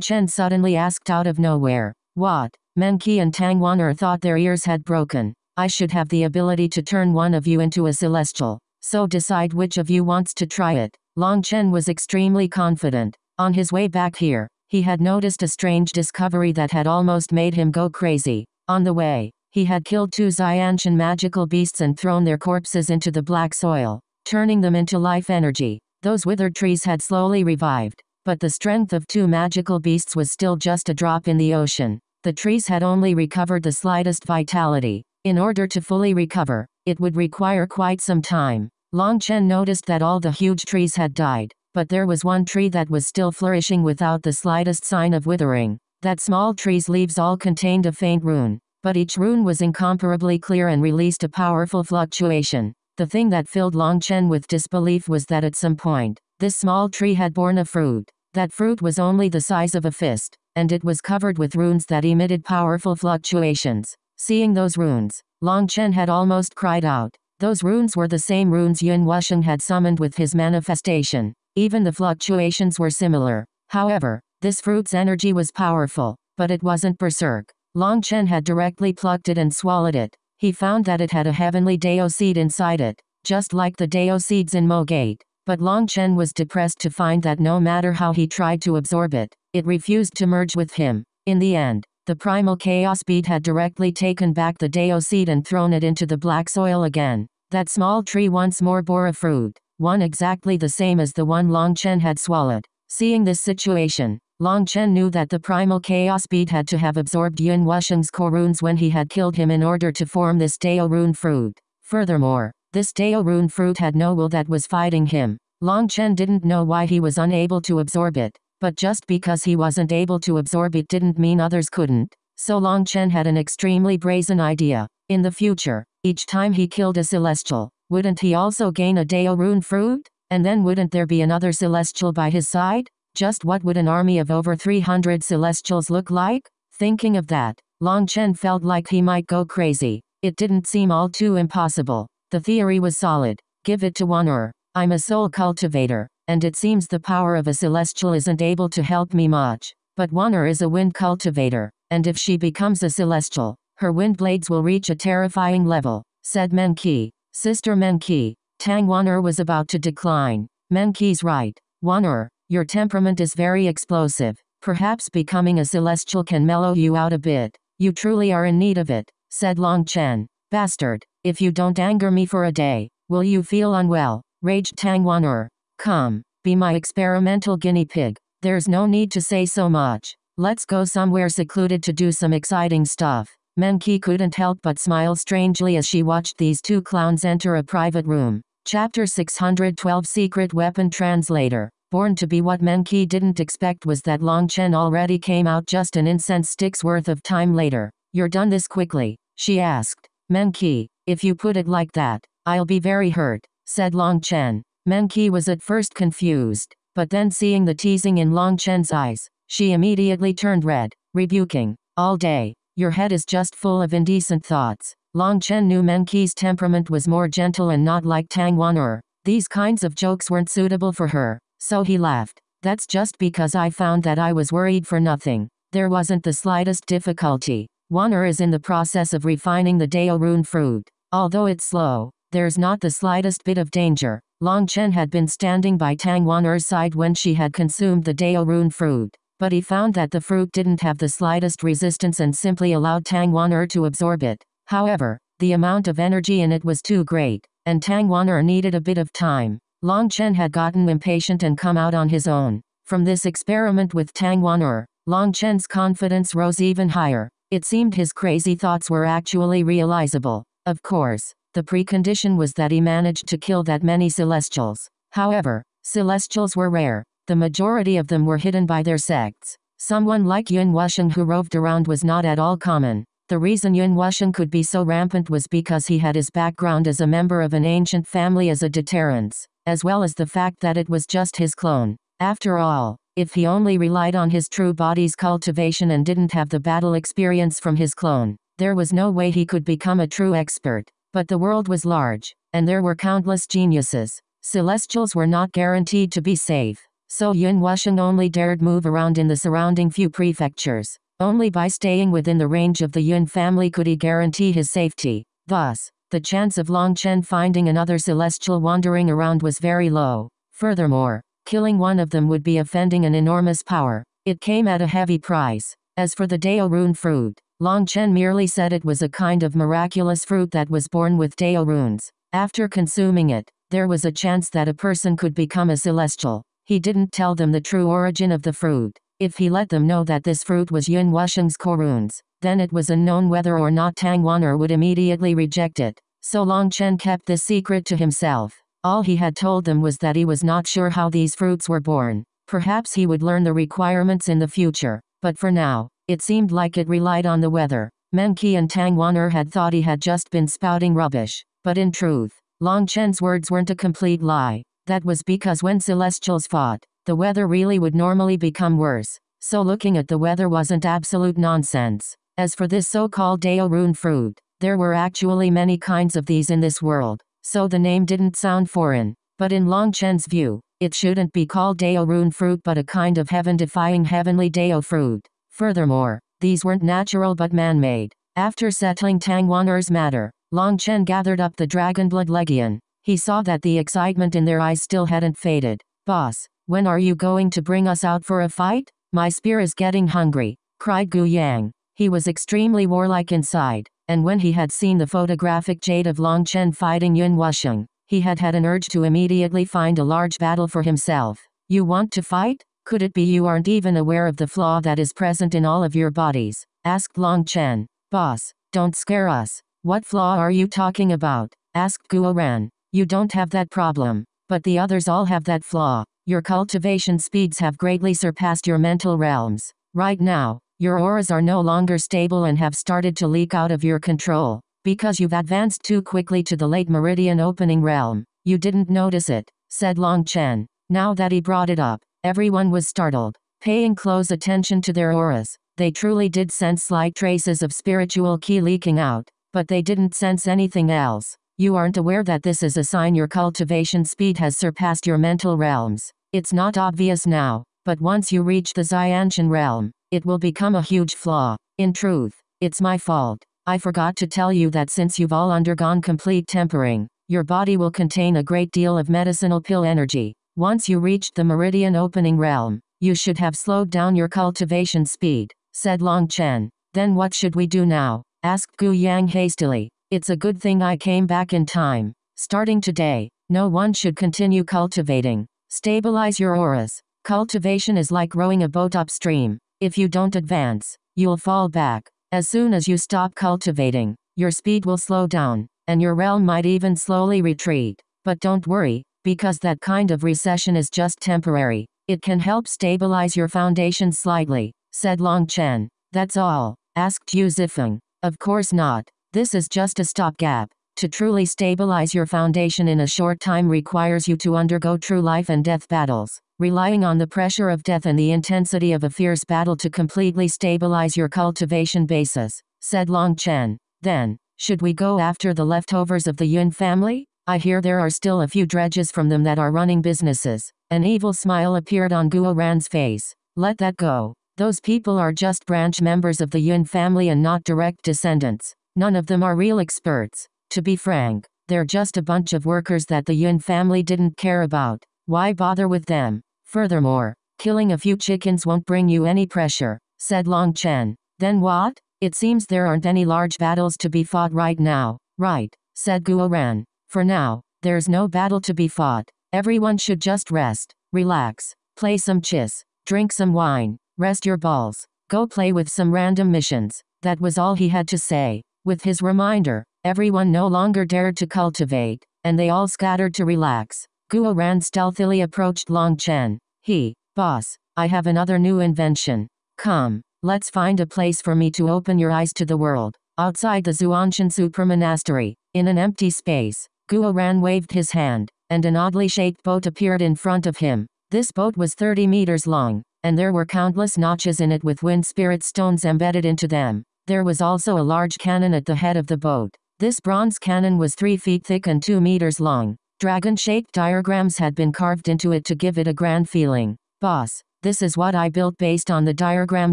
Chen suddenly asked out of nowhere. What? Meng Qi and Tang Wan'er thought their ears had broken. I should have the ability to turn one of you into a celestial. So decide which of you wants to try it. Long Chen was extremely confident. On his way back here, he had noticed a strange discovery that had almost made him go crazy. On the way, he had killed two Xiantian magical beasts and thrown their corpses into the black soil, turning them into life energy. Those withered trees had slowly revived, but the strength of two magical beasts was still just a drop in the ocean. The trees had only recovered the slightest vitality. In order to fully recover, it would require quite some time. Long Chen noticed that all the huge trees had died, but there was one tree that was still flourishing without the slightest sign of withering. That small tree's leaves all contained a faint rune, but each rune was incomparably clear and released a powerful fluctuation. The thing that filled Long Chen with disbelief was that at some point, this small tree had borne a fruit. That fruit was only the size of a fist, and it was covered with runes that emitted powerful fluctuations. Seeing those runes, Long Chen had almost cried out. Those runes were the same runes Yun Wusheng had summoned with his manifestation. Even the fluctuations were similar. However, this fruit's energy was powerful, but it wasn't berserk. Long Chen had directly plucked it and swallowed it. He found that it had a heavenly Dao seed inside it, just like the Dao seeds in Mo Gate. But Long Chen was depressed to find that no matter how he tried to absorb it, it refused to merge with him. In the end, the primal chaos bead had directly taken back the Dao seed and thrown it into the black soil again. That small tree once more bore a fruit, one exactly the same as the one Long Chen had swallowed. Seeing this situation, Long Chen knew that the primal chaos bead had to have absorbed Yun Wusheng's core runes when he had killed him in order to form this Dao rune fruit. Furthermore, this Dao rune fruit had no will that was fighting him. Long Chen didn't know why he was unable to absorb it, but just because he wasn't able to absorb it didn't mean others couldn't. So Long Chen had an extremely brazen idea. In the future, each time he killed a celestial, wouldn't he also gain a Dao rune fruit? And then wouldn't there be another celestial by his side? Just what would an army of over 300 celestials look like? Thinking of that, Long Chen felt like he might go crazy. It didn't seem all too impossible. The theory was solid. Give it to Wan'er. I'm a soul cultivator, and it seems the power of a celestial isn't able to help me much. But Wan'er is a wind cultivator, and if she becomes a celestial, her wind blades will reach a terrifying level, said Meng Qi. Sister Meng Qi, Tang Wan'er was about to decline. Meng Qi's right. Wan'er, your temperament is very explosive. Perhaps becoming a celestial can mellow you out a bit. You truly are in need of it, said Long Chen. Bastard, if you don't anger me for a day, will you feel unwell? Raged Tang Wan'er. Come, be my experimental guinea pig. There's no need to say so much. Let's go somewhere secluded to do some exciting stuff. Meng Qi couldn't help but smile strangely as she watched these two clowns enter a private room. Chapter 612 Secret Weapon Translator BornToBe what Meng Qi didn't expect was that Long Chen already came out just an incense stick's worth of time later. You're done this quickly, she asked. Meng Qi, if you put it like that, I'll be very hurt, said Long Chen. Meng Qi was at first confused, but then seeing the teasing in Long Chen's eyes, she immediately turned red, rebuking, all day, your head is just full of indecent thoughts. Long Chen knew Meng Qi's temperament was more gentle and not like Tang Wan'er. These kinds of jokes weren't suitable for her. So he laughed. That's just because I found that I was worried for nothing. There wasn't the slightest difficulty. Wan'er is in the process of refining the Dao rune fruit. Although it's slow, there's not the slightest bit of danger. Long Chen had been standing by Tang Wan'er's side when she had consumed the Dao Rune fruit, but he found that the fruit didn't have the slightest resistance and simply allowed Tang Wan'er to absorb it. However, the amount of energy in it was too great, and Tang Wan'er needed a bit of time. Long Chen had gotten impatient and come out on his own. From this experiment with Tang Wan'er, Long Chen's confidence rose even higher. It seemed his crazy thoughts were actually realizable. Of course, the precondition was that he managed to kill that many celestials. However, celestials were rare. The majority of them were hidden by their sects. Someone like Yun Wusheng who roved around was not at all common. The reason Yun Wusheng could be so rampant was because he had his background as a member of an ancient family as a deterrence, as well as the fact that it was just his clone. After all, if he only relied on his true body's cultivation and didn't have the battle experience from his clone, there was no way he could become a true expert. But the world was large, and there were countless geniuses. Celestials were not guaranteed to be safe, so Yun Wusheng only dared move around in the surrounding few prefectures. Only by staying within the range of the Yun family could he guarantee his safety. Thus, the chance of Long Chen finding another celestial wandering around was very low. Furthermore, killing one of them would be offending an enormous power. It came at a heavy price. As for the Dao rune fruit, Long Chen merely said it was a kind of miraculous fruit that was born with Dao runes. After consuming it, there was a chance that a person could become a celestial. He didn't tell them the true origin of the fruit. If he let them know that this fruit was Yun Wusheng's runes, then it was unknown whether or not Tang Wan'er would immediately reject it. So Long Chen kept this secret to himself. All he had told them was that he was not sure how these fruits were born. Perhaps he would learn the requirements in the future, but for now, it seemed like it relied on the weather. Meng Qi and Tang Wan'er had thought he had just been spouting rubbish. But in truth, Long Chen's words weren't a complete lie. That was because when celestials fought, the weather really would normally become worse. So looking at the weather wasn't absolute nonsense. As for this so-called Dao rune fruit, there were actually many kinds of these in this world, so the name didn't sound foreign. But in Long Chen's view, it shouldn't be called Dao rune fruit but a kind of heaven-defying heavenly Dao fruit. Furthermore, these weren't natural but man-made. After settling Tang Wan'er's matter, Long Chen gathered up the Dragon Blood Legion. He saw that the excitement in their eyes still hadn't faded. Boss, when are you going to bring us out for a fight? My spear is getting hungry, cried Gu Yang. He was extremely warlike inside, and when he had seen the photographic jade of Long Chen fighting Yun Wusheng, he had had an urge to immediately find a large battle for himself. You want to fight? Could it be you aren't even aware of the flaw that is present in all of your bodies? asked Long Chen. Boss, don't scare us. What flaw are you talking about? asked Guo Ran. You don't have that problem, but the others all have that flaw. Your cultivation speeds have greatly surpassed your mental realms. Right now, your auras are no longer stable and have started to leak out of your control. Because you've advanced too quickly to the late meridian opening realm. You didn't notice it, said Long Chen. Now that he brought it up, Everyone was startled, paying close attention to their auras. They truly did sense slight traces of spiritual qi leaking out, but they didn't sense anything else. You aren't aware that this is a sign your cultivation speed has surpassed your mental realms. It's not obvious now, but once you reach the Xiantian realm, it will become a huge flaw. In truth, it's my fault. I forgot to tell you that since you've all undergone complete tempering, your body will contain a great deal of medicinal pill energy. Once you reached the meridian opening realm, you should have slowed down your cultivation speed, said Long Chen. Then what should we do now? asked Gu Yang hastily. It's a good thing I came back in time. Starting today, no one should continue cultivating. Stabilize your auras. Cultivation is like rowing a boat upstream. If you don't advance, you'll fall back. As soon as you stop cultivating, your speed will slow down, and your realm might even slowly retreat. But don't worry, because that kind of recession is just temporary. It can help stabilize your foundation slightly, said Long Chen. That's all, asked Yu Zifeng. Of course not. This is just a stopgap. To truly stabilize your foundation in a short time requires you to undergo true life and death battles, relying on the pressure of death and the intensity of a fierce battle to completely stabilize your cultivation basis, said Long Chen. Then, should we go after the leftovers of the Yun family? I hear there are still a few dredges from them that are running businesses. An evil smile appeared on Guo Ran's face. Let that go. Those people are just branch members of the Yun family and not direct descendants. None of them are real experts. To be frank, They're just a bunch of workers that the Yun family didn't care about. Why bother with them? Furthermore, killing a few chickens won't bring you any pressure, said Long Chen. Then what? It seems there aren't any large battles to be fought right now. Right, said Guo Ran. For now, there's no battle to be fought. Everyone should just rest, relax, play some chess, drink some wine, rest your balls, go play with some random missions. That was all he had to say. With his reminder, everyone no longer dared to cultivate, and they all scattered to relax. Guo Ran stealthily approached Long Chen. He, boss, I have another new invention. Come, let's find a place for me to open your eyes to the world. Outside the Zuanshan Super Monastery, in an empty space, Guo Ran waved his hand, and an oddly shaped boat appeared in front of him. This boat was 30 meters long, and there were countless notches in it with wind spirit stones embedded into them. There was also a large cannon at the head of the boat. This bronze cannon was 3 feet thick and 2 meters long. Dragon-shaped diagrams had been carved into it to give it a grand feeling. Boss, this is what I built based on the diagram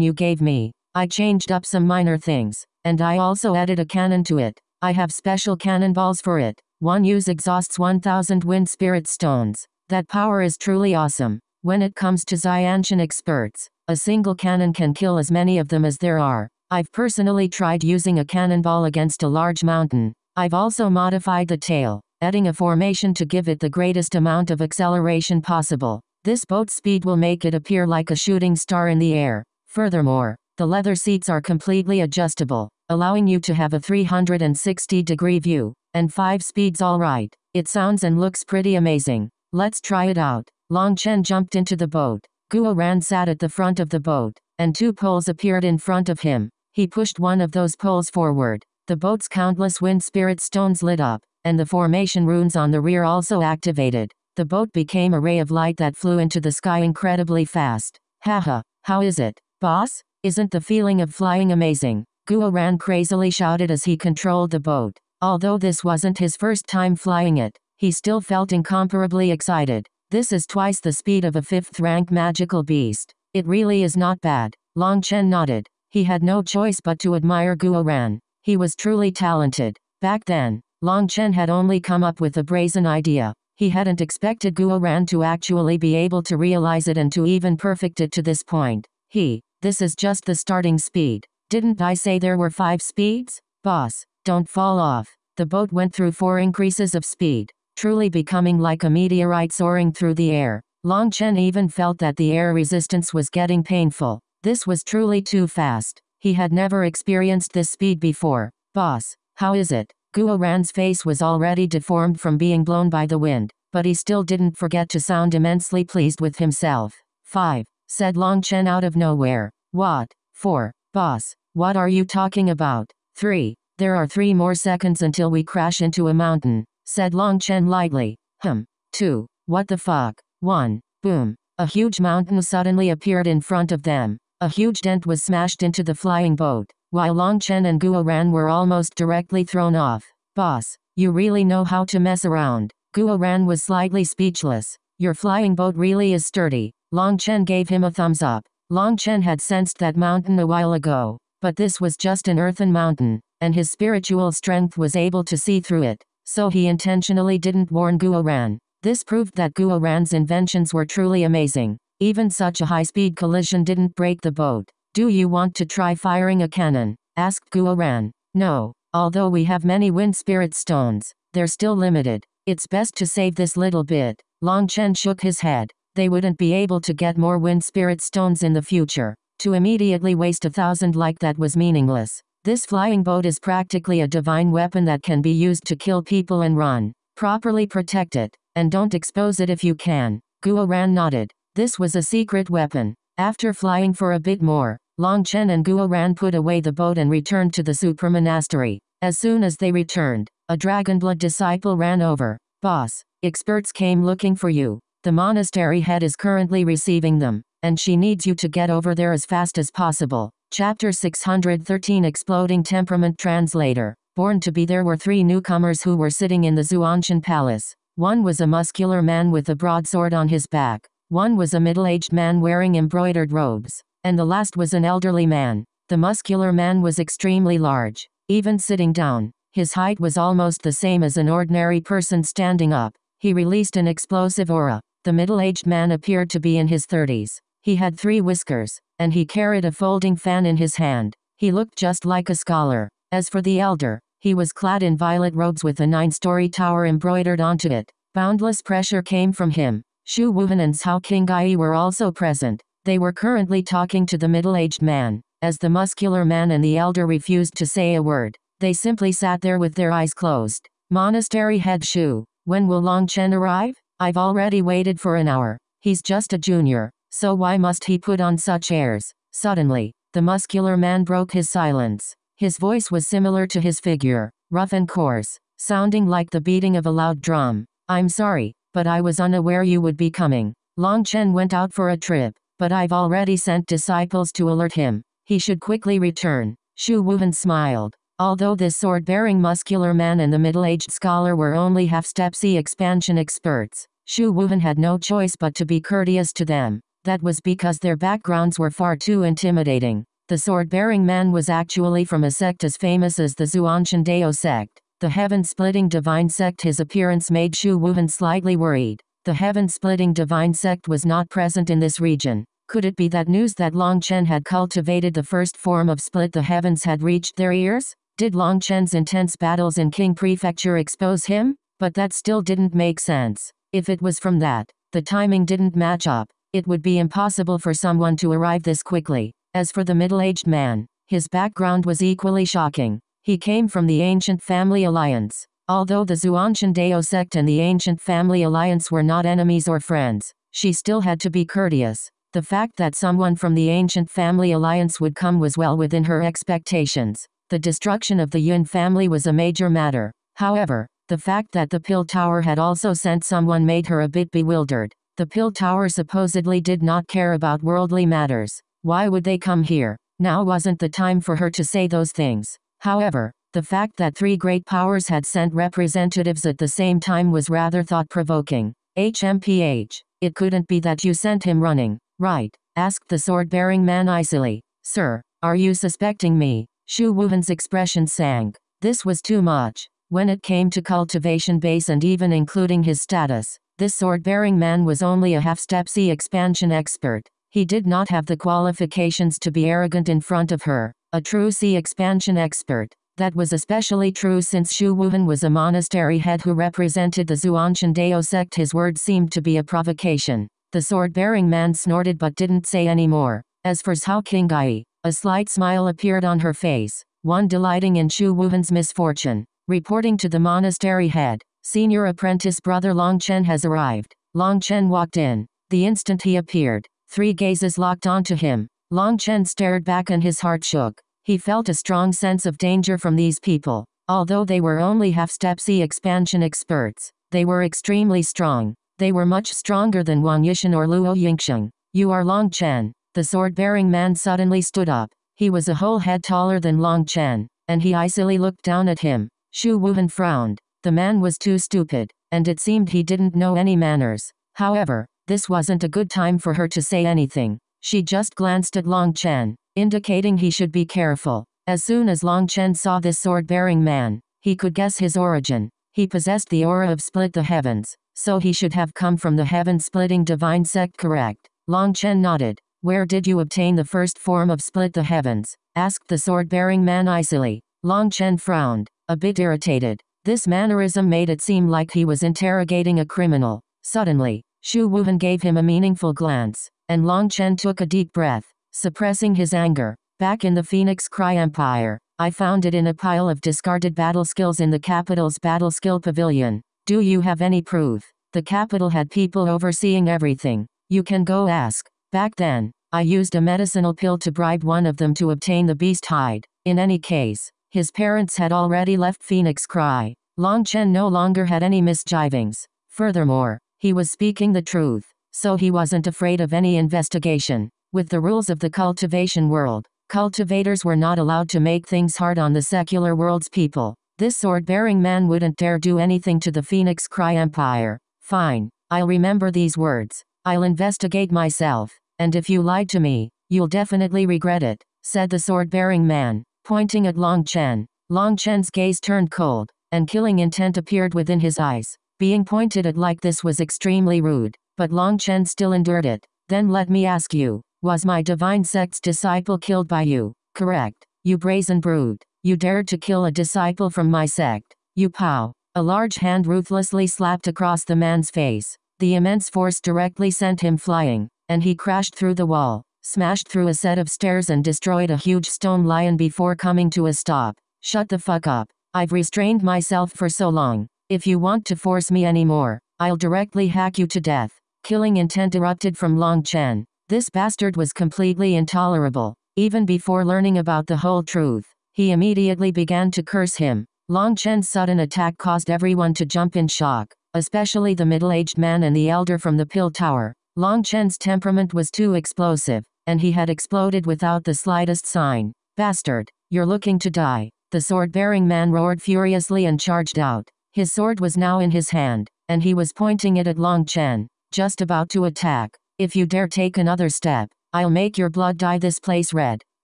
you gave me. I changed up some minor things, and I also added a cannon to it. I have special cannonballs for it. One use exhausts 1000 wind spirit stones. That power is truly awesome. When it comes to Xiantian experts, a single cannon can kill as many of them as there are. I've personally tried using a cannonball against a large mountain. I've also modified the tail, adding a formation to give it the greatest amount of acceleration possible. This boat speed will make it appear like a shooting star in the air. Furthermore, the leather seats are completely adjustable, allowing you to have a 360 degree view. And 5 speeds alright. It sounds and looks pretty amazing. Let's try it out. Long Chen jumped into the boat. Guo Ran sat at the front of the boat, and two poles appeared in front of him. He pushed one of those poles forward. The boat's countless wind spirit stones lit up, and the formation runes on the rear also activated. The boat became a ray of light that flew into the sky incredibly fast. Haha, how is it, boss? Isn't the feeling of flying amazing? Guo Ran crazily shouted as he controlled the boat. Although this wasn't his first time flying it, he still felt incomparably excited. This is twice the speed of a fifth rank magical beast. It really is not bad. Long Chen nodded. He had no choice but to admire Guo Ran. He was truly talented. Back then, Long Chen had only come up with a brazen idea. He hadn't expected Guo Ran to actually be able to realize it and to even perfect it to this point. He, this is just the starting speed. Didn't I say there were five speeds? Boss, don't fall off. The boat went through four increases of speed, truly becoming like a meteorite soaring through the air. Long Chen even felt that the air resistance was getting painful. This was truly too fast. He had never experienced this speed before. Boss, how is it? Guo Ran's face was already deformed from being blown by the wind, but he still didn't forget to sound immensely pleased with himself. 5. Said Long Chen out of nowhere. What? 4. Boss, what are you talking about? 3. There are three more seconds until we crash into a mountain, said Long Chen lightly. Hum. 2. What the fuck? 1. Boom. A huge mountain suddenly appeared in front of them. A huge dent was smashed into the flying boat, while Long Chen and Guo Ran were almost directly thrown off. Boss, you really know how to mess around. Guo Ran was slightly speechless. Your flying boat really is sturdy. Long Chen gave him a thumbs up. Long Chen had sensed that mountain a while ago, but this was just an earthen mountain, and his spiritual strength was able to see through it, so he intentionally didn't warn Guo Ran. This proved that Guo Ran's inventions were truly amazing. Even such a high-speed collision didn't break the boat. Do you want to try firing a cannon? asked Guo Ran. No. Although we have many wind spirit stones, they're still limited. It's best to save this little bit. Long Chen shook his head. They wouldn't be able to get more wind spirit stones in the future. To immediately waste a thousand like that was meaningless. This flying boat is practically a divine weapon that can be used to kill people and run. Properly protect it, and don't expose it if you can. Guo Ran nodded. This was a secret weapon. After flying for a bit more, Long Chen and Guo Ran put away the boat and returned to the super monastery. As soon as they returned, a Dragonblood disciple ran over. Boss, experts came looking for you. The monastery head is currently receiving them, and she needs you to get over there as fast as possible. Chapter 613 Exploding Temperament Translator. BornToBe there were three newcomers who were sitting in the Xuantian Palace. One was a muscular man with a broadsword on his back. One was a middle-aged man wearing embroidered robes. And the last was an elderly man. The muscular man was extremely large. Even sitting down, His height was almost the same as an ordinary person standing up. He released an explosive aura. The middle-aged man appeared to be in his thirties. He had three whiskers, and he carried a folding fan in his hand. He looked just like a scholar. As for the elder, he was clad in violet robes with a nine-story tower embroidered onto it. Boundless pressure came from him. Shu Wuhan and Cao Qinggai were also present. They were currently talking to the middle-aged man. As the muscular man and the elder refused to say a word, they simply sat there with their eyes closed. Monastery head Shu, when will Long Chen arrive? I've already waited for an hour. He's just a junior, so why must he put on such airs? Suddenly, the muscular man broke his silence. His voice was similar to his figure, rough and coarse, sounding like the beating of a loud drum. I'm sorry, but I was unaware you would be coming. Long Chen went out for a trip, but I've already sent disciples to alert him. He should quickly return. Shu Wuhan smiled. Although this sword-bearing muscular man and the middle-aged scholar were only half-step sea expansion experts, Shu Wuhan had no choice but to be courteous to them. That was because their backgrounds were far too intimidating. The sword-bearing man was actually from a sect as famous as the Xuantian Dao sect. The heaven-splitting divine sect his appearance made Shu Wuhan slightly worried. The heaven-splitting divine sect was not present in this region. Could it be that news that Long Chen had cultivated the first form of split the heavens had reached their ears? Did Long Chen's intense battles in King Prefecture expose him? But that still didn't make sense. If it was from that, the timing didn't match up. It would be impossible for someone to arrive this quickly. As for the middle-aged man, his background was equally shocking. He came from the Ancient Family Alliance. Although the Xuantian Dao sect and the Ancient Family Alliance were not enemies or friends, she still had to be courteous. The fact that someone from the Ancient Family Alliance would come was well within her expectations. The destruction of the Yun family was a major matter. However, the fact that the Pill Tower had also sent someone made her a bit bewildered. The Pill Tower supposedly did not care about worldly matters. Why would they come here? Now wasn't the time for her to say those things. However, the fact that three great powers had sent representatives at the same time was rather thought-provoking. HMPH. It couldn't be that you sent him running, right? asked the sword-bearing man icily. Sir, are you suspecting me? Shu Wuhan's expression sank. This was too much. When it came to cultivation base and even including his status, this sword-bearing man was only a half-step sea expansion expert. He did not have the qualifications to be arrogant in front of her, a true sea expansion expert. That was especially true since Shu Wuhan was a monastery head who represented the Xuantian Dao sect. His words seemed to be a provocation. The sword-bearing man snorted but didn't say any more. As for Cao Qinggai, a slight smile appeared on her face, one delighting in Shu Wuhan's misfortune. Reporting to the monastery head, senior apprentice brother Long Chen has arrived. Long Chen walked in. The instant he appeared, three gazes locked onto him. Long Chen stared back and his heart shook. He felt a strong sense of danger from these people. Although they were only half-step sea expansion experts, they were extremely strong. They were much stronger than Wang Yishan or Luo Yingsheng. You are Long Chen. The sword-bearing man suddenly stood up. He was a whole head taller than Long Chen, and he icily looked down at him. Shu Wuhan frowned. The man was too stupid, and it seemed he didn't know any manners. However, this wasn't a good time for her to say anything. She just glanced at Long Chen, indicating he should be careful. As soon as Long Chen saw this sword-bearing man, he could guess his origin. He possessed the aura of split the heavens, so he should have come from the heaven-splitting divine sect correct. Long Chen nodded. Where did you obtain the first form of split the heavens? asked the sword-bearing man icily. Long Chen frowned, a bit irritated. This mannerism made it seem like he was interrogating a criminal. Suddenly, Shu Wuhan gave him a meaningful glance, and Long Chen took a deep breath, suppressing his anger. Back in the Phoenix Cry Empire, I found it in a pile of discarded battle skills in the capital's battle skill pavilion. Do you have any proof? The capital had people overseeing everything. You can go ask. Back then, I used a medicinal pill to bribe one of them to obtain the beast hide. In any case, his parents had already left Phoenix Cry. Long Chen no longer had any misgivings. Furthermore, he was speaking the truth, so he wasn't afraid of any investigation. With the rules of the cultivation world, cultivators were not allowed to make things hard on the secular world's people. This sword-bearing man wouldn't dare do anything to the Phoenix Cry Empire. Fine, I'll remember these words. I'll investigate myself. And if you lied to me, you'll definitely regret it, said the sword-bearing man, pointing at Long Chen. Long Chen's gaze turned cold, and killing intent appeared within his eyes. Being pointed at like this was extremely rude, but Long Chen still endured it. Then let me ask you, was my divine sect's disciple killed by you? Correct. You brazen brood. You dared to kill a disciple from my sect. You pow. A large hand ruthlessly slapped across the man's face. The immense force directly sent him flying, and he crashed through the wall, smashed through a set of stairs and destroyed a huge stone lion before coming to a stop. Shut the fuck up. I've restrained myself for so long. If you want to force me anymore, I'll directly hack you to death. Killing intent erupted from Long Chen. This bastard was completely intolerable. Even before learning about the whole truth, he immediately began to curse him. Long Chen's sudden attack caused everyone to jump in shock, especially the middle-aged man and the elder from the pill tower. Long Chen's temperament was too explosive, and he had exploded without the slightest sign. Bastard, you're looking to die. The sword-bearing man roared furiously and charged out. His sword was now in his hand, and he was pointing it at Long Chen, just about to attack. If you dare take another step, I'll make your blood dye this place red.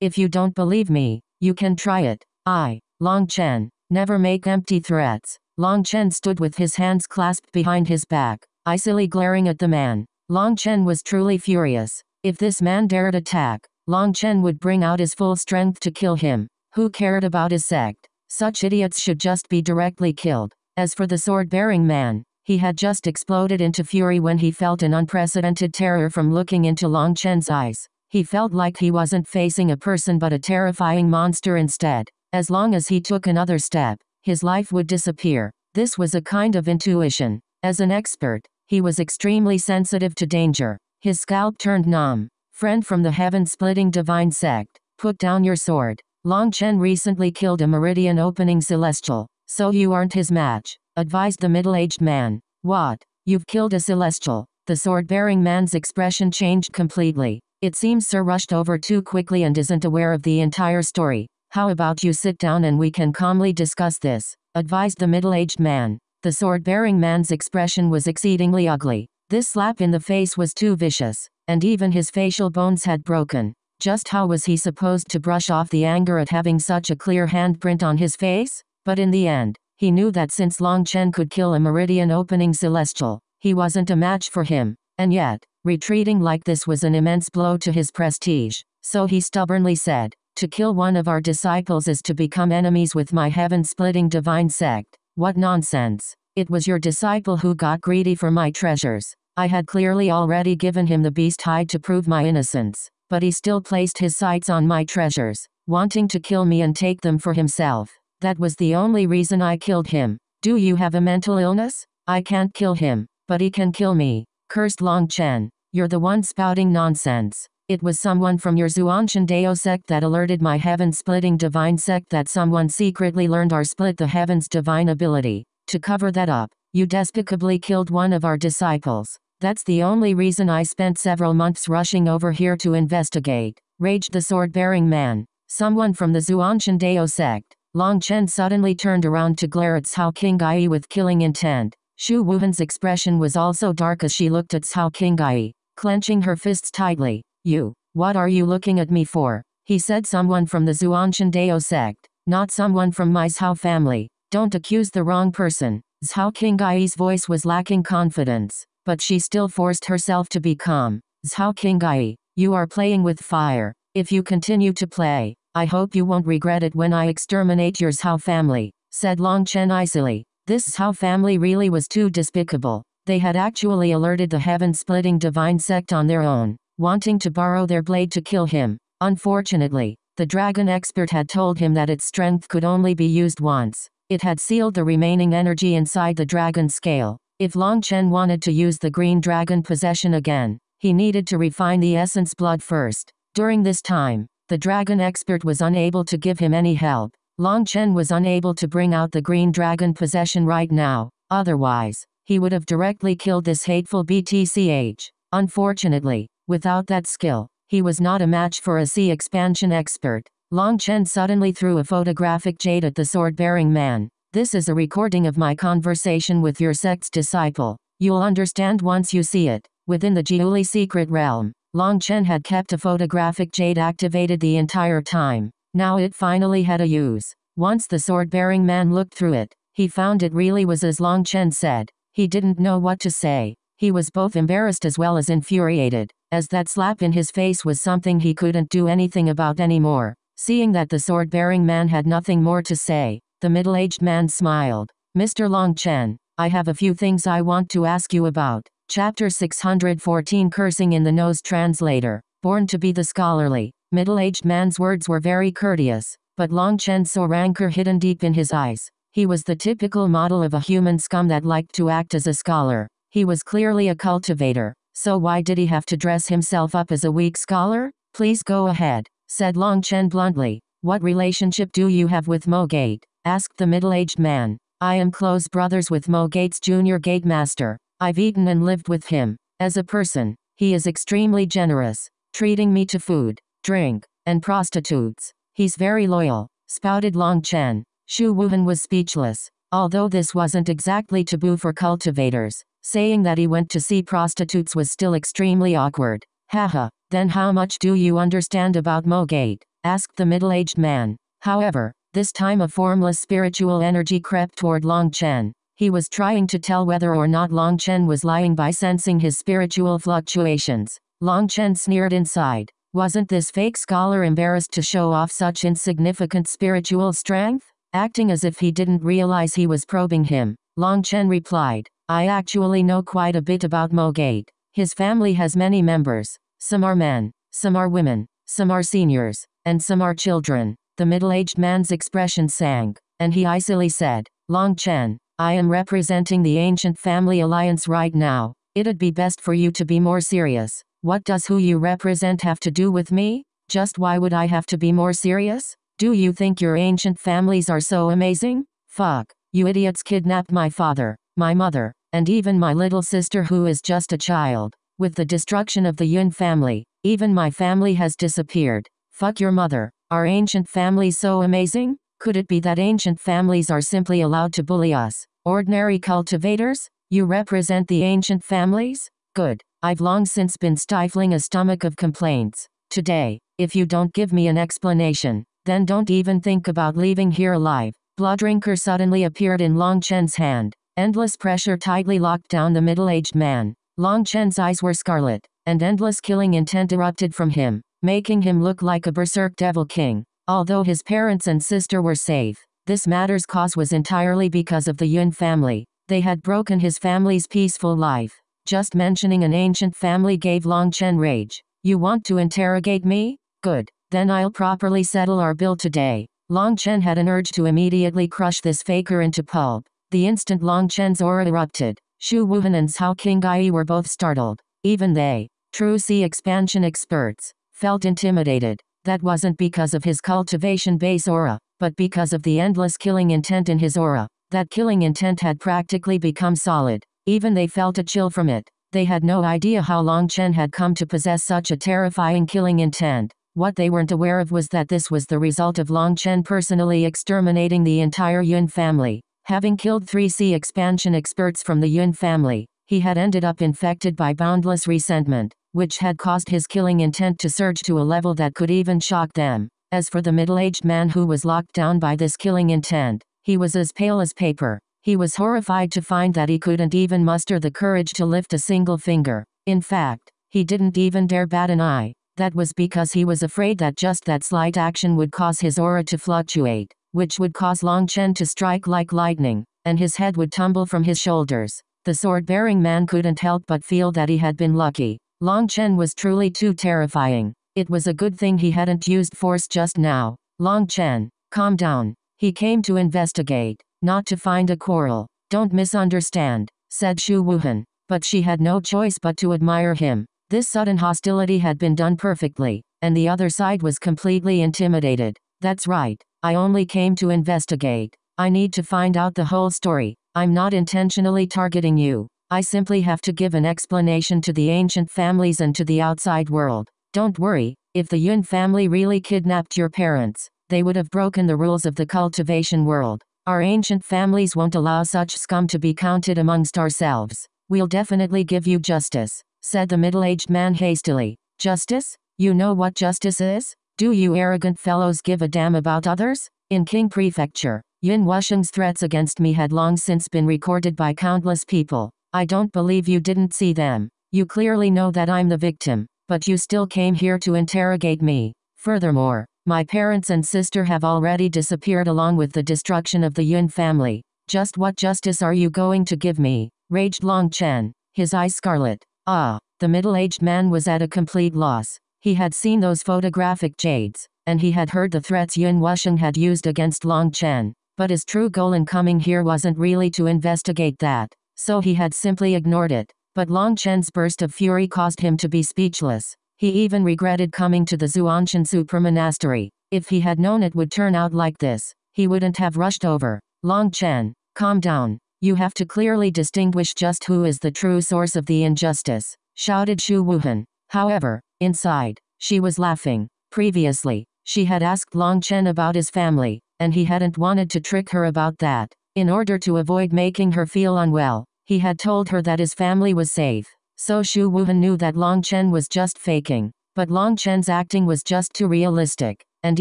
If you don't believe me, you can try it. I, Long Chen, never make empty threats. Long Chen stood with his hands clasped behind his back, icily glaring at the man. Long Chen was truly furious. If this man dared attack, Long Chen would bring out his full strength to kill him. Who cared about his sect? Such idiots should just be directly killed. As for the sword-bearing man, he had just exploded into fury when he felt an unprecedented terror from looking into Long Chen's eyes. He felt like he wasn't facing a person but a terrifying monster instead. As long as he took another step, his life would disappear. This was a kind of intuition. As an expert, he was extremely sensitive to danger. His scalp turned numb. Friend from the heaven-splitting divine sect, put down your sword. Long Chen recently killed a meridian opening celestial, so you aren't his match, advised the middle-aged man. What? You've killed a celestial. The sword-bearing man's expression changed completely. It seems Sir rushed over too quickly and isn't aware of the entire story. How about you sit down and we can calmly discuss this, advised the middle-aged man. The sword-bearing man's expression was exceedingly ugly. This slap in the face was too vicious, and even his facial bones had broken. Just how was he supposed to brush off the anger at having such a clear handprint on his face? But in the end, he knew that since Long Chen could kill a meridian opening celestial, he wasn't a match for him. And yet, retreating like this was an immense blow to his prestige. So he stubbornly said, To kill one of our disciples is to become enemies with my heaven-splitting divine sect. What nonsense. It was your disciple who got greedy for my treasures. I had clearly already given him the beast hide to prove my innocence. But he still placed his sights on my treasures, wanting to kill me and take them for himself. That was the only reason I killed him. Do you have a mental illness? I can't kill him, but he can kill me. Cursed Long Chen. You're the one spouting nonsense. It was someone from your Xuantian Dao sect that alerted my heaven-splitting divine sect that someone secretly learned our split the heavens divine ability. To cover that up, you despicably killed one of our disciples. That's the only reason I spent several months rushing over here to investigate, raged the sword-bearing man. Someone from the Xuantian Dao sect. Long Chen suddenly turned around to glare at Cao Qinggai with killing intent. Shu Wuhan's expression was also dark as she looked at Cao Qinggai, clenching her fists tightly. You, what are you looking at me for? He said someone from the Xuantian Dao sect, not someone from my Zhao family. Don't accuse the wrong person. Cao Qinggai's voice was lacking confidence but she still forced herself to be calm. Zhao Qinggai, you are playing with fire. If you continue to play, I hope you won't regret it when I exterminate your Zhao family, said Long Chen icily. This Zhao family really was too despicable. They had actually alerted the heaven-splitting divine sect on their own, wanting to borrow their blade to kill him. Unfortunately, the dragon expert had told him that its strength could only be used once. It had sealed the remaining energy inside the dragon scale, if Long Chen wanted to use the green dragon possession again, he needed to refine the essence blood first. During this time, the dragon expert was unable to give him any help. Long Chen was unable to bring out the green dragon possession right now, otherwise, he would have directly killed this hateful BTCH. Unfortunately, without that skill, he was not a match for a sea expansion expert. Long Chen suddenly threw a photographic jade at the sword-bearing man. This is a recording of my conversation with your sect's disciple. You'll understand once you see it. Within the Jiuli secret realm, Long Chen had kept a photographic jade activated the entire time. Now it finally had a use. Once the sword-bearing man looked through it, he found it really was as Long Chen said. He didn't know what to say. He was both embarrassed as well as infuriated, as that slap in his face was something he couldn't do anything about anymore. Seeing that the sword-bearing man had nothing more to say, the middle-aged man smiled. Mr. Long Chen, I have a few things I want to ask you about. Chapter 614 Cursing in the Nose Translator. BornToBe the scholarly, middle-aged man's words were very courteous, but Long Chen saw rancor hidden deep in his eyes. He was the typical model of a human scum that liked to act as a scholar. He was clearly a cultivator, so why did he have to dress himself up as a weak scholar? Please go ahead, said Long Chen bluntly. What relationship do you have with Mo Gate? asked the middle-aged man. I am close brothers with Mo Gate's junior gate master. I've eaten and lived with him. As a person, he is extremely generous, treating me to food, drink, and prostitutes. He's very loyal, spouted Long Chen. Shu Wuhan was speechless. Although this wasn't exactly taboo for cultivators, saying that he went to see prostitutes was still extremely awkward. Haha, then how much do you understand about Mogate? asked the middle-aged man. However, this time a formless spiritual energy crept toward Long Chen. He was trying to tell whether or not Long Chen was lying by sensing his spiritual fluctuations. Long Chen sneered inside. Wasn't this fake scholar embarrassed to show off such insignificant spiritual strength? Acting as if he didn't realize he was probing him, Long Chen replied, I actually know quite a bit about Mogate. His family has many members. Some are men, some are women, some are seniors, and some are children. The middle-aged man's expression sank, and he icily said, Long Chen, I am representing the ancient family alliance right now. It'd be best for you to be more serious. What does who you represent have to do with me? Just why would I have to be more serious? Do you think your ancient families are so amazing? Fuck. You idiots kidnapped my father, my mother, and even my little sister who is just a child. With the destruction of the Yun family, even my family has disappeared. Fuck your mother. Are ancient families so amazing? Could it be that ancient families are simply allowed to bully us, ordinary cultivators? You represent the ancient families? Good. I've long since been stifling a stomach of complaints. Today, if you don't give me an explanation, then don't even think about leaving here alive. Bloodrinker suddenly appeared in Long Chen's hand. Endless pressure tightly locked down the middle-aged man. Long Chen's eyes were scarlet, and endless killing intent erupted from him, making him look like a berserk devil king. Although his parents and sister were safe, this matter's cause was entirely because of the Yun family. They had broken his family's peaceful life. Just mentioning an ancient family gave Long Chen rage. You want to interrogate me? Good. Then I'll properly settle our bill today. Long Chen had an urge to immediately crush this faker into pulp. The instant Long Chen's aura erupted, Shu Wuhan and Cao Qinggai were both startled. Even they, true sea expansion experts, felt intimidated. That wasn't because of his cultivation base aura, but because of the endless killing intent in his aura. That killing intent had practically become solid. Even they felt a chill from it. They had no idea how Long Chen had come to possess such a terrifying killing intent. What they weren't aware of was that this was the result of Long Chen personally exterminating the entire Yun family. Having killed three sea expansion experts from the Yun family, he had ended up infected by boundless resentment, which had caused his killing intent to surge to a level that could even shock them. As for the middle-aged man who was locked down by this killing intent, he was as pale as paper. He was horrified to find that he couldn't even muster the courage to lift a single finger. In fact, he didn't even dare bat an eye. That was because he was afraid that just that slight action would cause his aura to fluctuate, which would cause Long Chen to strike like lightning, and his head would tumble from his shoulders. The sword-bearing man couldn't help but feel that he had been lucky. Long Chen was truly too terrifying. It was a good thing he hadn't used force just now. Long Chen, calm down. He came to investigate, not to find a quarrel. Don't misunderstand, said Shu Wuhan. But she had no choice but to admire him. This sudden hostility had been done perfectly, and the other side was completely intimidated. That's right, I only came to investigate. I need to find out the whole story. I'm not intentionally targeting you. I simply have to give an explanation to the ancient families and to the outside world. Don't worry, if the Yun family really kidnapped your parents, they would have broken the rules of the cultivation world. Our ancient families won't allow such scum to be counted amongst ourselves. We'll definitely give you justice said the middle-aged man hastily. Justice? You know what justice is? Do you arrogant fellows give a damn about others? In King Prefecture, Yun Wusheng's threats against me had long since been recorded by countless people. I don't believe you didn't see them. You clearly know that I'm the victim, but you still came here to interrogate me. Furthermore, my parents and sister have already disappeared along with the destruction of the Yun family. Just what justice are you going to give me? raged Long Chen, his eyes scarlet. Ah, the middle-aged man was at a complete loss. He had seen those photographic jades, and he had heard the threats Yun Wusheng had used against Long Chen. But his true goal in coming here wasn't really to investigate that, so he had simply ignored it. But Long Chen's burst of fury caused him to be speechless. He even regretted coming to the Xuantian Super Monastery. If he had known it would turn out like this, he wouldn't have rushed over. Long Chen, calm down. You have to clearly distinguish just who is the true source of the injustice, shouted Shu Wuhan. However, inside, she was laughing. Previously, she had asked Long Chen about his family, and he hadn't wanted to trick her about that. In order to avoid making her feel unwell, he had told her that his family was safe. So Shu Wuhan knew that Long Chen was just faking. But Long Chen's acting was just too realistic, and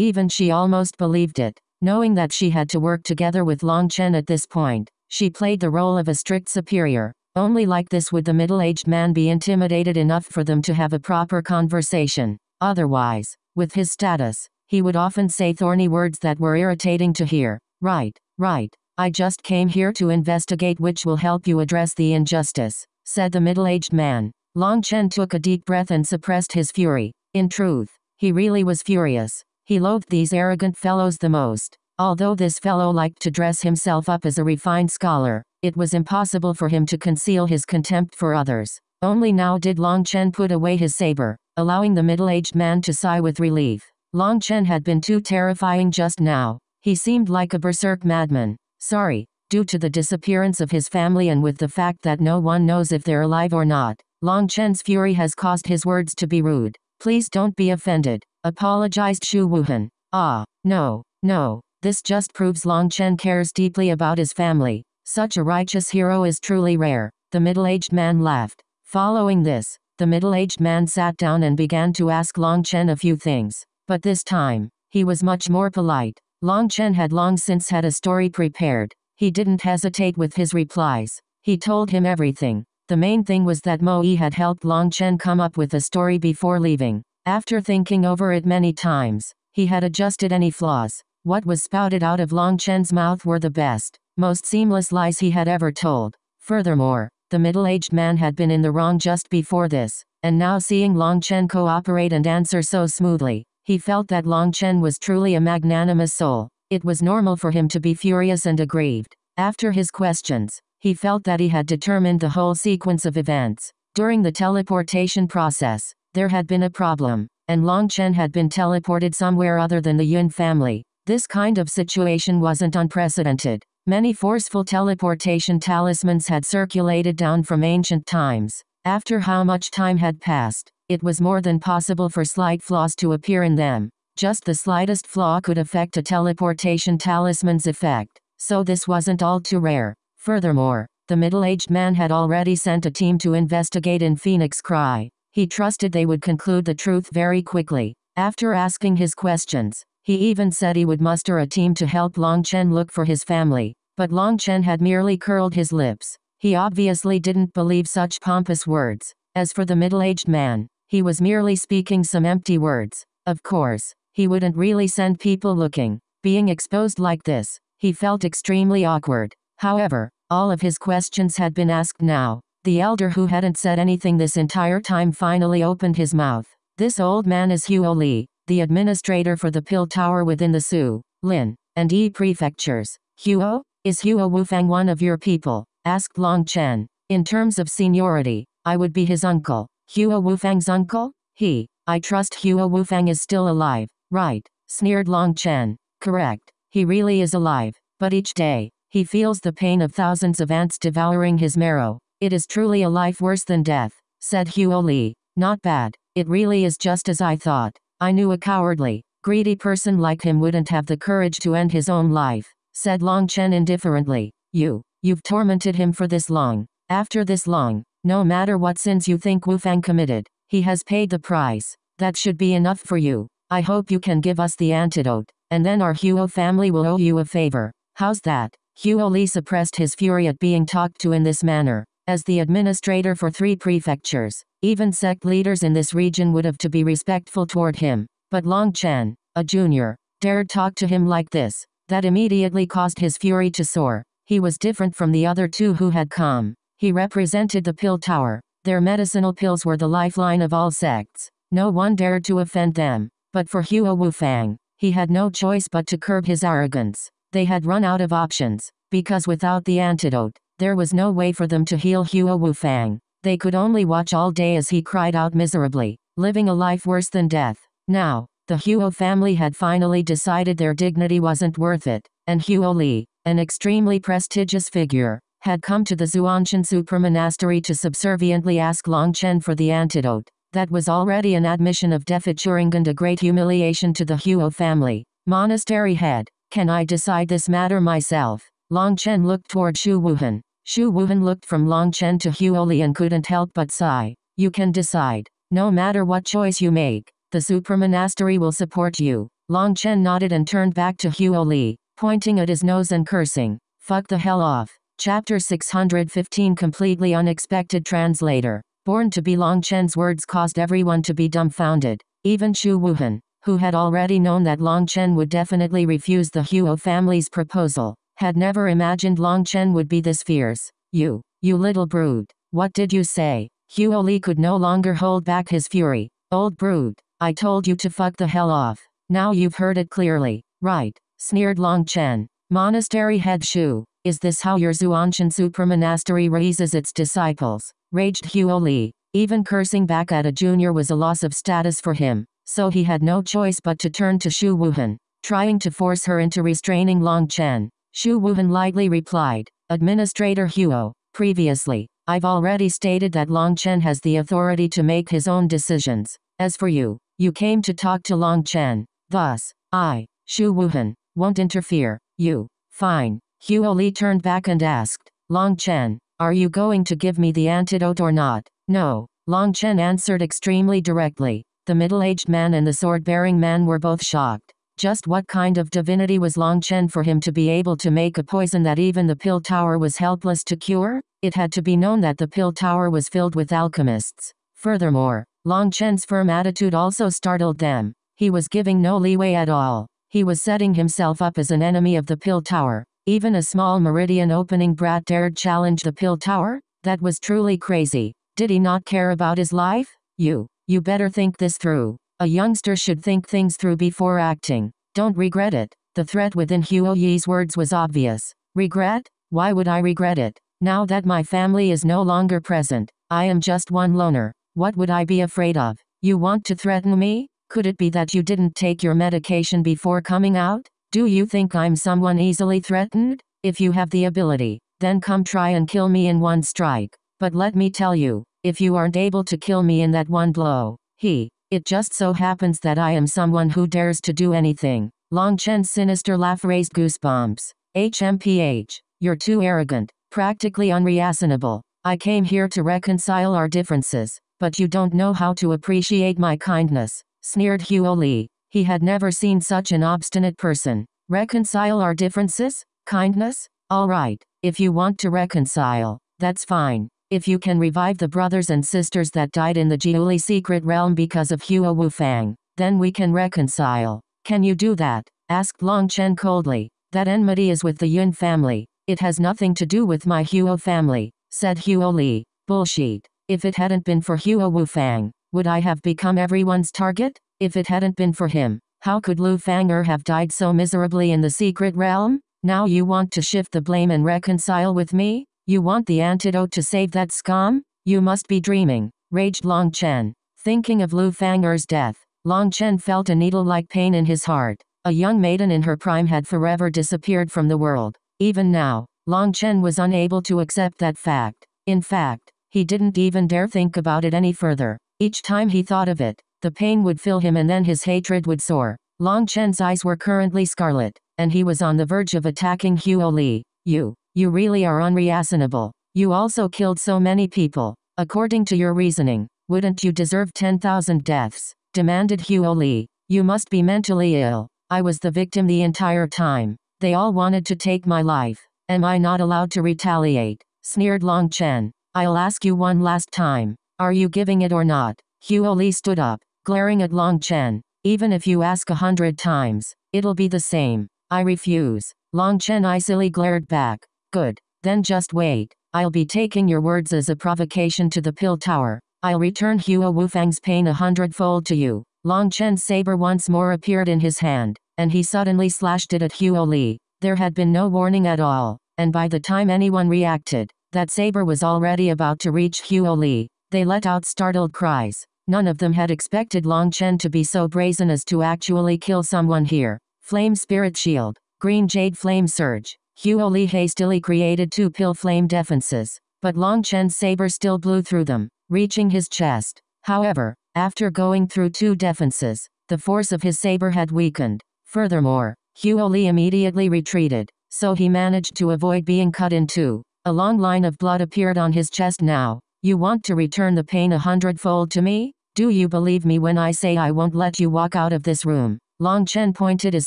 even she almost believed it. Knowing that she had to work together with Long Chen at this point, she played the role of a strict superior. Only like this would the middle-aged man be intimidated enough for them to have a proper conversation. Otherwise, with his status, he would often say thorny words that were irritating to hear. Right, right. I just came here to investigate which will help you address the injustice, said the middle-aged man. Long Chen took a deep breath and suppressed his fury. In truth, he really was furious. He loathed these arrogant fellows the most. Although this fellow liked to dress himself up as a refined scholar, it was impossible for him to conceal his contempt for others. Only now did Long Chen put away his saber, allowing the middle-aged man to sigh with relief. Long Chen had been too terrifying just now. He seemed like a berserk madman. Sorry, due to the disappearance of his family and with the fact that no one knows if they're alive or not, Long Chen's fury has caused his words to be rude. Please don't be offended, apologized Shu Wuhan. Ah, no, no, this just proves Long Chen cares deeply about his family. Such a righteous hero is truly rare. The middle-aged man laughed. Following this, the middle-aged man sat down and began to ask Long Chen a few things. But this time, he was much more polite. Long Chen had long since had a story prepared. He didn't hesitate with his replies. He told him everything. The main thing was that Mo Yi had helped Long Chen come up with a story before leaving. After thinking over it many times, he had adjusted any flaws. What was spouted out of Long Chen's mouth were the best, most seamless lies he had ever told. Furthermore, the middle-aged man had been in the wrong just before this, and now seeing Long Chen cooperate and answer so smoothly, he felt that Long Chen was truly a magnanimous soul. It was normal for him to be furious and aggrieved. After his questions, he felt that he had determined the whole sequence of events. During the teleportation process, there had been a problem, and Long Chen had been teleported somewhere other than the Yun family. This kind of situation wasn't unprecedented. Many forceful teleportation talismans had circulated down from ancient times. After how much time had passed, it was more than possible for slight flaws to appear in them. Just the slightest flaw could affect a teleportation talisman's effect, so this wasn't all too rare. Furthermore, the middle-aged man had already sent a team to investigate in Phoenix Cry. He trusted they would conclude the truth very quickly. After asking his questions, he even said he would muster a team to help Long Chen look for his family, but Long Chen had merely curled his lips. He obviously didn't believe such pompous words. As for the middle-aged man, he was merely speaking some empty words. Of course, he wouldn't really send people looking. Being exposed like this, he felt extremely awkward. However, all of his questions had been asked now. The elder who hadn't said anything this entire time finally opened his mouth. This old man is Huo Li, the administrator for the Pill Tower within the Su, Lin, and Yi prefectures. Huo, is Huo Wufang one of your people? asked Long Chen. In terms of seniority, I would be his uncle. Huo Wufang's uncle? He, I trust Huo Wufang is still alive, right? sneered Long Chen. Correct, he really is alive, but each day, he feels the pain of thousands of ants devouring his marrow. It is truly a life worse than death, said Huo Li. Not bad, it really is just as I thought. I knew a cowardly, greedy person like him wouldn't have the courage to end his own life, said Long Chen indifferently. You, you've tormented him for this long. After this long, no matter what sins you think Wu Fang committed, he has paid the price. That should be enough for you. I hope you can give us the antidote. and then our Huo family will owe you a favor. How's that? Huo Li suppressed his fury at being talked to in this manner. As the administrator for three prefectures, even sect leaders in this region would have to be respectful toward him. But Long Chen, a junior, dared talk to him like this. That immediately caused his fury to soar. He was different from the other two who had come. He represented the pill tower. Their medicinal pills were the lifeline of all sects. No one dared to offend them. But for Huo Wufang, he had no choice but to curb his arrogance. They had run out of options, because without the antidote, there was no way for them to heal Huo Wufang. They could only watch all day as he cried out miserably, living a life worse than death. Now, the Huo family had finally decided their dignity wasn't worth it, and Huo Li, an extremely prestigious figure, had come to the Xuantian Supramonastery to subserviently ask Long Chen for the antidote. That was already an admission of defaturing and a great humiliation to the Huo family. Monastery head, can I decide this matter myself? Long Chen looked toward Shu Wuhan. Shu Wuhan looked from Long Chen to Huo Li and couldn't help but sigh. You can decide. No matter what choice you make, the Supramonastery will support you. Long Chen nodded and turned back to Huo Li pointing at his nose and cursing. Fuck the hell off. Chapter 615 Completely Unexpected Translator. BornToBe Long Chen's words caused everyone to be dumbfounded. Even Shu Wuhan, who had already known that Long Chen would definitely refuse the Huo family's proposal, had never imagined Long Chen would be this fierce. You, you little brood. What did you say? Huo Li could no longer hold back his fury. Old brood, I told you to fuck the hell off. Now you've heard it clearly. Right sneered Long Chen. Monastery head Shu, is this how your Xuantian supramonastery raises its disciples? Raged Huo Li. Even cursing back at a junior was a loss of status for him, so he had no choice but to turn to Shu Wuhan, trying to force her into restraining Long Chen. Shu Wuhan lightly replied, Administrator Huo, previously, I've already stated that Long Chen has the authority to make his own decisions. As for you, you came to talk to Long Chen. Thus, I, Shu Wuhan, won't interfere. You. Fine. Huo Li turned back and asked, Long Chen, are you going to give me the antidote or not? No. Long Chen answered extremely directly. The middle-aged man and the sword-bearing man were both shocked. Just what kind of divinity was Long Chen for him to be able to make a poison that even the pill tower was helpless to cure? It had to be known that the pill tower was filled with alchemists. Furthermore, Long Chen's firm attitude also startled them. He was giving no leeway at all. He was setting himself up as an enemy of the pill tower. Even a small meridian opening brat dared challenge the pill tower? That was truly crazy. Did he not care about his life? You. You better think this through. A youngster should think things through before acting. Don't regret it. The threat within Huo Li's words was obvious. Regret? Why would I regret it? Now that my family is no longer present, I am just one loner. What would I be afraid of? You want to threaten me? Could it be that you didn't take your medication before coming out? Do you think I'm someone easily threatened? If you have the ability, then come try and kill me in one strike. But let me tell you, if you aren't able to kill me in that one blow, he, it just so happens that I am someone who dares to do anything. Long Chen's sinister laugh raised goosebumps. HMPH, you're too arrogant, practically unreasonable. I came here to reconcile our differences, but you don't know how to appreciate my kindness sneered Huo Li. He had never seen such an obstinate person. Reconcile our differences? Kindness? All right, if you want to reconcile, that's fine. If you can revive the brothers and sisters that died in the Jiuli secret realm because of Huo Wufang, then we can reconcile. Can you do that? asked Long Chen coldly. That enmity is with the Yun family. It has nothing to do with my Huo family, said Huo Li. Bullshit. If it hadn't been for Huo Wufang, would I have become everyone's target? If it hadn't been for him, how could Lu Fang'er have died so miserably in the secret realm? Now you want to shift the blame and reconcile with me? You want the antidote to save that scum? You must be dreaming, raged Long Chen. Thinking of Lu Fang'er's death, Long Chen felt a needle-like pain in his heart. A young maiden in her prime had forever disappeared from the world. Even now, Long Chen was unable to accept that fact. In fact, he didn't even dare think about it any further. Each time he thought of it, the pain would fill him and then his hatred would soar. Long Chen's eyes were currently scarlet, and he was on the verge of attacking Huo Li. You, you really are unreasonable. You also killed so many people. According to your reasoning, wouldn't you deserve 10,000 deaths? demanded Huo Li. You must be mentally ill. I was the victim the entire time. They all wanted to take my life. Am I not allowed to retaliate? sneered Long Chen. I'll ask you one last time. Are you giving it or not? Huo Li stood up, glaring at Long Chen. Even if you ask a hundred times, it'll be the same. I refuse. Long Chen icily glared back. Good. Then just wait. I'll be taking your words as a provocation to the pill tower. I'll return Huo Wufang's pain a hundredfold to you. Long Chen's saber once more appeared in his hand, and he suddenly slashed it at Huo Li. There had been no warning at all, and by the time anyone reacted, that saber was already about to reach Huo Li. They let out startled cries. None of them had expected Long Chen to be so brazen as to actually kill someone here. Flame Spirit Shield. Green Jade Flame Surge. Huo Li hastily created two pill flame defenses, but Long Chen's saber still blew through them, reaching his chest. However, after going through two defenses, the force of his saber had weakened. Furthermore, Huo Li immediately retreated, so he managed to avoid being cut in two. A long line of blood appeared on his chest now. You want to return the pain a hundredfold to me? Do you believe me when I say I won't let you walk out of this room? Long Chen pointed his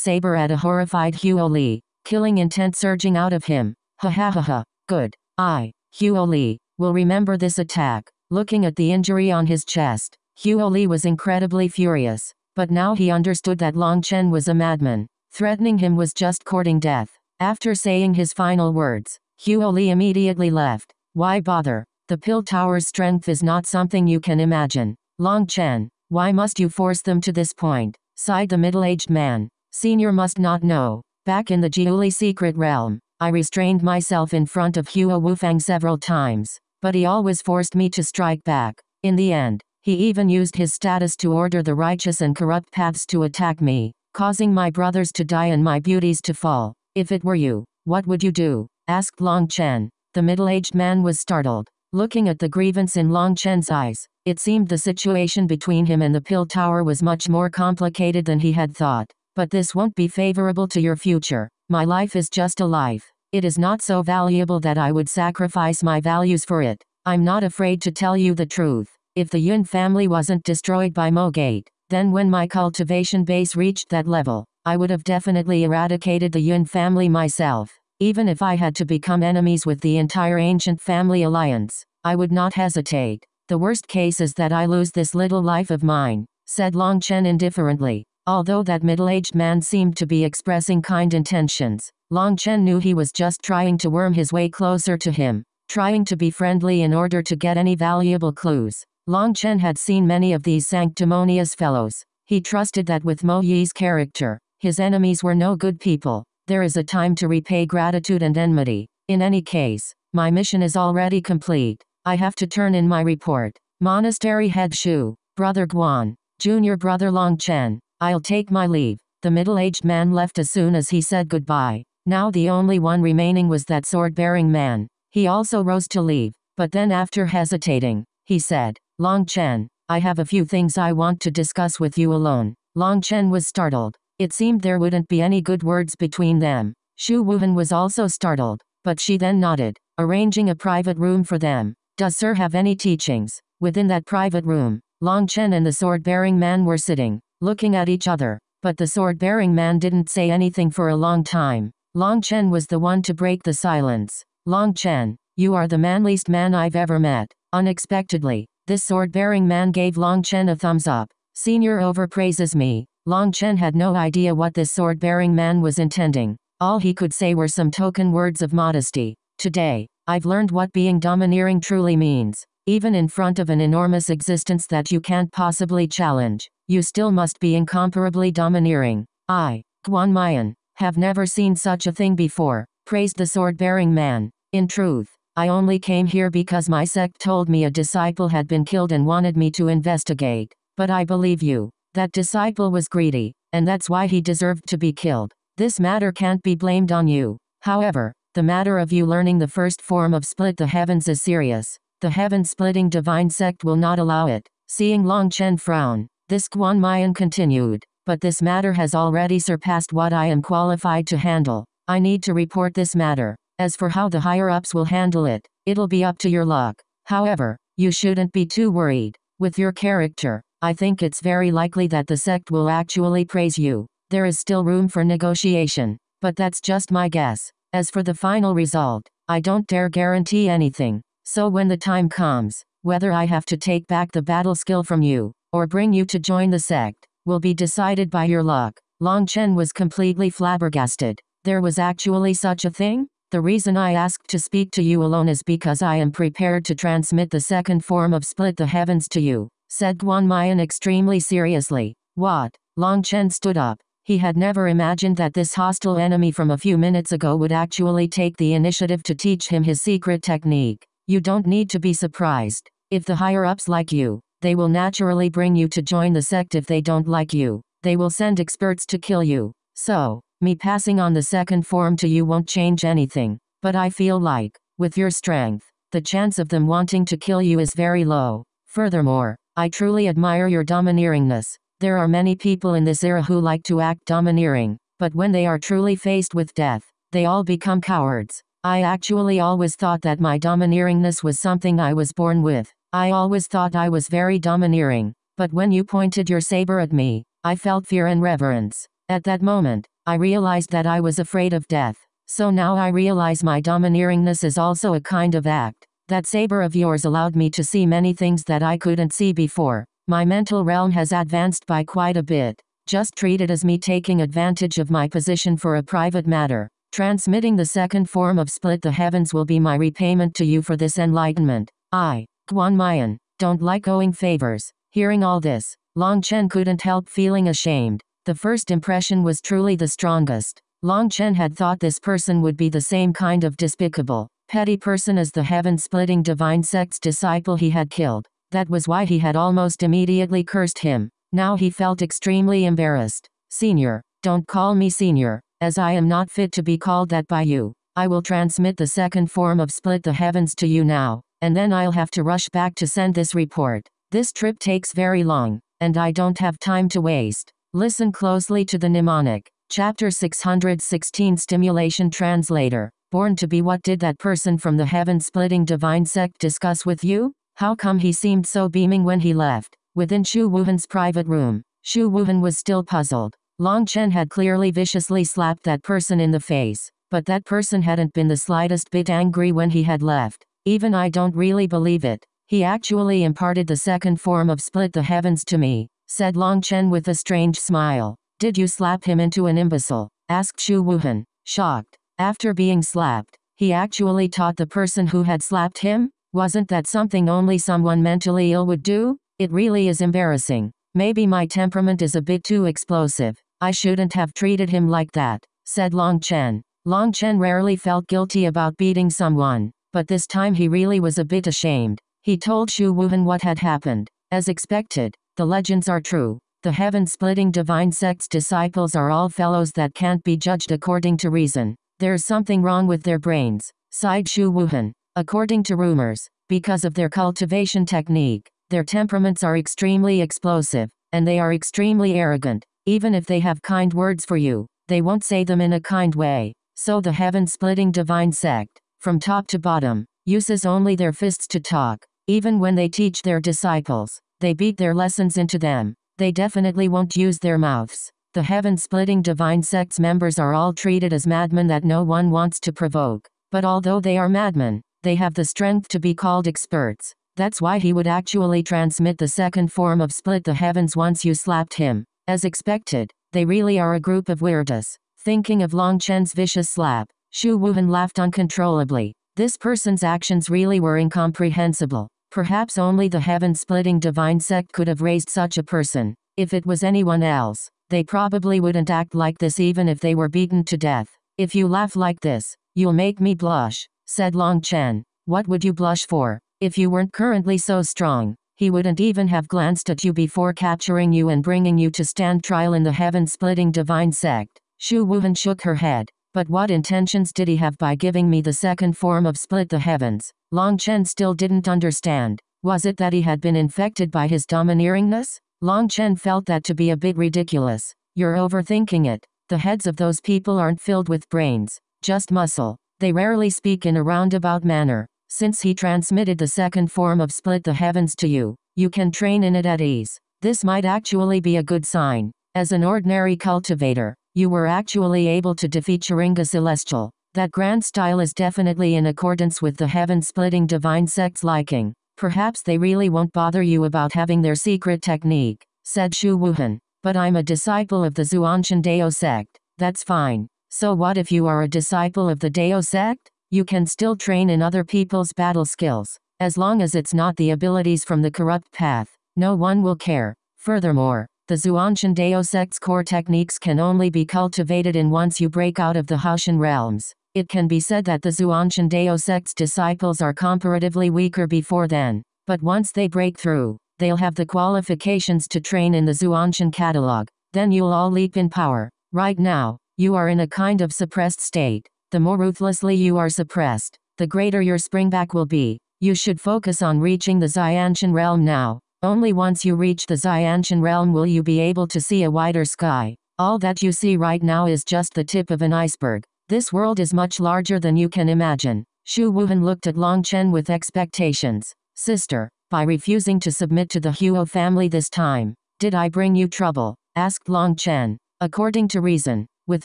saber at a horrified Huo Li, killing intent surging out of him. Ha ha ha ha, good. I, Huo Li, will remember this attack. Looking at the injury on his chest, Huo Li was incredibly furious. But now he understood that Long Chen was a madman. Threatening him was just courting death. After saying his final words, Huo Li immediately left. Why bother? The pill tower's strength is not something you can imagine. Long Chen, why must you force them to this point? sighed the middle-aged man. Senior must not know. Back in the Jiuli secret realm, I restrained myself in front of Huo Wufang several times, but he always forced me to strike back. In the end, he even used his status to order the righteous and corrupt paths to attack me, causing my brothers to die and my beauties to fall. If it were you, what would you do? asked Long Chen. The middle-aged man was startled. Looking at the grievance in Long Chen's eyes, it seemed the situation between him and the pill tower was much more complicated than he had thought. But this won't be favorable to your future. My life is just a life. It is not so valuable that I would sacrifice my values for it. I'm not afraid to tell you the truth. If the Yun family wasn't destroyed by Mo Gate, then when my cultivation base reached that level, I would have definitely eradicated the Yun family myself. Even if I had to become enemies with the entire ancient family alliance, I would not hesitate. The worst case is that I lose this little life of mine, said Long Chen indifferently. Although that middle-aged man seemed to be expressing kind intentions, Long Chen knew he was just trying to worm his way closer to him, trying to be friendly in order to get any valuable clues. Long Chen had seen many of these sanctimonious fellows. He trusted that with Mo Yi's character, his enemies were no good people. There is a time to repay gratitude and enmity. In any case, my mission is already complete. I have to turn in my report. Monastery Head Shu, Brother Guan, Junior Brother Long Chen, I'll take my leave. The middle-aged man left as soon as he said goodbye. Now the only one remaining was that sword-bearing man. He also rose to leave, but then after hesitating, he said, Long Chen, I have a few things I want to discuss with you alone. Long Chen was startled. It seemed there wouldn't be any good words between them. Shu Wuhan was also startled, but she then nodded, arranging a private room for them. Does Sir have any teachings? Within that private room, Long Chen and the sword-bearing man were sitting looking at each other. But the sword-bearing man didn't say anything for a long time. Long Chen was the one to break the silence. Long Chen, you are the manliest man I've ever met. Unexpectedly, this sword-bearing man gave Long Chen a thumbs up. Senior overpraises me. Long Chen had no idea what this sword-bearing man was intending. All he could say were some token words of modesty. Today, I've learned what being domineering truly means. Even in front of an enormous existence that you can't possibly challenge, you still must be incomparably domineering. I, Guan Mayan, have never seen such a thing before, praised the sword-bearing man. In truth, I only came here because my sect told me a disciple had been killed and wanted me to investigate. But I believe you. That disciple was greedy, and that's why he deserved to be killed. This matter can't be blamed on you. However, the matter of you learning the first form of split the heavens is serious. The heaven-splitting divine sect will not allow it. Seeing Long Chen frown, this Guan Mayan continued, but this matter has already surpassed what I am qualified to handle. I need to report this matter. As for how the higher-ups will handle it, it'll be up to your luck. However, you shouldn't be too worried. With your character, I think it's very likely that the sect will actually praise you. there is still room for negotiation. But that's just my guess. As for the final result, I don't dare guarantee anything. So when the time comes, whether I have to take back the battle skill from you, or bring you to join the sect, will be decided by your luck. Long Chen was completely flabbergasted. There was actually such a thing? The reason I asked to speak to you alone is because I am prepared to transmit the second form of Split the Heavens to you, said Guan Mayan extremely seriously. What? Long Chen stood up. He had never imagined that this hostile enemy from a few minutes ago would actually take the initiative to teach him his secret technique. You don't need to be surprised. If the higher ups like you, they will naturally bring you to join the sect if they don't like you. They will send experts to kill you. So, me passing on the second form to you won't change anything. But I feel like, with your strength, the chance of them wanting to kill you is very low. Furthermore, I truly admire your domineeringness. There are many people in this era who like to act domineering, but when they are truly faced with death, they all become cowards. I actually always thought that my domineeringness was something I was born with. I always thought I was very domineering, but when you pointed your saber at me, I felt fear and reverence. At that moment, I realized that I was afraid of death. So now I realize my domineeringness is also a kind of act. That saber of yours allowed me to see many things that I couldn't see before. My mental realm has advanced by quite a bit. Just treat it as me taking advantage of my position for a private matter. Transmitting the second form of split the heavens will be my repayment to you for this enlightenment. I, Guan Mayan, don't like owing favors. Hearing all this, Long Chen couldn't help feeling ashamed. The first impression was truly the strongest. Long Chen had thought this person would be the same kind of despicable, petty person as the heaven-splitting divine sect's disciple he had killed. That was why he had almost immediately cursed him. Now he felt extremely embarrassed. Senior, don't call me senior, as I am not fit to be called that by you. I will transmit the second form of split the heavens to you now, and then I'll have to rush back to send this report. This trip takes very long, and I don't have time to waste. Listen closely to the mnemonic. Chapter 616 Stimulation Translator. Born to be what did that person from the heaven-splitting divine sect discuss with you? How come he seemed so beaming when he left? Within Shu Wuhan's private room, Shu Wuhan was still puzzled. Long Chen had clearly viciously slapped that person in the face, but that person hadn't been the slightest bit angry when he had left. Even I don't really believe it. He actually imparted the second form of split the heavens to me said Long Chen with a strange smile. Did you slap him into an imbecile? asked Shu Wuhan, shocked. After being slapped, he actually taught the person who had slapped him? Wasn't that something only someone mentally ill would do? It really is embarrassing. Maybe my temperament is a bit too explosive. I shouldn't have treated him like that, said Long Chen. Long Chen rarely felt guilty about beating someone, but this time he really was a bit ashamed. He told Shu Wuhan what had happened. As expected, the legends are true. The heaven-splitting divine sect's disciples are all fellows that can't be judged according to reason. There's something wrong with their brains, sighed Shu Wuhan. According to rumors, because of their cultivation technique, their temperaments are extremely explosive, and they are extremely arrogant. Even if they have kind words for you, they won't say them in a kind way. So the heaven-splitting divine sect, from top to bottom, uses only their fists to talk, even when they teach their disciples. They beat their lessons into them. They definitely won't use their mouths. The heaven-splitting divine sect's members are all treated as madmen that no one wants to provoke. But although they are madmen, they have the strength to be called experts. That's why he would actually transmit the second form of split the heavens once you slapped him. As expected, they really are a group of weirdos. Thinking of Long Chen's vicious slap, Shu Wuhan laughed uncontrollably. This person's actions really were incomprehensible. Perhaps only the heaven-splitting divine sect could have raised such a person. If it was anyone else, they probably wouldn't act like this even if they were beaten to death. If you laugh like this, you'll make me blush, said Long Chen. What would you blush for? If you weren't currently so strong, he wouldn't even have glanced at you before capturing you and bringing you to stand trial in the heaven-splitting divine sect. Shu Wuhan shook her head. But what intentions did he have by giving me the second form of split the heavens? Long Chen still didn't understand. Was it that he had been infected by his domineeringness? Long Chen felt that to be a bit ridiculous. You're overthinking it. The heads of those people aren't filled with brains, just muscle. They rarely speak in a roundabout manner. Since he transmitted the second form of split the heavens to you, you can train in it at ease. This might actually be a good sign. As an ordinary cultivator, you were actually able to defeat Sharinga Celestial. That grand style is definitely in accordance with the heaven-splitting divine sect's liking. Perhaps they really won't bother you about having their secret technique, said Shu Wuhan. But I'm a disciple of the Xuantian Dao sect. That's fine. So what if you are a disciple of the Dao sect? You can still train in other people's battle skills. As long as it's not the abilities from the corrupt path, no one will care. Furthermore, the Xuantian Dao sect's core techniques can only be cultivated in once you break out of the Houtian realms. It can be said that the Xuantian Dao sect's disciples are comparatively weaker before then, but once they break through, they'll have the qualifications to train in the Xuantian catalog. Then you'll all leap in power. Right now, you are in a kind of suppressed state. The more ruthlessly you are suppressed, the greater your springback will be. You should focus on reaching the Xiantian realm now. Only once you reach the Xiantian realm will you be able to see a wider sky. All that you see right now is just the tip of an iceberg. This world is much larger than you can imagine. Shu Wuhan looked at Long Chen with expectations. Sister, by refusing to submit to the Huo family this time, did I bring you trouble? asked Long Chen. According to reason, with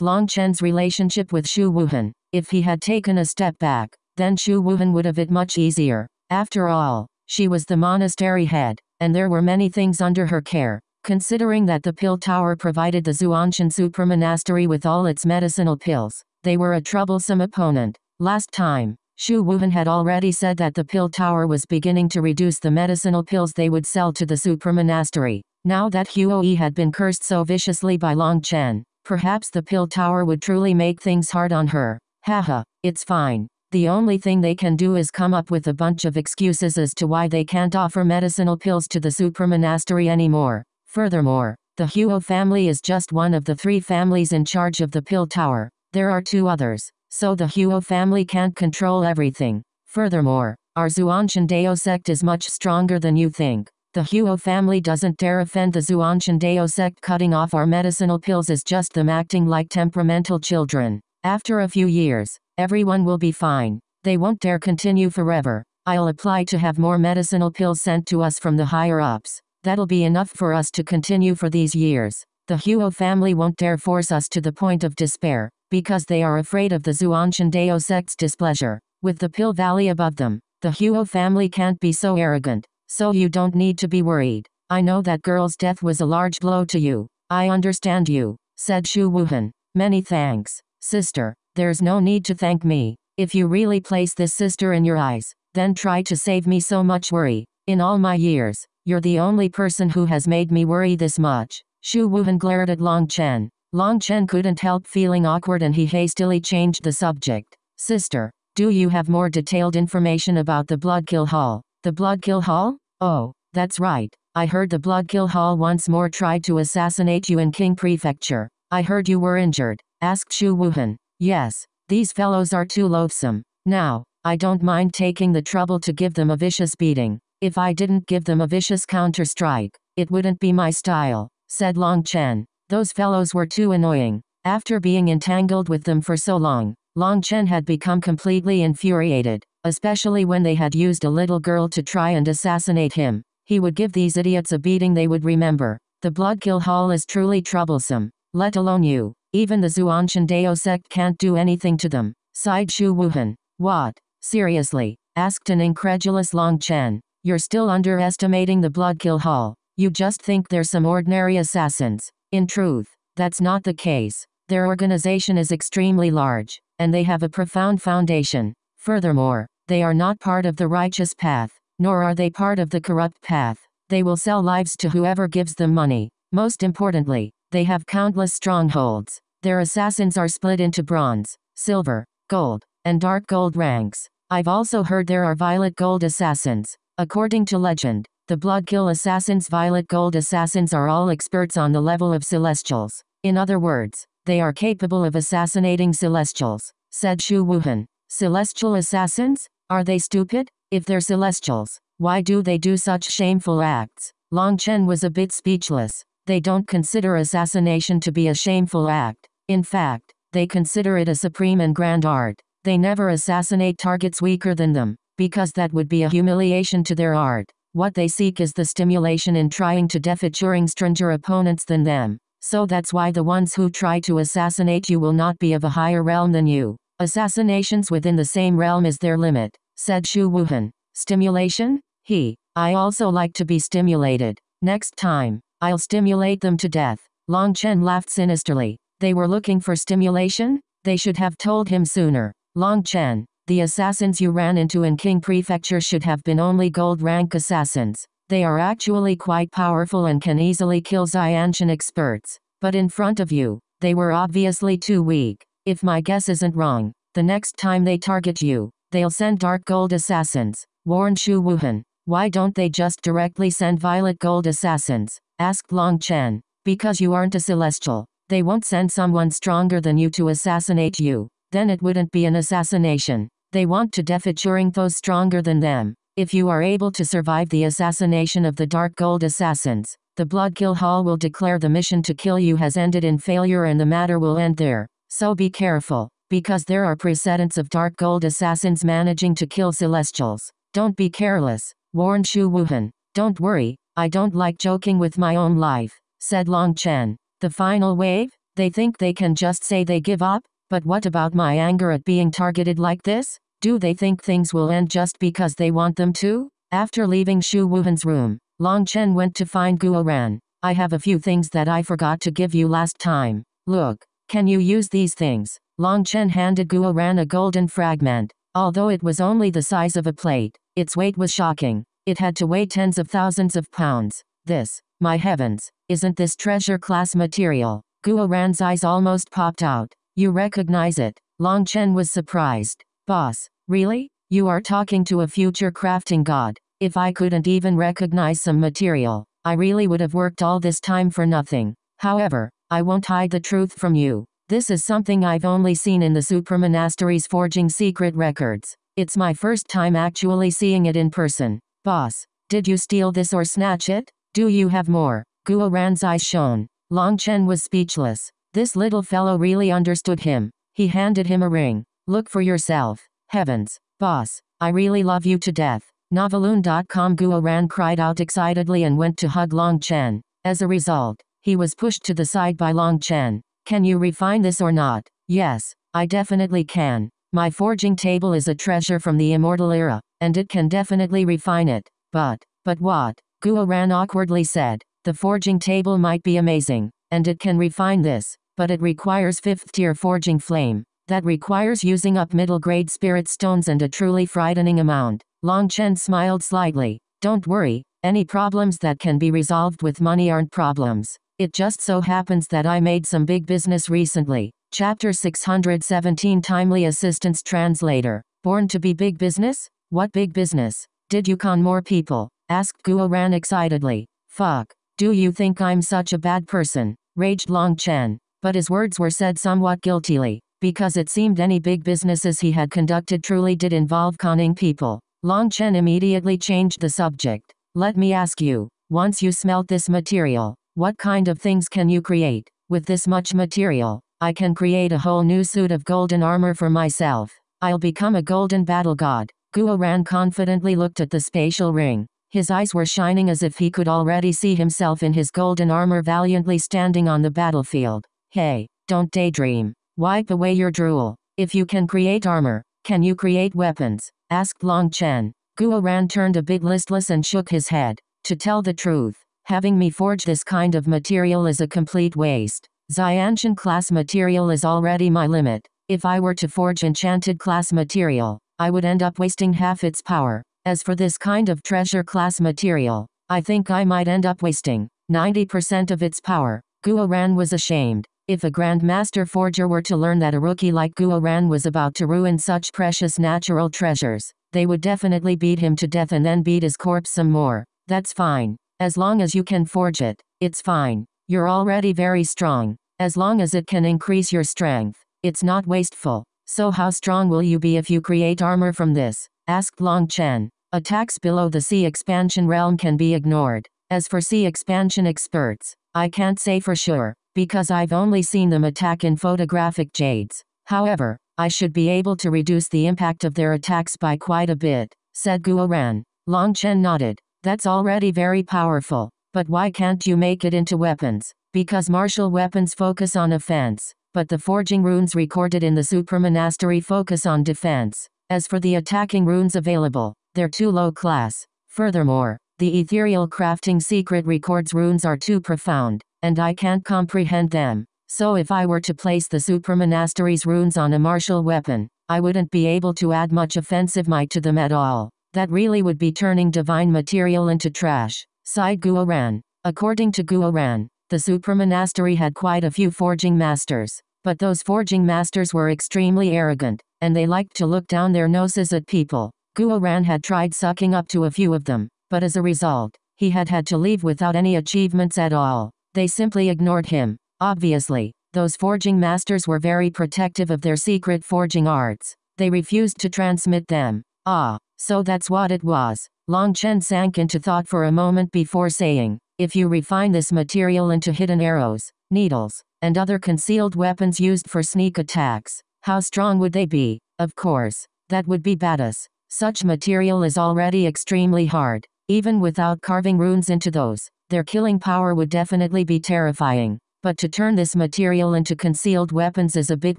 Long Chen's relationship with Shu Wuhan, if he had taken a step back, then Shu Wuhan would have it much easier. After all, she was the monastery head, and there were many things under her care. Considering that the pill tower provided the Xuantian Supramonastery with all its medicinal pills, they were a troublesome opponent. Last time, Shu Wuhan had already said that the pill tower was beginning to reduce the medicinal pills they would sell to the Supramonastery. Now that Huo Li had been cursed so viciously by Long Chen, perhaps the pill tower would truly make things hard on her. Haha, it's fine. The only thing they can do is come up with a bunch of excuses as to why they can't offer medicinal pills to the Supramonastery anymore. Furthermore, the Huo family is just one of the three families in charge of the pill tower. There are two others, so the Huo family can't control everything. Furthermore, our Xuantian Dao sect is much stronger than you think. The Huo family doesn't dare offend the Xuantian Dao sect cutting off our medicinal pills is just them acting like temperamental children. After a few years, everyone will be fine. They won't dare continue forever. I'll apply to have more medicinal pills sent to us from the higher ups. That'll be enough for us to continue for these years. The Huo family won't dare force us to the point of despair, because they are afraid of the Xuantian Dao sect's displeasure. With the Pill Valley above them, the Huo family can't be so arrogant. So you don't need to be worried. I know that girl's death was a large blow to you. I understand you, said Shu Wuhan. Many thanks, sister. There's no need to thank me. If you really place this sister in your eyes, then try to save me so much worry. In all my years, you're the only person who has made me worry this much. Shu Wuhan glared at Long Chen. Long Chen couldn't help feeling awkward and he hastily changed the subject. Sister, do you have more detailed information about the Bloodkill Hall? The Bloodkill Hall? Oh, that's right. I heard the Bloodkill Hall once more tried to assassinate you in King Prefecture. I heard you were injured, asked Shu Wuhan. Yes, these fellows are too loathsome. Now, I don't mind taking the trouble to give them a vicious beating. If I didn't give them a vicious counter-strike, it wouldn't be my style, said Long Chen. Those fellows were too annoying. After being entangled with them for so long, Long Chen had become completely infuriated especially when they had used a little girl to try and assassinate him. He would give these idiots a beating they would remember. The Bloodkill Hall is truly troublesome, let alone you. Even the Xuantian Dao sect can't do anything to them, sighed Shu Wuhan. What? Seriously? asked an incredulous Long Chen. You're still underestimating the Bloodkill Hall. You just think they're some ordinary assassins. In truth, that's not the case. Their organization is extremely large, and they have a profound foundation. Furthermore, they are not part of the righteous path, nor are they part of the corrupt path. They will sell lives to whoever gives them money. Most importantly, they have countless strongholds. Their assassins are split into bronze, silver, gold, and dark gold ranks. I've also heard there are violet gold assassins. According to legend, the Bloodkill assassins violet gold assassins are all experts on the level of celestials. In other words, they are capable of assassinating celestials, said Shu Wuhan. Celestial assassins? Are they stupid? If they're celestials, why do they do such shameful acts? Long Chen was a bit speechless. They don't consider assassination to be a shameful act. In fact, they consider it a supreme and grand art. They never assassinate targets weaker than them, because that would be a humiliation to their art. What they seek is the stimulation in trying to defeat stronger opponents than them. So that's why the ones who try to assassinate you will not be of a higher realm than you. Assassinations within the same realm is their limit, said Shu Wuhan. Stimulation? He. I also like to be stimulated. Next time, I'll stimulate them to death. Long Chen laughed sinisterly. They were looking for stimulation? They should have told him sooner. Long Chen, the assassins you ran into in King Prefecture should have been only gold rank assassins. They are actually quite powerful and can easily kill Xiantian experts. But in front of you, they were obviously too weak. If my guess isn't wrong, the next time they target you, they'll send dark gold assassins, warned Shu Wuhan. Why don't they just directly send violet gold assassins? asked Long Chen. Because you aren't a celestial. They won't send someone stronger than you to assassinate you. Then it wouldn't be an assassination. They want to defeat those stronger than them. If you are able to survive the assassination of the Dark Gold assassins, the Bloodkill Hall will declare the mission to kill you has ended in failure and the matter will end there. So be careful, because there are precedents of Dark Gold assassins managing to kill Celestials. Don't be careless warned Shu Wuhan. Don't worry, I don't like joking with my own life, said Long Chen. The final wave? They think they can just say they give up? But what about my anger at being targeted like this? Do they think things will end just because they want them to? After leaving Shu Wuhan's room, Long Chen went to find Guo Ran. I have a few things that I forgot to give you last time. Look, can you use these things? Long Chen handed Guo Ran a golden fragment. Although it was only the size of a plate, its weight was shocking. It had to weigh tens of thousands of pounds. This, my heavens, isn't this treasure class material? Guo Ran's eyes almost popped out. You recognize it. Long Chen was surprised. Boss, really? You are talking to a future crafting god. If I couldn't even recognize some material, I really would have worked all this time for nothing. However, I won't hide the truth from you. This is something I've only seen in the Supramonastery's forging secret records. It's my first time actually seeing it in person. Boss, did you steal this or snatch it? Do you have more? Guo Ran's eyes shone. Long Chen was speechless. This little fellow really understood him. He handed him a ring. Look for yourself. Heavens. Boss, I really love you to death. Noveloon.com Guo Ran cried out excitedly and went to hug Long Chen. As a result, he was pushed to the side by Long Chen. Can you refine this or not? Yes, I definitely can. My forging table is a treasure from the immortal era, and it can definitely refine it. But, but what? Guo Ran awkwardly said. The forging table might be amazing, and it can refine this, but it requires fifth tier forging flame. That requires using up middle grade spirit stones and a truly frightening amount. Long Chen smiled slightly. Don't worry, any problems that can be resolved with money aren't problems. It just so happens that I made some big business recently, Chapter 617 Timely Assistance Translator. Born to be big business? What big business? Did you con more people? asked Guo Ran excitedly. Fuck. Do you think I'm such a bad person? raged Long Chen. But his words were said somewhat guiltily, because it seemed any big businesses he had conducted truly did involve conning people. Long Chen immediately changed the subject. Let me ask you, once you smelt this material, what kind of things can you create? With this much material, I can create a whole new suit of golden armor for myself. I'll become a golden battle god. Guo Ran confidently looked at the spatial ring. His eyes were shining as if he could already see himself in his golden armor valiantly standing on the battlefield. Hey, don't daydream. Wipe away your drool. If you can create armor, can you create weapons? asked Long Chen. Guo Ran turned a bit listless and shook his head. To tell the truth, having me forge this kind of material is a complete waste. Xiantian class material is already my limit. If I were to forge enchanted class material, I would end up wasting half its power. As for this kind of treasure class material, I think I might end up wasting 90% of its power. Guo Ran was ashamed. If a Grandmaster Forger were to learn that a rookie like Guo Ran was about to ruin such precious natural treasures, they would definitely beat him to death and then beat his corpse some more. That's fine. As long as you can forge it, it's fine. You're already very strong. As long as it can increase your strength, it's not wasteful. So how strong will you be if you create armor from this? asked Long Chen. Attacks below the sea expansion realm can be ignored. As for sea expansion experts, I can't say for sure, because I've only seen them attack in photographic jades. However, I should be able to reduce the impact of their attacks by quite a bit, said Guo Ran. Long Chen nodded. That's already very powerful. But why can't you make it into weapons? because martial weapons focus on offense, but the forging runes recorded in the supramonastery focus on defense. As for the attacking runes available, they're too low class. Furthermore, the ethereal crafting secret records runes are too profound, and I can't comprehend them. So if I were to place the supramonastery's runes on a martial weapon, I wouldn't be able to add much offensive might to them at all. That really would be turning divine material into trash, sighed Guo Ran. According to Guo Ran, the supramonastery had quite a few forging masters, but those forging masters were extremely arrogant, and they liked to look down their noses at people. Guo Ran had tried sucking up to a few of them, but as a result, he had had to leave without any achievements at all. They simply ignored him. Obviously, those forging masters were very protective of their secret forging arts. They refused to transmit them. Ah, so that's what it was. Long Chen sank into thought for a moment before saying, if you refine this material into hidden arrows, needles, and other concealed weapons used for sneak attacks, how strong would they be? Of course, that would be badass. Such material is already extremely hard. Even without carving runes into those, their killing power would definitely be terrifying. But to turn this material into concealed weapons is a bit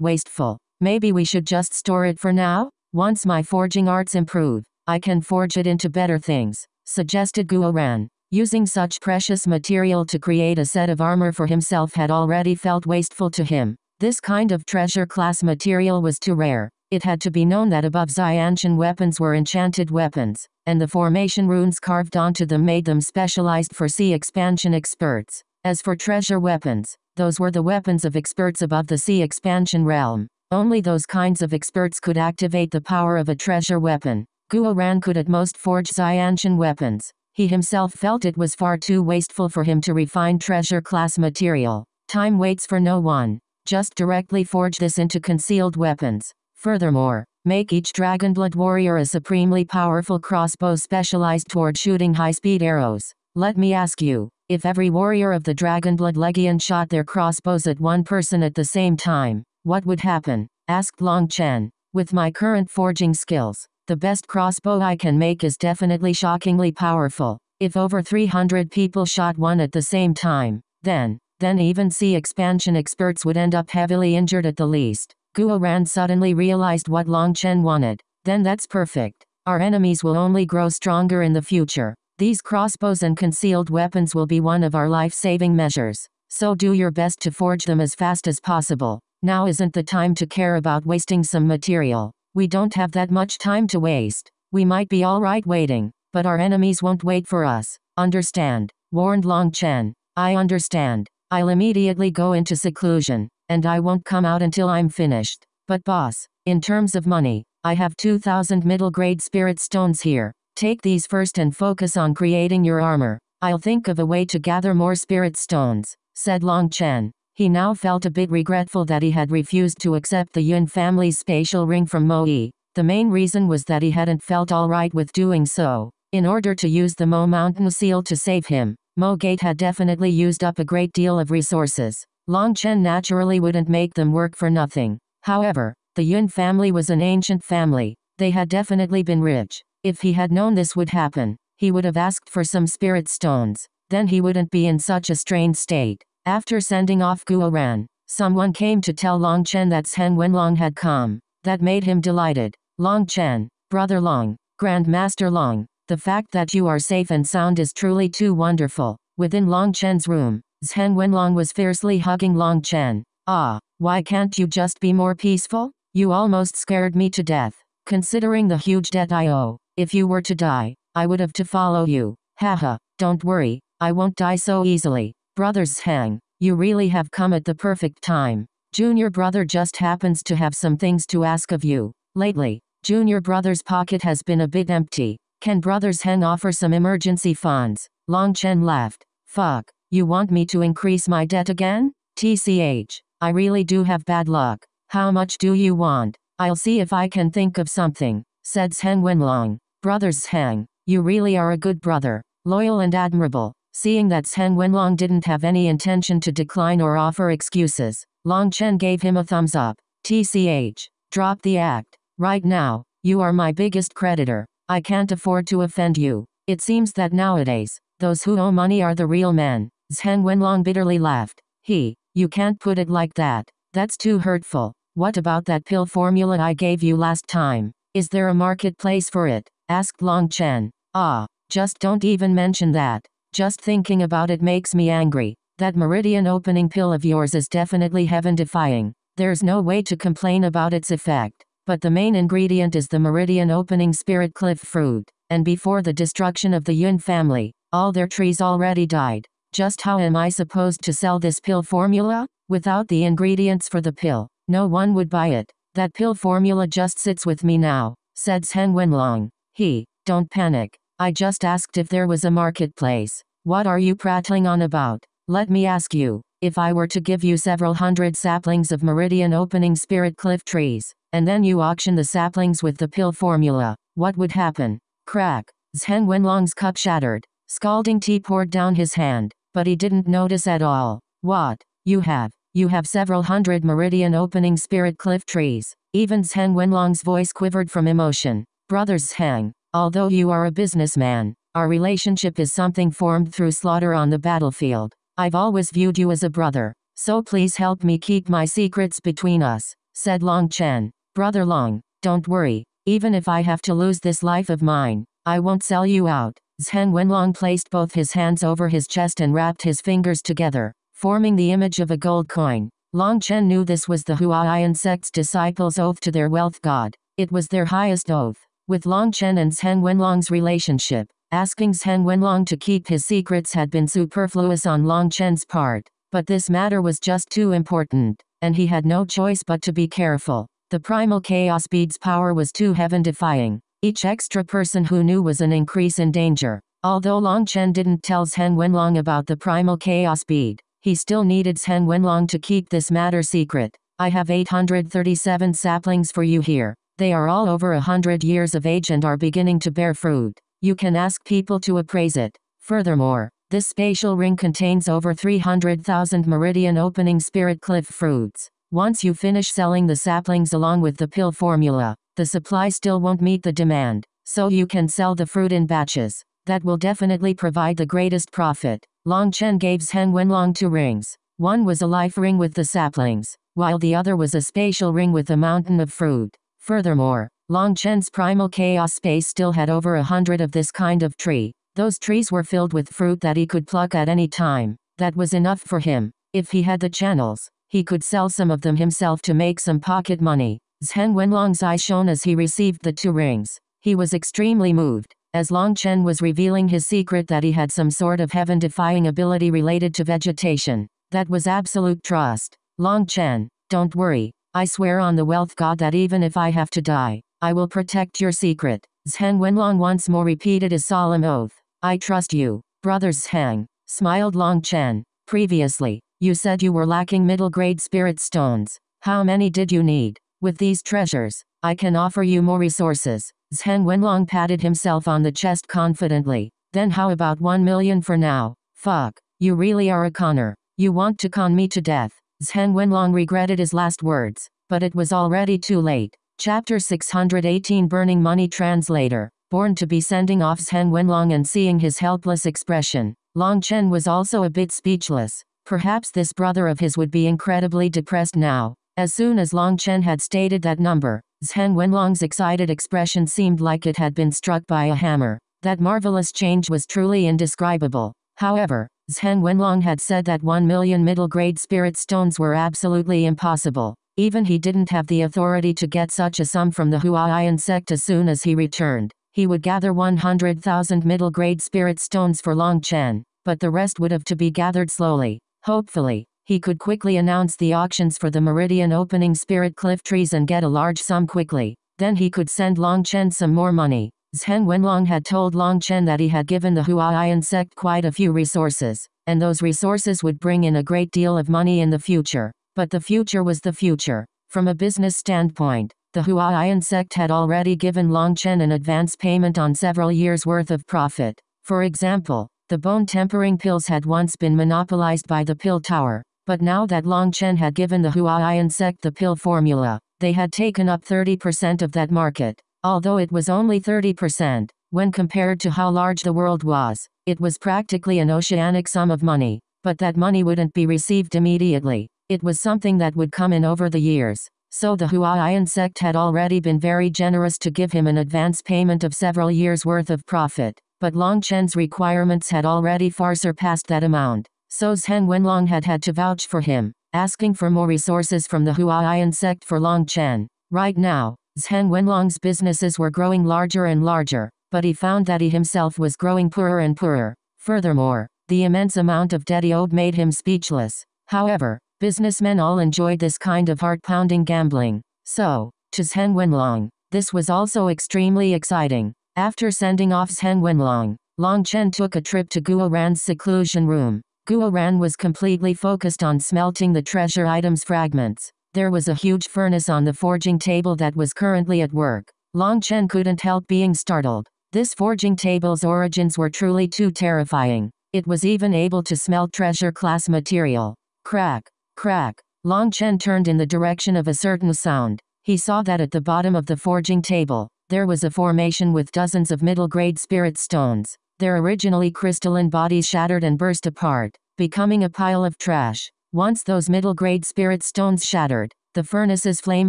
wasteful. Maybe we should just store it for now? Once my forging arts improve, I can forge it into better things, suggested Guo Ran. Using such precious material to create a set of armor for himself had already felt wasteful to him. This kind of treasure class material was too rare. It had to be known that above Xiantian weapons were enchanted weapons, and the formation runes carved onto them made them specialized for sea expansion experts. As for treasure weapons, those were the weapons of experts above the sea expansion realm. Only those kinds of experts could activate the power of a treasure weapon. Guo Ran could at most forge Xiantian weapons, he himself felt it was far too wasteful for him to refine treasure class material. Time waits for no one. Just directly forge this into concealed weapons. Furthermore, make each Dragonblood warrior a supremely powerful crossbow specialized toward shooting high-speed arrows. Let me ask you, if every warrior of the Dragonblood Legion shot their crossbows at one person at the same time, what would happen? asked Long Chen. With my current forging skills, the best crossbow I can make is definitely shockingly powerful. If over 300 people shot one at the same time, then, then even sea expansion experts would end up heavily injured at the least. Guo Ran suddenly realized what Long Chen wanted. Then that's perfect. Our enemies will only grow stronger in the future. These crossbows and concealed weapons will be one of our life-saving measures. So do your best to forge them as fast as possible. Now isn't the time to care about wasting some material. We don't have that much time to waste. We might be alright waiting, but our enemies won't wait for us. Understand? warned Long Chen. I understand. I'll immediately go into seclusion, and I won't come out until I'm finished. But boss, in terms of money, I have 2000 middle grade spirit stones here. Take these first and focus on creating your armor. I'll think of a way to gather more spirit stones, said Long Chen. He now felt a bit regretful that he had refused to accept the Yun family's spatial ring from Mo Yi. The main reason was that he hadn't felt alright with doing so. In order to use the Mo Mountain seal to save him, Mo Gate had definitely used up a great deal of resources. Long Chen naturally wouldn't make them work for nothing. However, the Yun family was an ancient family. They had definitely been rich. If he had known this would happen, he would have asked for some spirit stones. Then he wouldn't be in such a strained state. After sending off Guo Ran, someone came to tell Long Chen that Zheng Wenlong had come. That made him delighted. Long Chen, Brother Long, Grandmaster Long, the fact that you are safe and sound is truly too wonderful. Within Long Chen's room, Zheng Wenlong was fiercely hugging Long Chen. Ah, why can't you just be more peaceful? You almost scared me to death. Considering the huge debt I owe, if you were to die, I would have to follow you. Haha, don't worry, I won't die so easily. Brothers Zheng, you really have come at the perfect time. Junior brother just happens to have some things to ask of you. Lately, junior brother's pocket has been a bit empty. Can brothers Zheng offer some emergency funds? Long Chen laughed. Fuck, you want me to increase my debt again? TCH, I really do have bad luck. How much do you want? I'll see if I can think of something, said Zheng Wenlong. Brothers Zheng, you really are a good brother, loyal and admirable. Seeing that Zheng Wenlong didn't have any intention to decline or offer excuses, Long Chen gave him a thumbs up. TCH. Drop the act. Right now, you are my biggest creditor. I can't afford to offend you. It seems that nowadays, those who owe money are the real men. Zheng Wenlong bitterly laughed. He, you can't put it like that. That's too hurtful. What about that pill formula I gave you last time? Is there a marketplace for it? asked Long Chen. Ah, just don't even mention that. Just thinking about it makes me angry. That meridian opening pill of yours is definitely heaven defying. There's no way to complain about its effect. But the main ingredient is the meridian opening spirit cliff fruit. And before the destruction of the Yun family, all their trees already died. Just how am I supposed to sell this pill formula? Without the ingredients for the pill, no one would buy it. That pill formula just sits with me now, said Zheng Wenlong. He, don't panic. I just asked if there was a marketplace. What are you prattling on about? Let me ask you, if I were to give you several hundred saplings of meridian opening spirit cliff trees, and then you auction the saplings with the pill formula, what would happen? Crack. Zheng Wenlong's cup shattered. Scalding tea poured down his hand, but he didn't notice at all. What? You have. You have several hundred meridian opening spirit cliff trees. Even Zheng Wenlong's voice quivered from emotion. Brothers Zheng, although you are a businessman, our relationship is something formed through slaughter on the battlefield. I've always viewed you as a brother, so please help me keep my secrets between us, said Long Chen. Brother Long, don't worry, even if I have to lose this life of mine, I won't sell you out. Zheng Wenlong placed both his hands over his chest and wrapped his fingers together, forming the image of a gold coin. Long Chen knew this was the Huayun sect's disciples' oath to their wealth god. It was their highest oath. With Long Chen and Zheng Wenlong's relationship, Asking Zheng Wenlong to keep his secrets had been superfluous on Long Chen's part, but this matter was just too important, and he had no choice but to be careful. The primal chaos bead's power was too heaven-defying. Each extra person who knew was an increase in danger. Although Long Chen didn't tell Zheng Wenlong about the primal chaos bead, he still needed Zheng Wenlong to keep this matter secret. I have 837 saplings for you here. They are all over a hundred years of age and are beginning to bear fruit. You can ask people to appraise it. Furthermore, this spatial ring contains over 300,000 meridian opening spirit cliff fruits. Once you finish selling the saplings along with the pill formula, the supply still won't meet the demand, so you can sell the fruit in batches. That will definitely provide the greatest profit. Long Chen gave Zheng Wenlong two rings. One was a life ring with the saplings, while the other was a spatial ring with a mountain of fruit. Furthermore, Long Chen's primal chaos space still had over a hundred of this kind of tree. Those trees were filled with fruit that he could pluck at any time. That was enough for him. If he had the channels, he could sell some of them himself to make some pocket money. Zheng Wenlong's eyes shone as he received the two rings. He was extremely moved, as Long Chen was revealing his secret that he had some sort of heaven-defying ability related to vegetation. That was absolute trust. Long Chen, don't worry. I swear on the wealth god that even if I have to die, I will protect your secret. Zheng Wenlong once more repeated his solemn oath. I trust you. Brothers Zheng, smiled Long Chen. Previously, you said you were lacking middle grade spirit stones. How many did you need? With these treasures, I can offer you more resources. Zheng Wenlong patted himself on the chest confidently. Then how about one million for now? Fuck, you really are a conner. You want to con me to death. Zheng Wenlong regretted his last words, but it was already too late. Chapter 618 Burning Money Translator Born to be sending off Zheng Wenlong and seeing his helpless expression, Long Chen was also a bit speechless. Perhaps this brother of his would be incredibly depressed now. As soon as Long Chen had stated that number, Zheng Wenlong's excited expression seemed like it had been struck by a hammer. That marvelous change was truly indescribable. However, Zheng Wenlong had said that 1 million middle grade spirit stones were absolutely impossible. Even he didn't have the authority to get such a sum from the Huayun sect as soon as he returned. He would gather 100,000 middle grade spirit stones for Long Chen, but the rest would have to be gathered slowly. Hopefully, he could quickly announce the auctions for the Meridian opening spirit cliff trees and get a large sum quickly. Then he could send Long Chen some more money. Zheng Wenlong had told Long Chen that he had given the Huayun sect quite a few resources, and those resources would bring in a great deal of money in the future. But the future was the future. From a business standpoint, the Huayun sect had already given Long Chen an advance payment on several years' worth of profit. For example, the bone tempering pills had once been monopolized by the pill tower, but now that Long Chen had given the Huayun sect the pill formula, they had taken up 30% of that market. Although it was only 30%, when compared to how large the world was, it was practically an oceanic sum of money. but that money wouldn't be received immediately. It was something that would come in over the years. So the Huayun sect had already been very generous to give him an advance payment of several years' worth of profit, but Long Chen's requirements had already far surpassed that amount. So Zheng Wenlong had had to vouch for him, asking for more resources from the Huayun sect for Long Chen. Right now, Zheng Wenlong's businesses were growing larger and larger, but he found that he himself was growing poorer and poorer. Furthermore, the immense amount of debt he owed made him speechless. However, Businessmen all enjoyed this kind of heart-pounding gambling. So, to Zheng Wenlong, this was also extremely exciting. After sending off Zheng Wenlong, Long Chen took a trip to Guo Ran's seclusion room. Guo Ran was completely focused on smelting the treasure items fragments. There was a huge furnace on the forging table that was currently at work. Long Chen couldn't help being startled. This forging table's origins were truly too terrifying. It was even able to smelt treasure class material. Crack. Crack. Long Chen turned in the direction of a certain sound. He saw that at the bottom of the forging table, there was a formation with dozens of middle-grade spirit stones. Their originally crystalline bodies shattered and burst apart, becoming a pile of trash. Once those middle-grade spirit stones shattered, the furnace's flame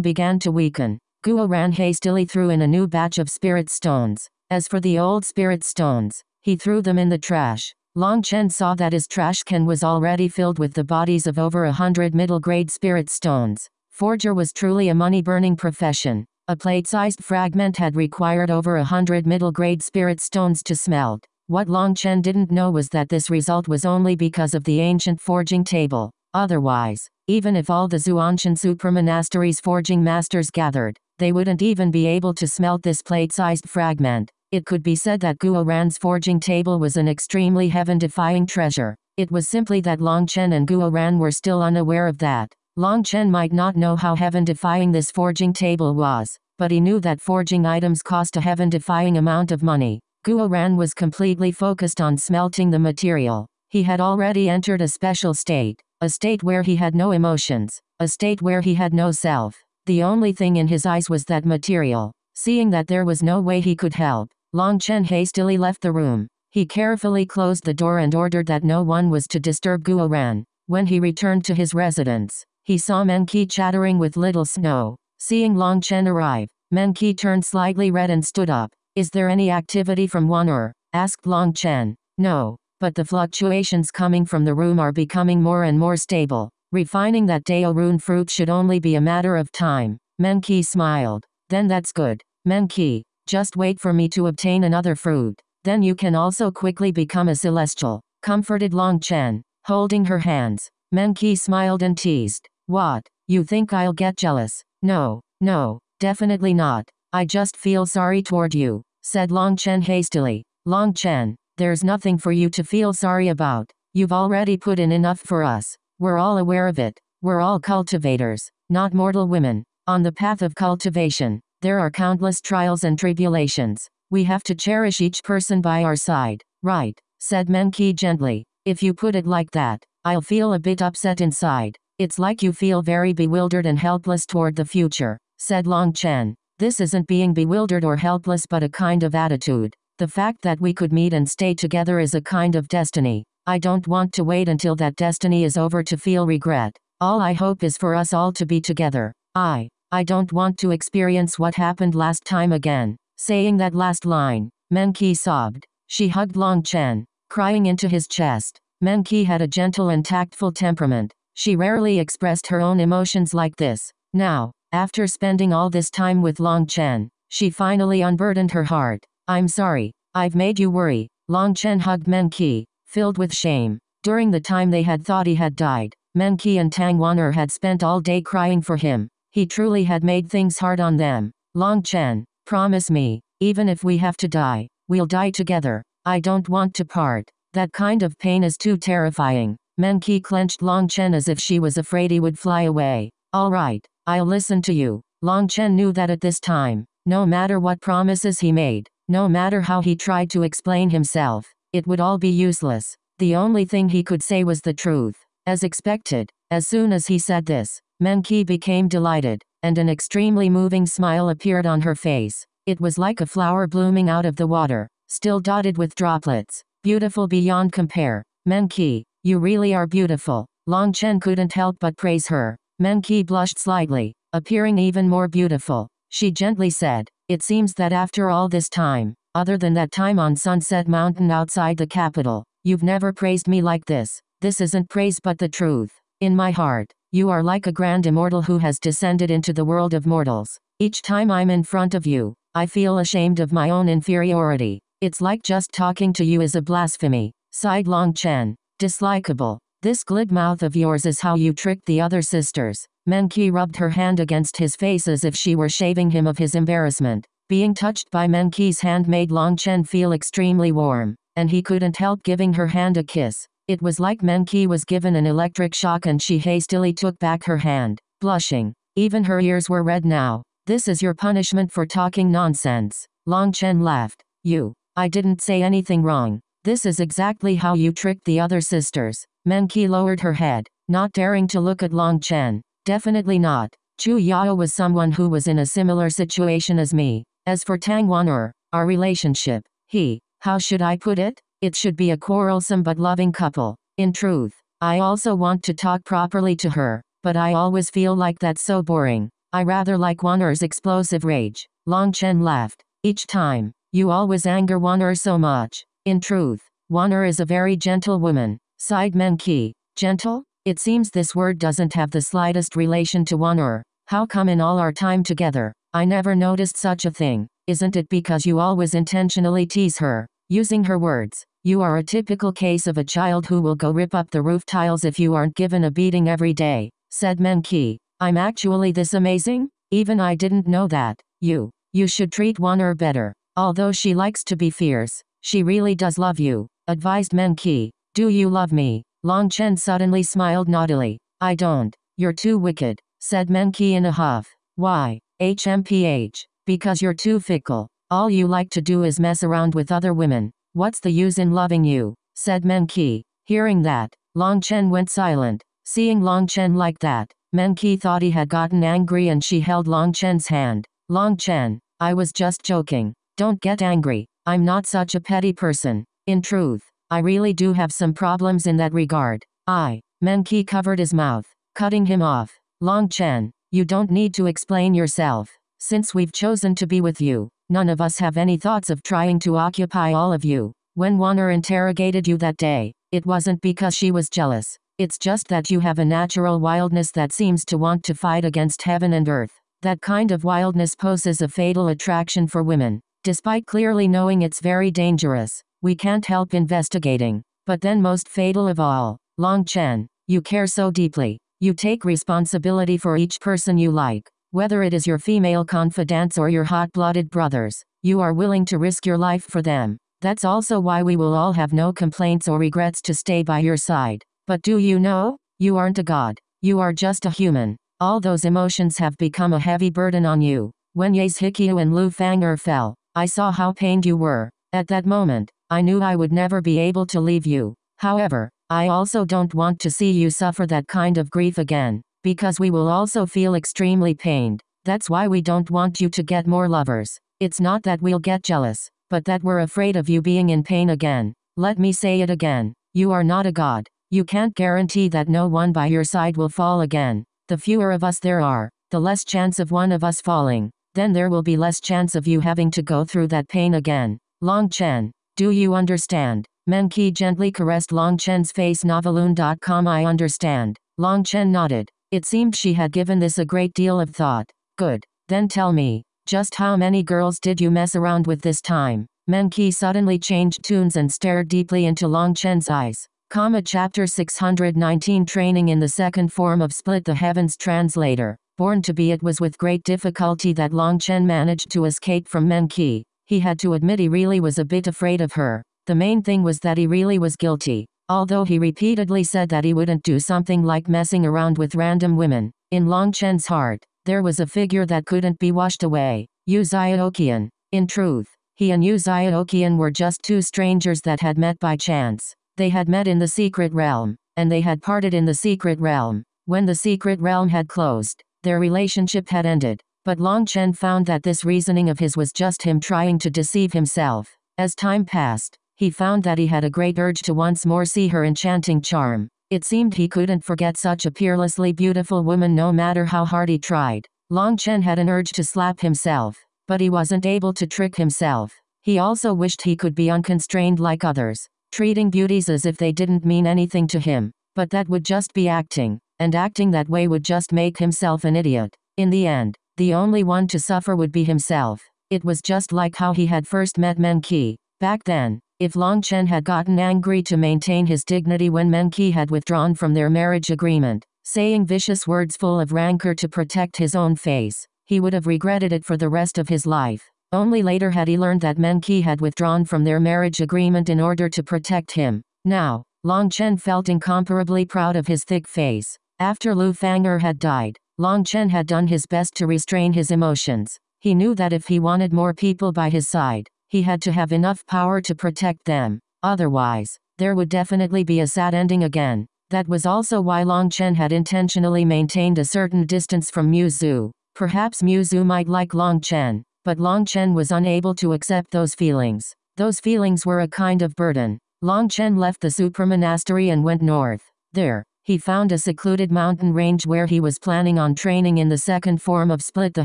began to weaken. Guo Ran hastily threw in a new batch of spirit stones. As for the old spirit stones, he threw them in the trash. Long Chen saw that his trash can was already filled with the bodies of over a hundred middle-grade spirit stones. Forger was truly a money-burning profession. A plate-sized fragment had required over a hundred middle-grade spirit stones to smelt. What Long Chen didn't know was that this result was only because of the ancient forging table. Otherwise, even if all the Xuantian Supramonastery's forging masters gathered, they wouldn't even be able to smelt this plate-sized fragment. It could be said that Guo Ran's forging table was an extremely heaven-defying treasure. It was simply that Long Chen and Guo Ran were still unaware of that. Long Chen might not know how heaven-defying this forging table was, but he knew that forging items cost a heaven-defying amount of money. Guo Ran was completely focused on smelting the material. He had already entered a special state, a state where he had no emotions, a state where he had no self. The only thing in his eyes was that material. Seeing that there was no way he could help, Long Chen hastily left the room. He carefully closed the door and ordered that no one was to disturb Guo Ran. When he returned to his residence, he saw Meng Qi chattering with little Snow. Seeing Long Chen arrive, Meng Qi turned slightly red and stood up. Is there any activity from Wan'er? asked Long Chen. No, but the fluctuations coming from the room are becoming more and more stable. Refining that Dao rune fruit should only be a matter of time. Meng Qi smiled. Then that's good. Meng Qi, just wait for me to obtain another fruit. Then you can also quickly become a celestial. Comforted Long Chen, holding her hands. Meng Qi smiled and teased. What? You think I'll get jealous? No, no, definitely not. I just feel sorry toward you, said Long Chen hastily. Long Chen, there's nothing for you to feel sorry about. You've already put in enough for us. We're all aware of it. We're all cultivators, not mortal women. On the path of cultivation, there are countless trials and tribulations. We have to cherish each person by our side. Right, said Meng Qi gently. If you put it like that, I'll feel a bit upset inside. It's like you feel very bewildered and helpless toward the future, said Long Chen. This isn't being bewildered or helpless but a kind of attitude. The fact that we could meet and stay together is a kind of destiny. I don't want to wait until that destiny is over to feel regret. All I hope is for us all to be together. I, I don't want to experience what happened last time again. Saying that last line, Meng Qi sobbed. She hugged Long Chen, crying into his chest. Meng Qi had a gentle and tactful temperament. She rarely expressed her own emotions like this. Now, after spending all this time with Long Chen, she finally unburdened her heart. I'm sorry, I've made you worry. Long Chen hugged Meng Qi, filled with shame. During the time they had thought he had died, Meng Qi and Tang Wan'er had spent all day crying for him. He truly had made things hard on them. Long Chen, promise me, even if we have to die, we'll die together. I don't want to part. That kind of pain is too terrifying. Meng Qi clenched Long Chen as if she was afraid he would fly away. All right, I'll listen to you. Long Chen knew that at this time, no matter what promises he made, no matter how he tried to explain himself, it would all be useless. The only thing he could say was the truth. As expected, as soon as he said this, Meng Qi became delighted, and an extremely moving smile appeared on her face. It was like a flower blooming out of the water, still dotted with droplets, beautiful beyond compare. Meng Qi, You really are beautiful. Long Chen couldn't help but praise her. Meng Qi blushed slightly, appearing even more beautiful. She gently said, It seems that after all this time, other than that time on Sunset Mountain outside the capital, you've never praised me like this. This isn't praise but the truth. In my heart, you are like a grand immortal who has descended into the world of mortals. Each time I'm in front of you, I feel ashamed of my own inferiority. It's like just talking to you is a blasphemy, sighed Long Chen. Dislikable. This glib mouth of yours is how you tricked the other sisters. Meng Qi rubbed her hand against his face as if she were shaving him of his embarrassment. Being touched by Meng Qi's hand made Long Chen feel extremely warm, and he couldn't help giving her hand a kiss. It was like Meng Qi was given an electric shock and she hastily took back her hand, blushing. Even her ears were red now. This is your punishment for talking nonsense. Long Chen laughed. You. I didn't say anything wrong. This is exactly how you tricked the other sisters. Meng Qi lowered her head, not daring to look at Long Chen. Definitely not. Chu Yao was someone who was in a similar situation as me. As for Tang Wan'er, our relationship, he, how should I put it? It should be a quarrelsome but loving couple. In truth, I also want to talk properly to her, but I always feel like that's so boring. I rather like Wan'er's explosive rage. Long Chen laughed. Each time, you always anger Wan'er so much. In truth, Wan'er is a very gentle woman, sighed Meng Qi. Gentle? It seems this word doesn't have the slightest relation to Wan'er. How come in all our time together, I never noticed such a thing? Isn't it because you always intentionally tease her, using her words? You are a typical case of a child who will go rip up the roof tiles if you aren't given a beating every day, said Meng Qi. I'm actually this amazing? Even I didn't know that. You. You should treat Wan'er better. Although she likes to be fierce, she really does love you, advised Meng Qi. Do you love me? Long Chen suddenly smiled naughtily. I don't. You're too wicked, said Meng Qi in a huff. Why? HMPH. Because you're too fickle. All you like to do is mess around with other women. What's the use in loving you? said Meng Qi. Hearing that, Long Chen went silent. Seeing Long Chen like that, Meng Qi thought he had gotten angry and she held Long Chen's hand. Long Chen, I was just joking. Don't get angry. I'm not such a petty person. In truth, I really do have some problems in that regard. I, Meng Qi covered his mouth, cutting him off. Long Chen, you don't need to explain yourself. Since we've chosen to be with you, none of us have any thoughts of trying to occupy all of you. When Wan'er interrogated you that day, it wasn't because she was jealous. It's just that you have a natural wildness that seems to want to fight against heaven and earth. That kind of wildness poses a fatal attraction for women. Despite clearly knowing it's very dangerous, we can't help investigating. But then most fatal of all, Long Chen, you care so deeply. You take responsibility for each person you like. Whether it is your female confidants or your hot-blooded brothers, you are willing to risk your life for them. That's also why we will all have no complaints or regrets to stay by your side. But do you know? You aren't a god. You are just a human. All those emotions have become a heavy burden on you. When Ye Zhiqiu and Lu Fang'er fell, I saw how pained you were. At that moment, I knew I would never be able to leave you. However, I also don't want to see you suffer that kind of grief again, because we will also feel extremely pained. That's why we don't want you to get more lovers. It's not that we'll get jealous, but that we're afraid of you being in pain again. Let me say it again. You are not a god. You can't guarantee that no one by your side will fall again. The fewer of us there are, the less chance of one of us falling. Then there will be less chance of you having to go through that pain again. Long Chen, do you understand? Meng Qi gently caressed Long Chen's face. Noveloon.com I understand. Long Chen nodded. It seemed she had given this a great deal of thought. Good. Then tell me, just how many girls did you mess around with this time? Meng Qi suddenly changed tunes and stared deeply into Long Chen's eyes. Comma Chapter 619 Training in the second form of Split the Heavens Translator. BornToBe it was with great difficulty that Long Chen managed to escape from Meng Qi. He had to admit he really was a bit afraid of her. The main thing was that he really was guilty. Although he repeatedly said that he wouldn't do something like messing around with random women, in Long Chen's heart, there was a figure that couldn't be washed away. Yu Xiaoqian. In truth, he and Yu Xiaoqian were just two strangers that had met by chance. They had met in the secret realm, and they had parted in the secret realm. When the secret realm had closed, their relationship had ended. But Long Chen found that this reasoning of his was just him trying to deceive himself. As time passed, he found that he had a great urge to once more see her enchanting charm. It seemed he couldn't forget such a peerlessly beautiful woman no matter how hard he tried. Long Chen had an urge to slap himself, but he wasn't able to trick himself. He also wished he could be unconstrained like others, treating beauties as if they didn't mean anything to him. But that would just be acting, and acting that way would just make himself an idiot. In the end, the only one to suffer would be himself. It was just like how he had first met Meng Qi. Back then, if Long Chen had gotten angry to maintain his dignity when Meng Qi had withdrawn from their marriage agreement, saying vicious words full of rancor to protect his own face, he would have regretted it for the rest of his life. Only later had he learned that Meng Qi had withdrawn from their marriage agreement in order to protect him. Now, Long Chen felt incomparably proud of his thick face. After Lu Fang'er had died, Long Chen had done his best to restrain his emotions. He knew that if he wanted more people by his side, he had to have enough power to protect them. Otherwise, there would definitely be a sad ending again. That was also why Long Chen had intentionally maintained a certain distance from Mu Zhu. Perhaps Mu Zhu might like Long Chen, but Long Chen was unable to accept those feelings. Those feelings were a kind of burden. Long Chen left the supramonastery and went north. There, he found a secluded mountain range where he was planning on training in the second form of Split the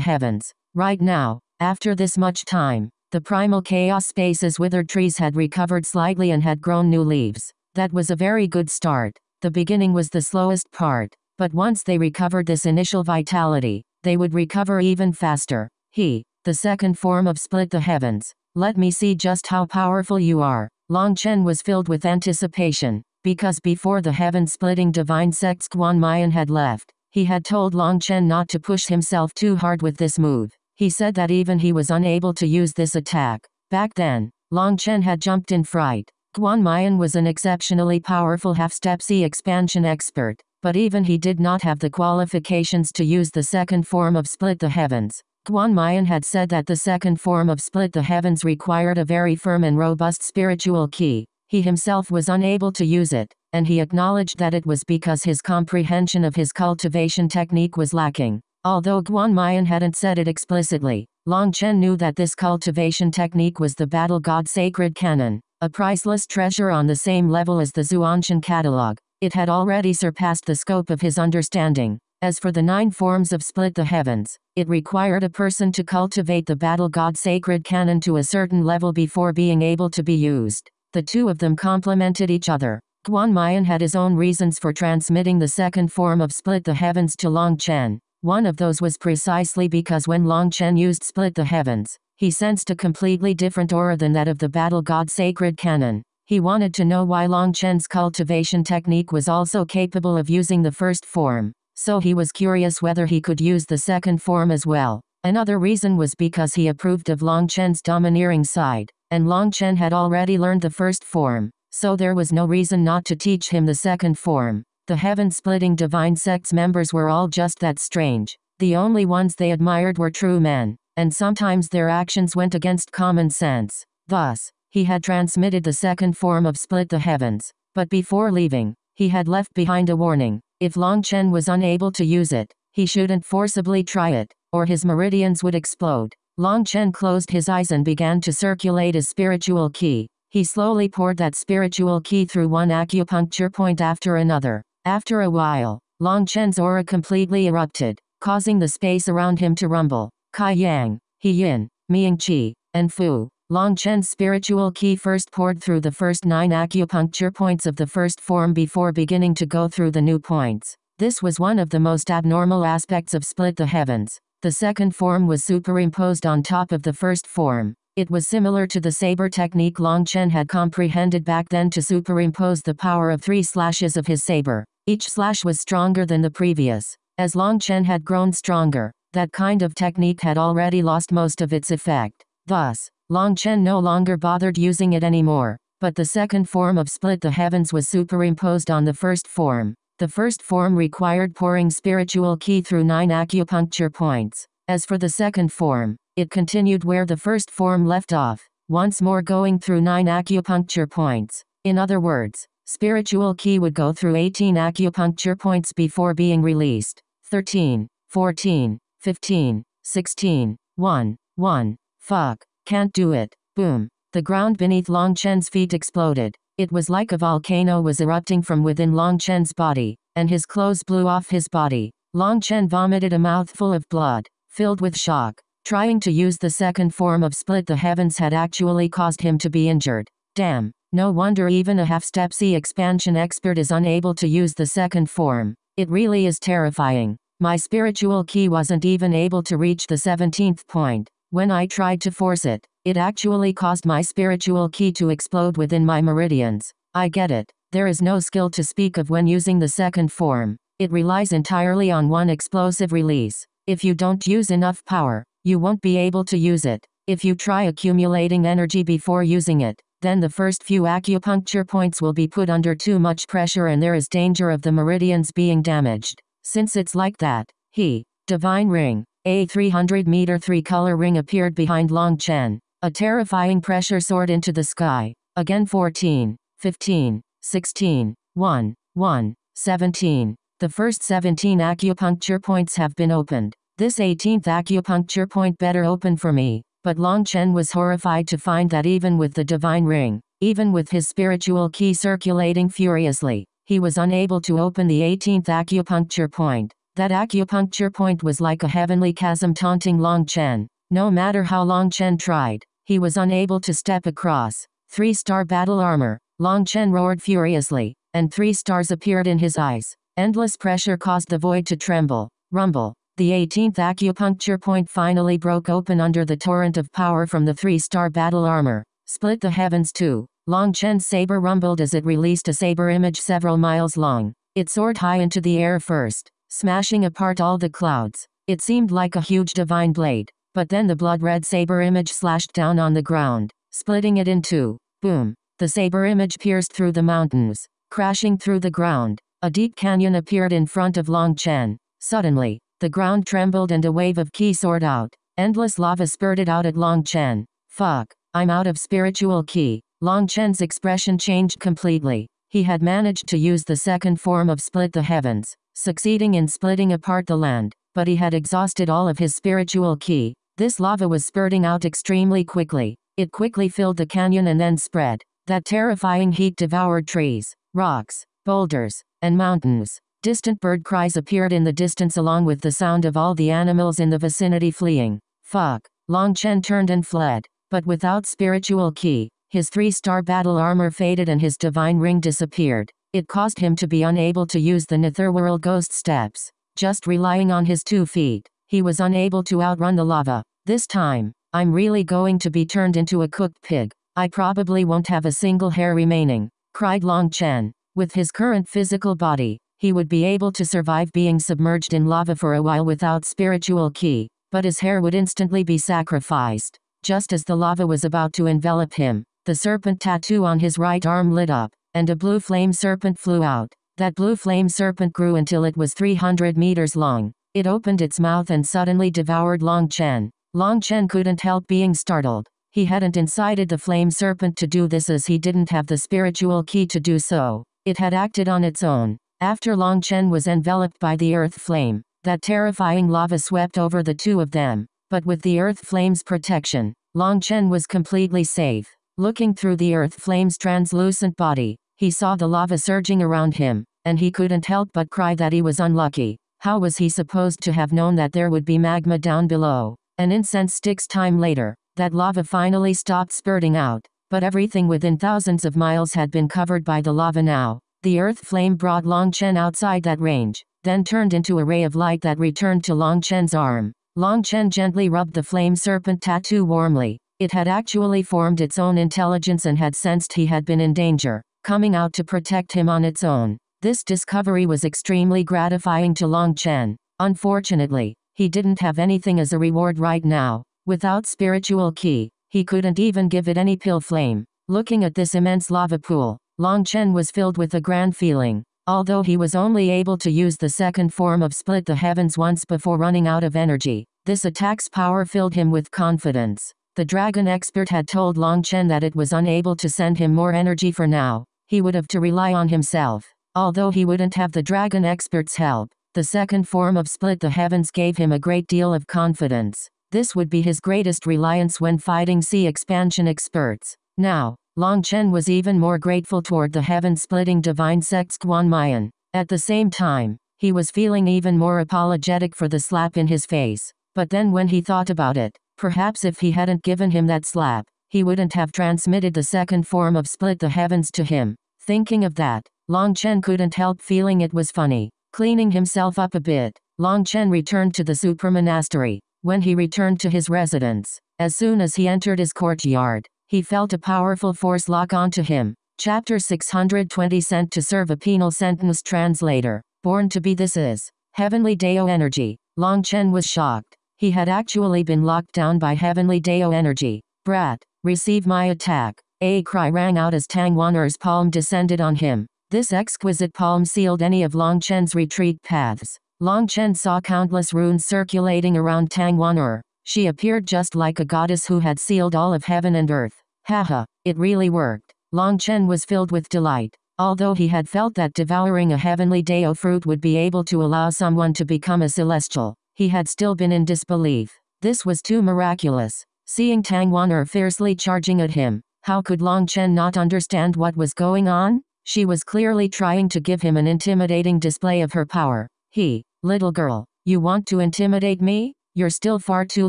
Heavens. Right now, after this much time, the primal chaos space's withered trees had recovered slightly and had grown new leaves. That was a very good start. The beginning was the slowest part, but once they recovered this initial vitality, they would recover even faster. He, the second form of Split the Heavens. Let me see just how powerful you are. Long Chen was filled with anticipation, because before the heaven-splitting divine sects Guan Mayan had left, he had told Long Chen not to push himself too hard with this move. He said that even he was unable to use this attack. Back then, Long Chen had jumped in fright. Guan Mayan was an exceptionally powerful half-step sea expansion expert, but even he did not have the qualifications to use the second form of Split the Heavens. Guan Mayan had said that the second form of Split the Heavens required a very firm and robust spiritual qi. He himself was unable to use it, and he acknowledged that it was because his comprehension of his cultivation technique was lacking. Although Guan Mayan hadn't said it explicitly, Long Chen knew that this cultivation technique was the battle god sacred canon, a priceless treasure on the same level as the Xuantian catalog. It had already surpassed the scope of his understanding. As for the nine forms of split the heavens, it required a person to cultivate the battle god sacred canon to a certain level before being able to be used. The two of them complemented each other. Guan Mayan had his own reasons for transmitting the second form of split the heavens to Long Chen. One of those was precisely because when Long Chen used Split the Heavens, he sensed a completely different aura than that of the battle god sacred canon. He wanted to know why Long Chen's cultivation technique was also capable of using the first form, so he was curious whether he could use the second form as well. Another reason was because he approved of Long Chen's domineering side, and Long Chen had already learned the first form, so there was no reason not to teach him the second form. The heaven-splitting divine sect's members were all just that strange. The only ones they admired were true men, and sometimes their actions went against common sense. Thus, he had transmitted the second form of Split the Heavens, but before leaving, he had left behind a warning. If Long Chen was unable to use it, he shouldn't forcibly try it, or his meridians would explode. Long Chen closed his eyes and began to circulate his spiritual qi. He slowly poured that spiritual qi through one acupuncture point after another. After a while, Long Chen's aura completely erupted, causing the space around him to rumble. Kai Yang, He Yin, Ming Qi, and Fu. Long Chen's spiritual qi first poured through the first nine acupuncture points of the first form before beginning to go through the new points. This was one of the most abnormal aspects of Split the Heavens. The second form was superimposed on top of the first form. It was similar to the saber technique Long Chen had comprehended back then to superimpose the power of three slashes of his saber. Each slash was stronger than the previous. As Long Chen had grown stronger, that kind of technique had already lost most of its effect. Thus, Long Chen no longer bothered using it anymore. But the second form of Split the Heavens was superimposed on the first form. The first form required pouring spiritual qi through nine acupuncture points. As for the second form, it continued where the first form left off, once more going through nine acupuncture points. In other words, Spiritual qi would go through 18 acupuncture points before being released. 13, 14, 15, 16, 1, 1. Fuck. Can't do it. Boom. The ground beneath Long Chen's feet exploded. It was like a volcano was erupting from within Long Chen's body, and his clothes blew off his body. Long Chen vomited a mouthful of blood, filled with shock. Trying to use the second form of split the heavens had actually caused him to be injured. Damn, no wonder even a half-step sea expansion expert is unable to use the second form. It really is terrifying. My spiritual qi wasn't even able to reach the 17th point. When I tried to force it, it actually caused my spiritual qi to explode within my meridians. I get it. There is no skill to speak of when using the second form. It relies entirely on one explosive release. If you don't use enough power, you won't be able to use it. If you try accumulating energy before using it, then the first few acupuncture points will be put under too much pressure and there is danger of the meridians being damaged. Since it's like that, he, Divine Ring, a 300 meter three color ring appeared behind Long Chen. A terrifying pressure soared into the sky. Again 14, 15, 16, 1, 1, 17. The first 17 acupuncture points have been opened. This 18th acupuncture point better open for me. But Long Chen was horrified to find that even with the divine ring, even with his spiritual qi circulating furiously, he was unable to open the 18th acupuncture point. That acupuncture point was like a heavenly chasm taunting Long Chen. No matter how Long Chen tried, he was unable to step across. Three star battle armor. Long Chen roared furiously, and three stars appeared in his eyes. Endless pressure caused the void to tremble, rumble. The 18th acupuncture point finally broke open under the torrent of power from the three star battle armor. Split the heavens too. Long Chen's saber rumbled as it released a saber image several miles long. It soared high into the air first, smashing apart all the clouds. It seemed like a huge divine blade. But then the blood-red saber image slashed down on the ground, splitting it in two. Boom. The saber image pierced through the mountains, crashing through the ground. A deep canyon appeared in front of Long Chen. Suddenly, the ground trembled and a wave of ki soared out. Endless lava spurted out at Long Chen. Fuck, I'm out of spiritual qi. Long Chen's expression changed completely. He had managed to use the second form of split the heavens, succeeding in splitting apart the land, but he had exhausted all of his spiritual qi. This lava was spurting out extremely quickly. It quickly filled the canyon and then spread. That terrifying heat devoured trees, rocks, boulders, and mountains. Distant bird cries appeared in the distance along with the sound of all the animals in the vicinity fleeing. Fuck. Long Chen turned and fled. But without spiritual qi, his three-star battle armor faded and his divine ring disappeared. It caused him to be unable to use the Netherworld ghost steps. Just relying on his two feet, he was unable to outrun the lava. This time, I'm really going to be turned into a cooked pig. I probably won't have a single hair remaining, cried Long Chen. With his current physical body, he would be able to survive being submerged in lava for a while without spiritual qi, but his hair would instantly be sacrificed. Just as the lava was about to envelop him, the serpent tattoo on his right arm lit up, and a blue flame serpent flew out. That blue flame serpent grew until it was 300 meters long. It opened its mouth and suddenly devoured Long Chen. Long Chen couldn't help being startled. He hadn't incited the flame serpent to do this as he didn't have the spiritual qi to do so. It had acted on its own. After Long Chen was enveloped by the earth flame, that terrifying lava swept over the two of them. But with the earth flame's protection, Long Chen was completely safe. Looking through the earth flame's translucent body, he saw the lava surging around him, and he couldn't help but cry that he was unlucky. How was he supposed to have known that there would be magma down below? An incense sticks time later, that lava finally stopped spurting out, but everything within thousands of miles had been covered by the lava now. The earth flame brought Long Chen outside that range, then turned into a ray of light that returned to Long Chen's arm. Long Chen gently rubbed the flame serpent tattoo warmly. It had actually formed its own intelligence and had sensed he had been in danger, coming out to protect him on its own. This discovery was extremely gratifying to Long Chen. Unfortunately, he didn't have anything as a reward right now. Without spiritual qi, he couldn't even give it any pill flame. Looking at this immense lava pool, Long Chen was filled with a grand feeling. Although he was only able to use the second form of split the heavens once before running out of energy, this attack's power filled him with confidence. The dragon expert had told Long Chen that it was unable to send him more energy for now. He would have to rely on himself. Although he wouldn't have the dragon expert's help, the second form of Split the Heavens gave him a great deal of confidence. This would be his greatest reliance when fighting sea expansion experts. Now, Long Chen was even more grateful toward the heaven-splitting divine sect's Guan Mayan. At the same time, he was feeling even more apologetic for the slap in his face. But then when he thought about it, perhaps if he hadn't given him that slap, he wouldn't have transmitted the second form of split the heavens to him. Thinking of that, Long Chen couldn't help feeling it was funny. Cleaning himself up a bit, Long Chen returned to the supramonastery. When he returned to his residence, as soon as he entered his courtyard, he felt a powerful force lock onto him. Chapter 620 Sent to serve a penal sentence Translator. BornToBe this is. Heavenly Dao energy. Long Chen was shocked. He had actually been locked down by Heavenly Dao energy. Brat, receive my attack. A cry rang out as Tang Wan'er's palm descended on him. This exquisite palm sealed any of Long Chen's retreat paths. Long Chen saw countless runes circulating around Tang Wan'er. She appeared just like a goddess who had sealed all of heaven and earth. Haha, it really worked. Long Chen was filled with delight. Although he had felt that devouring a heavenly Dao fruit would be able to allow someone to become a celestial, he had still been in disbelief. This was too miraculous. Seeing Tang Wan'er fiercely charging at him, how could Long Chen not understand what was going on? She was clearly trying to give him an intimidating display of her power. He, little girl, you want to intimidate me? You're still far too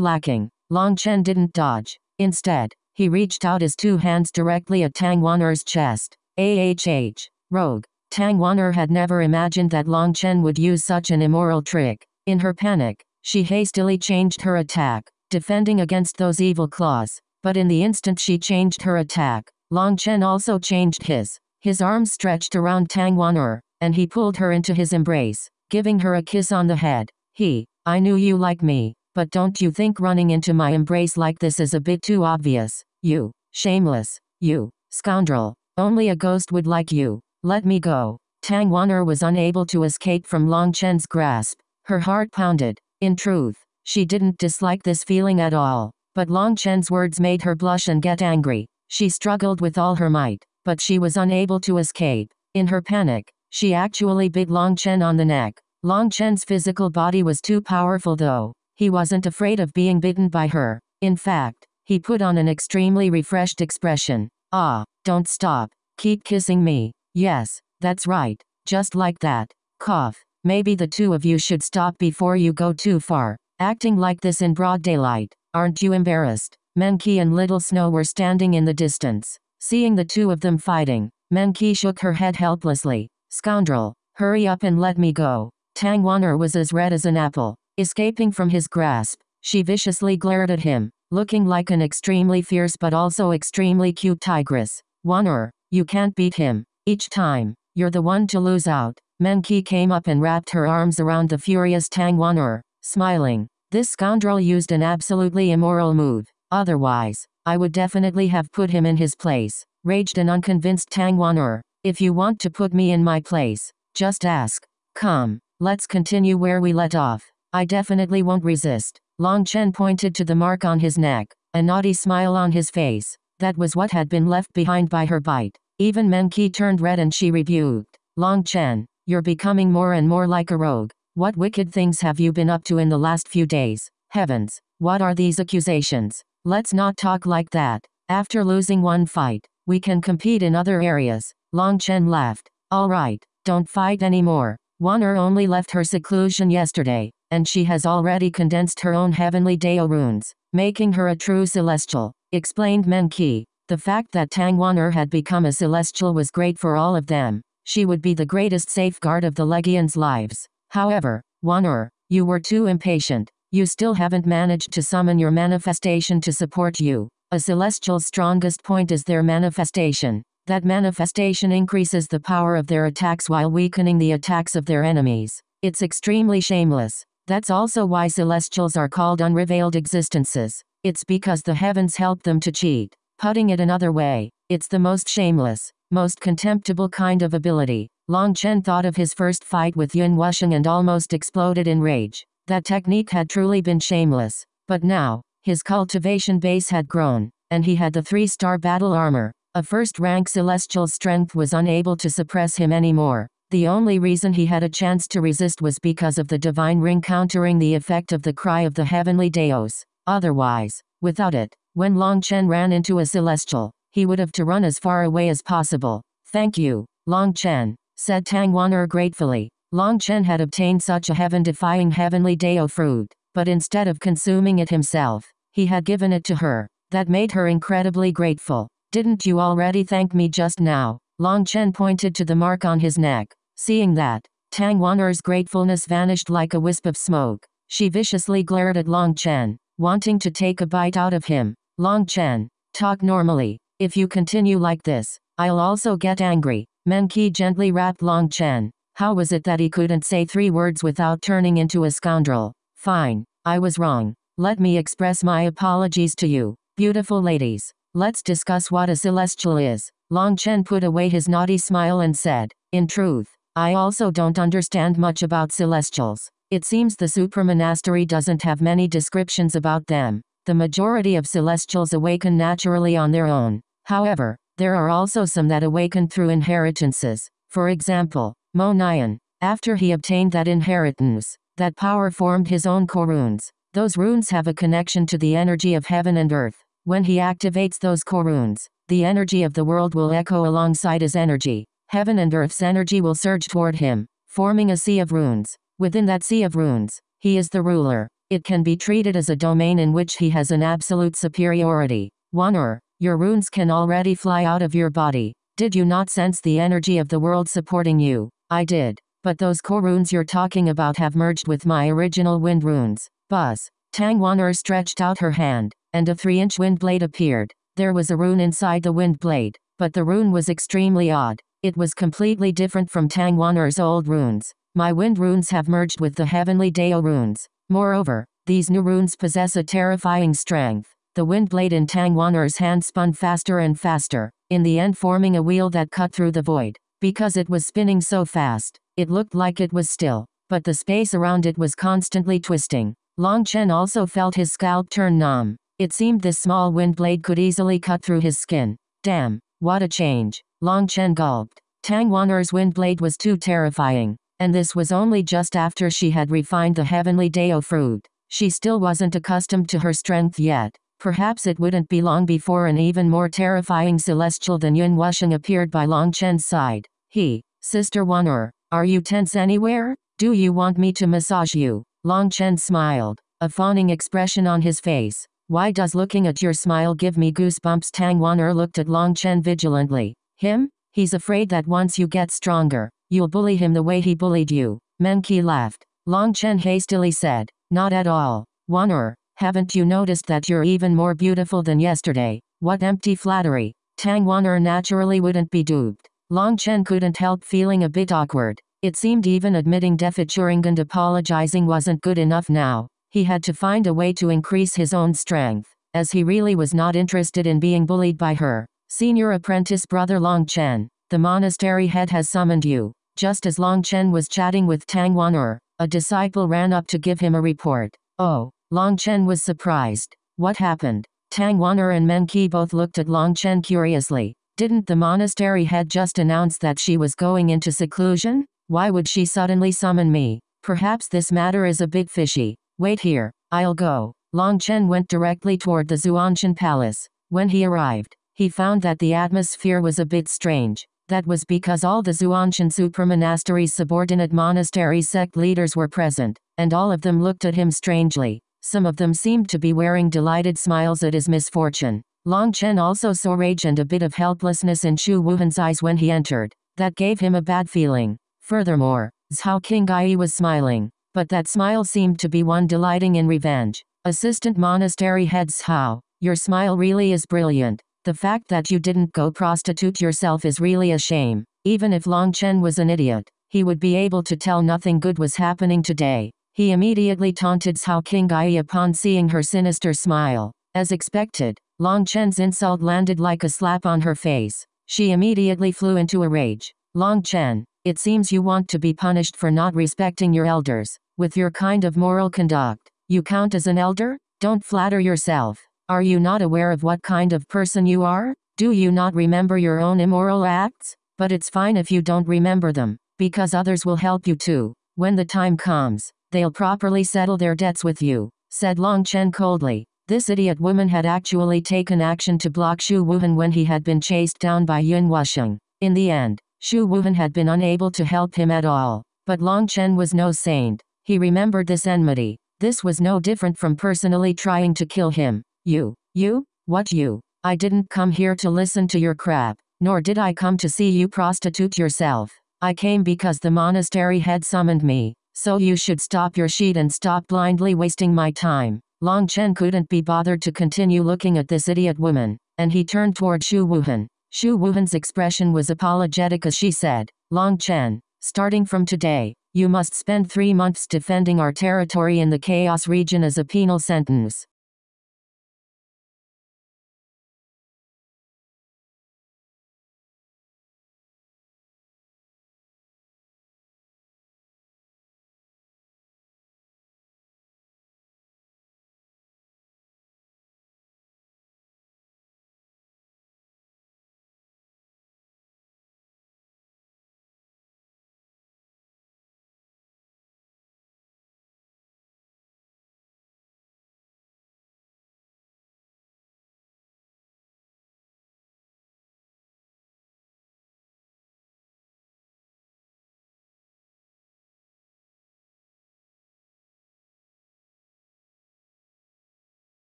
lacking. Long Chen didn't dodge. Instead, he reached out his two hands directly at Tang Wan'er's chest. AHH. Rogue. Tang Wan'er had never imagined that Long Chen would use such an immoral trick. In her panic, she hastily changed her attack, defending against those evil claws. But in the instant she changed her attack, Long Chen also changed his. His arms stretched around Tang Wan'er, and he pulled her into his embrace, giving her a kiss on the head. He, I knew you like me. But don't you think running into my embrace like this is a bit too obvious? You, shameless, you, scoundrel, only a ghost would like you. Let me go. Tang Wan'er was unable to escape from Long Chen's grasp. Her heart pounded. In truth, she didn't dislike this feeling at all. But Long Chen's words made her blush and get angry. She struggled with all her might, but she was unable to escape. In her panic, she actually bit Long Chen on the neck. Long Chen's physical body was too powerful though. He wasn't afraid of being bitten by her. In fact, he put on an extremely refreshed expression. Ah, don't stop. Keep kissing me. Yes, that's right. Just like that. Cough. Maybe the two of you should stop before you go too far. Acting like this in broad daylight. Aren't you embarrassed? Meng Qi and Little Snow were standing in the distance. Seeing the two of them fighting, Meng Qi shook her head helplessly. Scoundrel, hurry up and let me go. Tang Wan'er was as red as an apple. Escaping from his grasp, she viciously glared at him, looking like an extremely fierce but also extremely cute tigress. Wan'er, you can't beat him. Each time, you're the one to lose out. Meng Qi came up and wrapped her arms around the furious Tang Wan'er, smiling. This scoundrel used an absolutely immoral move. Otherwise, I would definitely have put him in his place. Raged and unconvinced Tang Wan'er. If you want to put me in my place, just ask. Come, let's continue where we let off. I definitely won't resist. Long Chen pointed to the mark on his neck, a naughty smile on his face. That was what had been left behind by her bite. Even Meng Qi turned red and she rebuked. Long Chen, you're becoming more and more like a rogue. What wicked things have you been up to in the last few days? Heavens, what are these accusations? Let's not talk like that. After losing one fight, we can compete in other areas. Long Chen laughed. Alright, don't fight anymore. Wan'er only left her seclusion yesterday, and she has already condensed her own heavenly Dao runes, making her a true celestial, explained Meng Qi. The fact that Tang Wan'er had become a celestial was great for all of them. She would be the greatest safeguard of the Legions' lives. However, Wan'er, you were too impatient. You still haven't managed to summon your manifestation to support you. A celestial's strongest point is their manifestation. That manifestation increases the power of their attacks while weakening the attacks of their enemies. It's extremely shameless. That's also why celestials are called unrevealed existences. It's because the heavens help them to cheat. Putting it another way, it's the most shameless, most contemptible kind of ability. Long Chen thought of his first fight with Yun Wusheng and almost exploded in rage. That technique had truly been shameless. But now, his cultivation base had grown, and he had the three-star battle armor. A first-rank celestial strength was unable to suppress him anymore. The only reason he had a chance to resist was because of the divine ring countering the effect of the cry of the heavenly Daos. Otherwise, without it, when Long Chen ran into a celestial, he would have to run as far away as possible. Thank you, Long Chen, said Tang Wan'er gratefully. Long Chen had obtained such a heaven-defying heavenly Dao fruit, but instead of consuming it himself, he had given it to her. That made her incredibly grateful. Didn't you already thank me just now? Long Chen pointed to the mark on his neck. Seeing that, Tang Wan'er's gratefulness vanished like a wisp of smoke. She viciously glared at Long Chen, wanting to take a bite out of him. Long Chen, talk normally. If you continue like this, I'll also get angry. Meng Qi gently rapped Long Chen. How was it that he couldn't say three words without turning into a scoundrel? Fine, I was wrong. Let me express my apologies to you. Beautiful ladies, let's discuss what a celestial is. Long Chen put away his naughty smile and said, In truth, I also don't understand much about celestials. It seems the supramonastery doesn't have many descriptions about them. The majority of celestials awaken naturally on their own. However, there are also some that awaken through inheritances. For example, Mo Nian, after he obtained that inheritance, that power formed his own core runes. Those runes have a connection to the energy of heaven and earth. When he activates those core runes, the energy of the world will echo alongside his energy. Heaven and earth's energy will surge toward him, forming a sea of runes. Within that sea of runes, he is the ruler. It can be treated as a domain in which he has an absolute superiority. Wan'er, your runes can already fly out of your body. Did you not sense the energy of the world supporting you? I did. But those core runes you're talking about have merged with my original wind runes. Buzz. Tang Wan'er stretched out her hand, and a three-inch wind blade appeared. There was a rune inside the wind blade, but the rune was extremely odd. It was completely different from Tang Wan'er's old runes. My wind runes have merged with the heavenly Dao runes. Moreover, these new runes possess a terrifying strength. The wind blade in Tang Wan'er's hand spun faster and faster, in the end forming a wheel that cut through the void. Because it was spinning so fast, it looked like it was still, but the space around it was constantly twisting. Long Chen also felt his scalp turn numb. It seemed this small wind blade could easily cut through his skin. Damn, what a change. Long Chen gulped. Tang Wan'er's wind blade was too terrifying, and this was only just after she had refined the heavenly Dao fruit. She still wasn't accustomed to her strength yet. Perhaps it wouldn't be long before an even more terrifying celestial than Yun Wusheng appeared by Long Chen's side. He, Sister Wan'er, are you tense anywhere? Do you want me to massage you? Long Chen smiled, a fawning expression on his face. Why does looking at your smile give me goosebumps? Tang Wan'er looked at Long Chen vigilantly. Him? He's afraid that once you get stronger, you'll bully him the way he bullied you. Meng Qi laughed. Long Chen hastily said, Not at all. Wan'er, haven't you noticed that you're even more beautiful than yesterday? What empty flattery. Tang Wan'er naturally wouldn't be duped. Long Chen couldn't help feeling a bit awkward. It seemed even admitting defaturing and apologizing wasn't good enough now. He had to find a way to increase his own strength, as he really was not interested in being bullied by her. Senior apprentice brother Long Chen, the monastery head has summoned you. Just as Long Chen was chatting with Tang Wan'er, a disciple ran up to give him a report. Oh, Long Chen was surprised. What happened? Tang Wan'er and Meng Qi both looked at Long Chen curiously. Didn't the monastery head just announce that she was going into seclusion? Why would she suddenly summon me? Perhaps this matter is a bit fishy. Wait here, I'll go. Long Chen went directly toward the Xuantian palace. When he arrived, he found that the atmosphere was a bit strange. That was because all the Xuantian supramonastery's subordinate monastery sect leaders were present, and all of them looked at him strangely. Some of them seemed to be wearing delighted smiles at his misfortune. Long Chen also saw rage and a bit of helplessness in Shu Wuhan's eyes when he entered. That gave him a bad feeling. Furthermore, Cao Qinggai was smiling, but that smile seemed to be one delighting in revenge. Assistant Monastery Head Cao, your smile really is brilliant. The fact that you didn't go prostitute yourself is really a shame. Even if Long Chen was an idiot, he would be able to tell nothing good was happening today. He immediately taunted Cao Qinggai upon seeing her sinister smile. As expected, Long Chen's insult landed like a slap on her face. She immediately flew into a rage. Long Chen, it seems you want to be punished for not respecting your elders. With your kind of moral conduct, you count as an elder? Don't flatter yourself. Are you not aware of what kind of person you are? Do you not remember your own immoral acts? But it's fine if you don't remember them, because others will help you too. When the time comes, they'll properly settle their debts with you, said Long Chen coldly. This idiot woman had actually taken action to block Shu Wuhan when he had been chased down by Yun Wusheng. In the end, Shu Wuhan had been unable to help him at all. But Long Chen was no saint. He remembered this enmity. This was no different from personally trying to kill him. You, you, what you? I didn't come here to listen to your crap, nor did I come to see you prostitute yourself. I came because the monastery had summoned me. So you should stop your sheet and stop blindly wasting my time. Long Chen couldn't be bothered to continue looking at this idiot woman, and he turned toward Shu Wuhan. Shu Wuhan's expression was apologetic as she said, Long Chen, starting from today, you must spend three months defending our territory in the Chaos region as a penal sentence.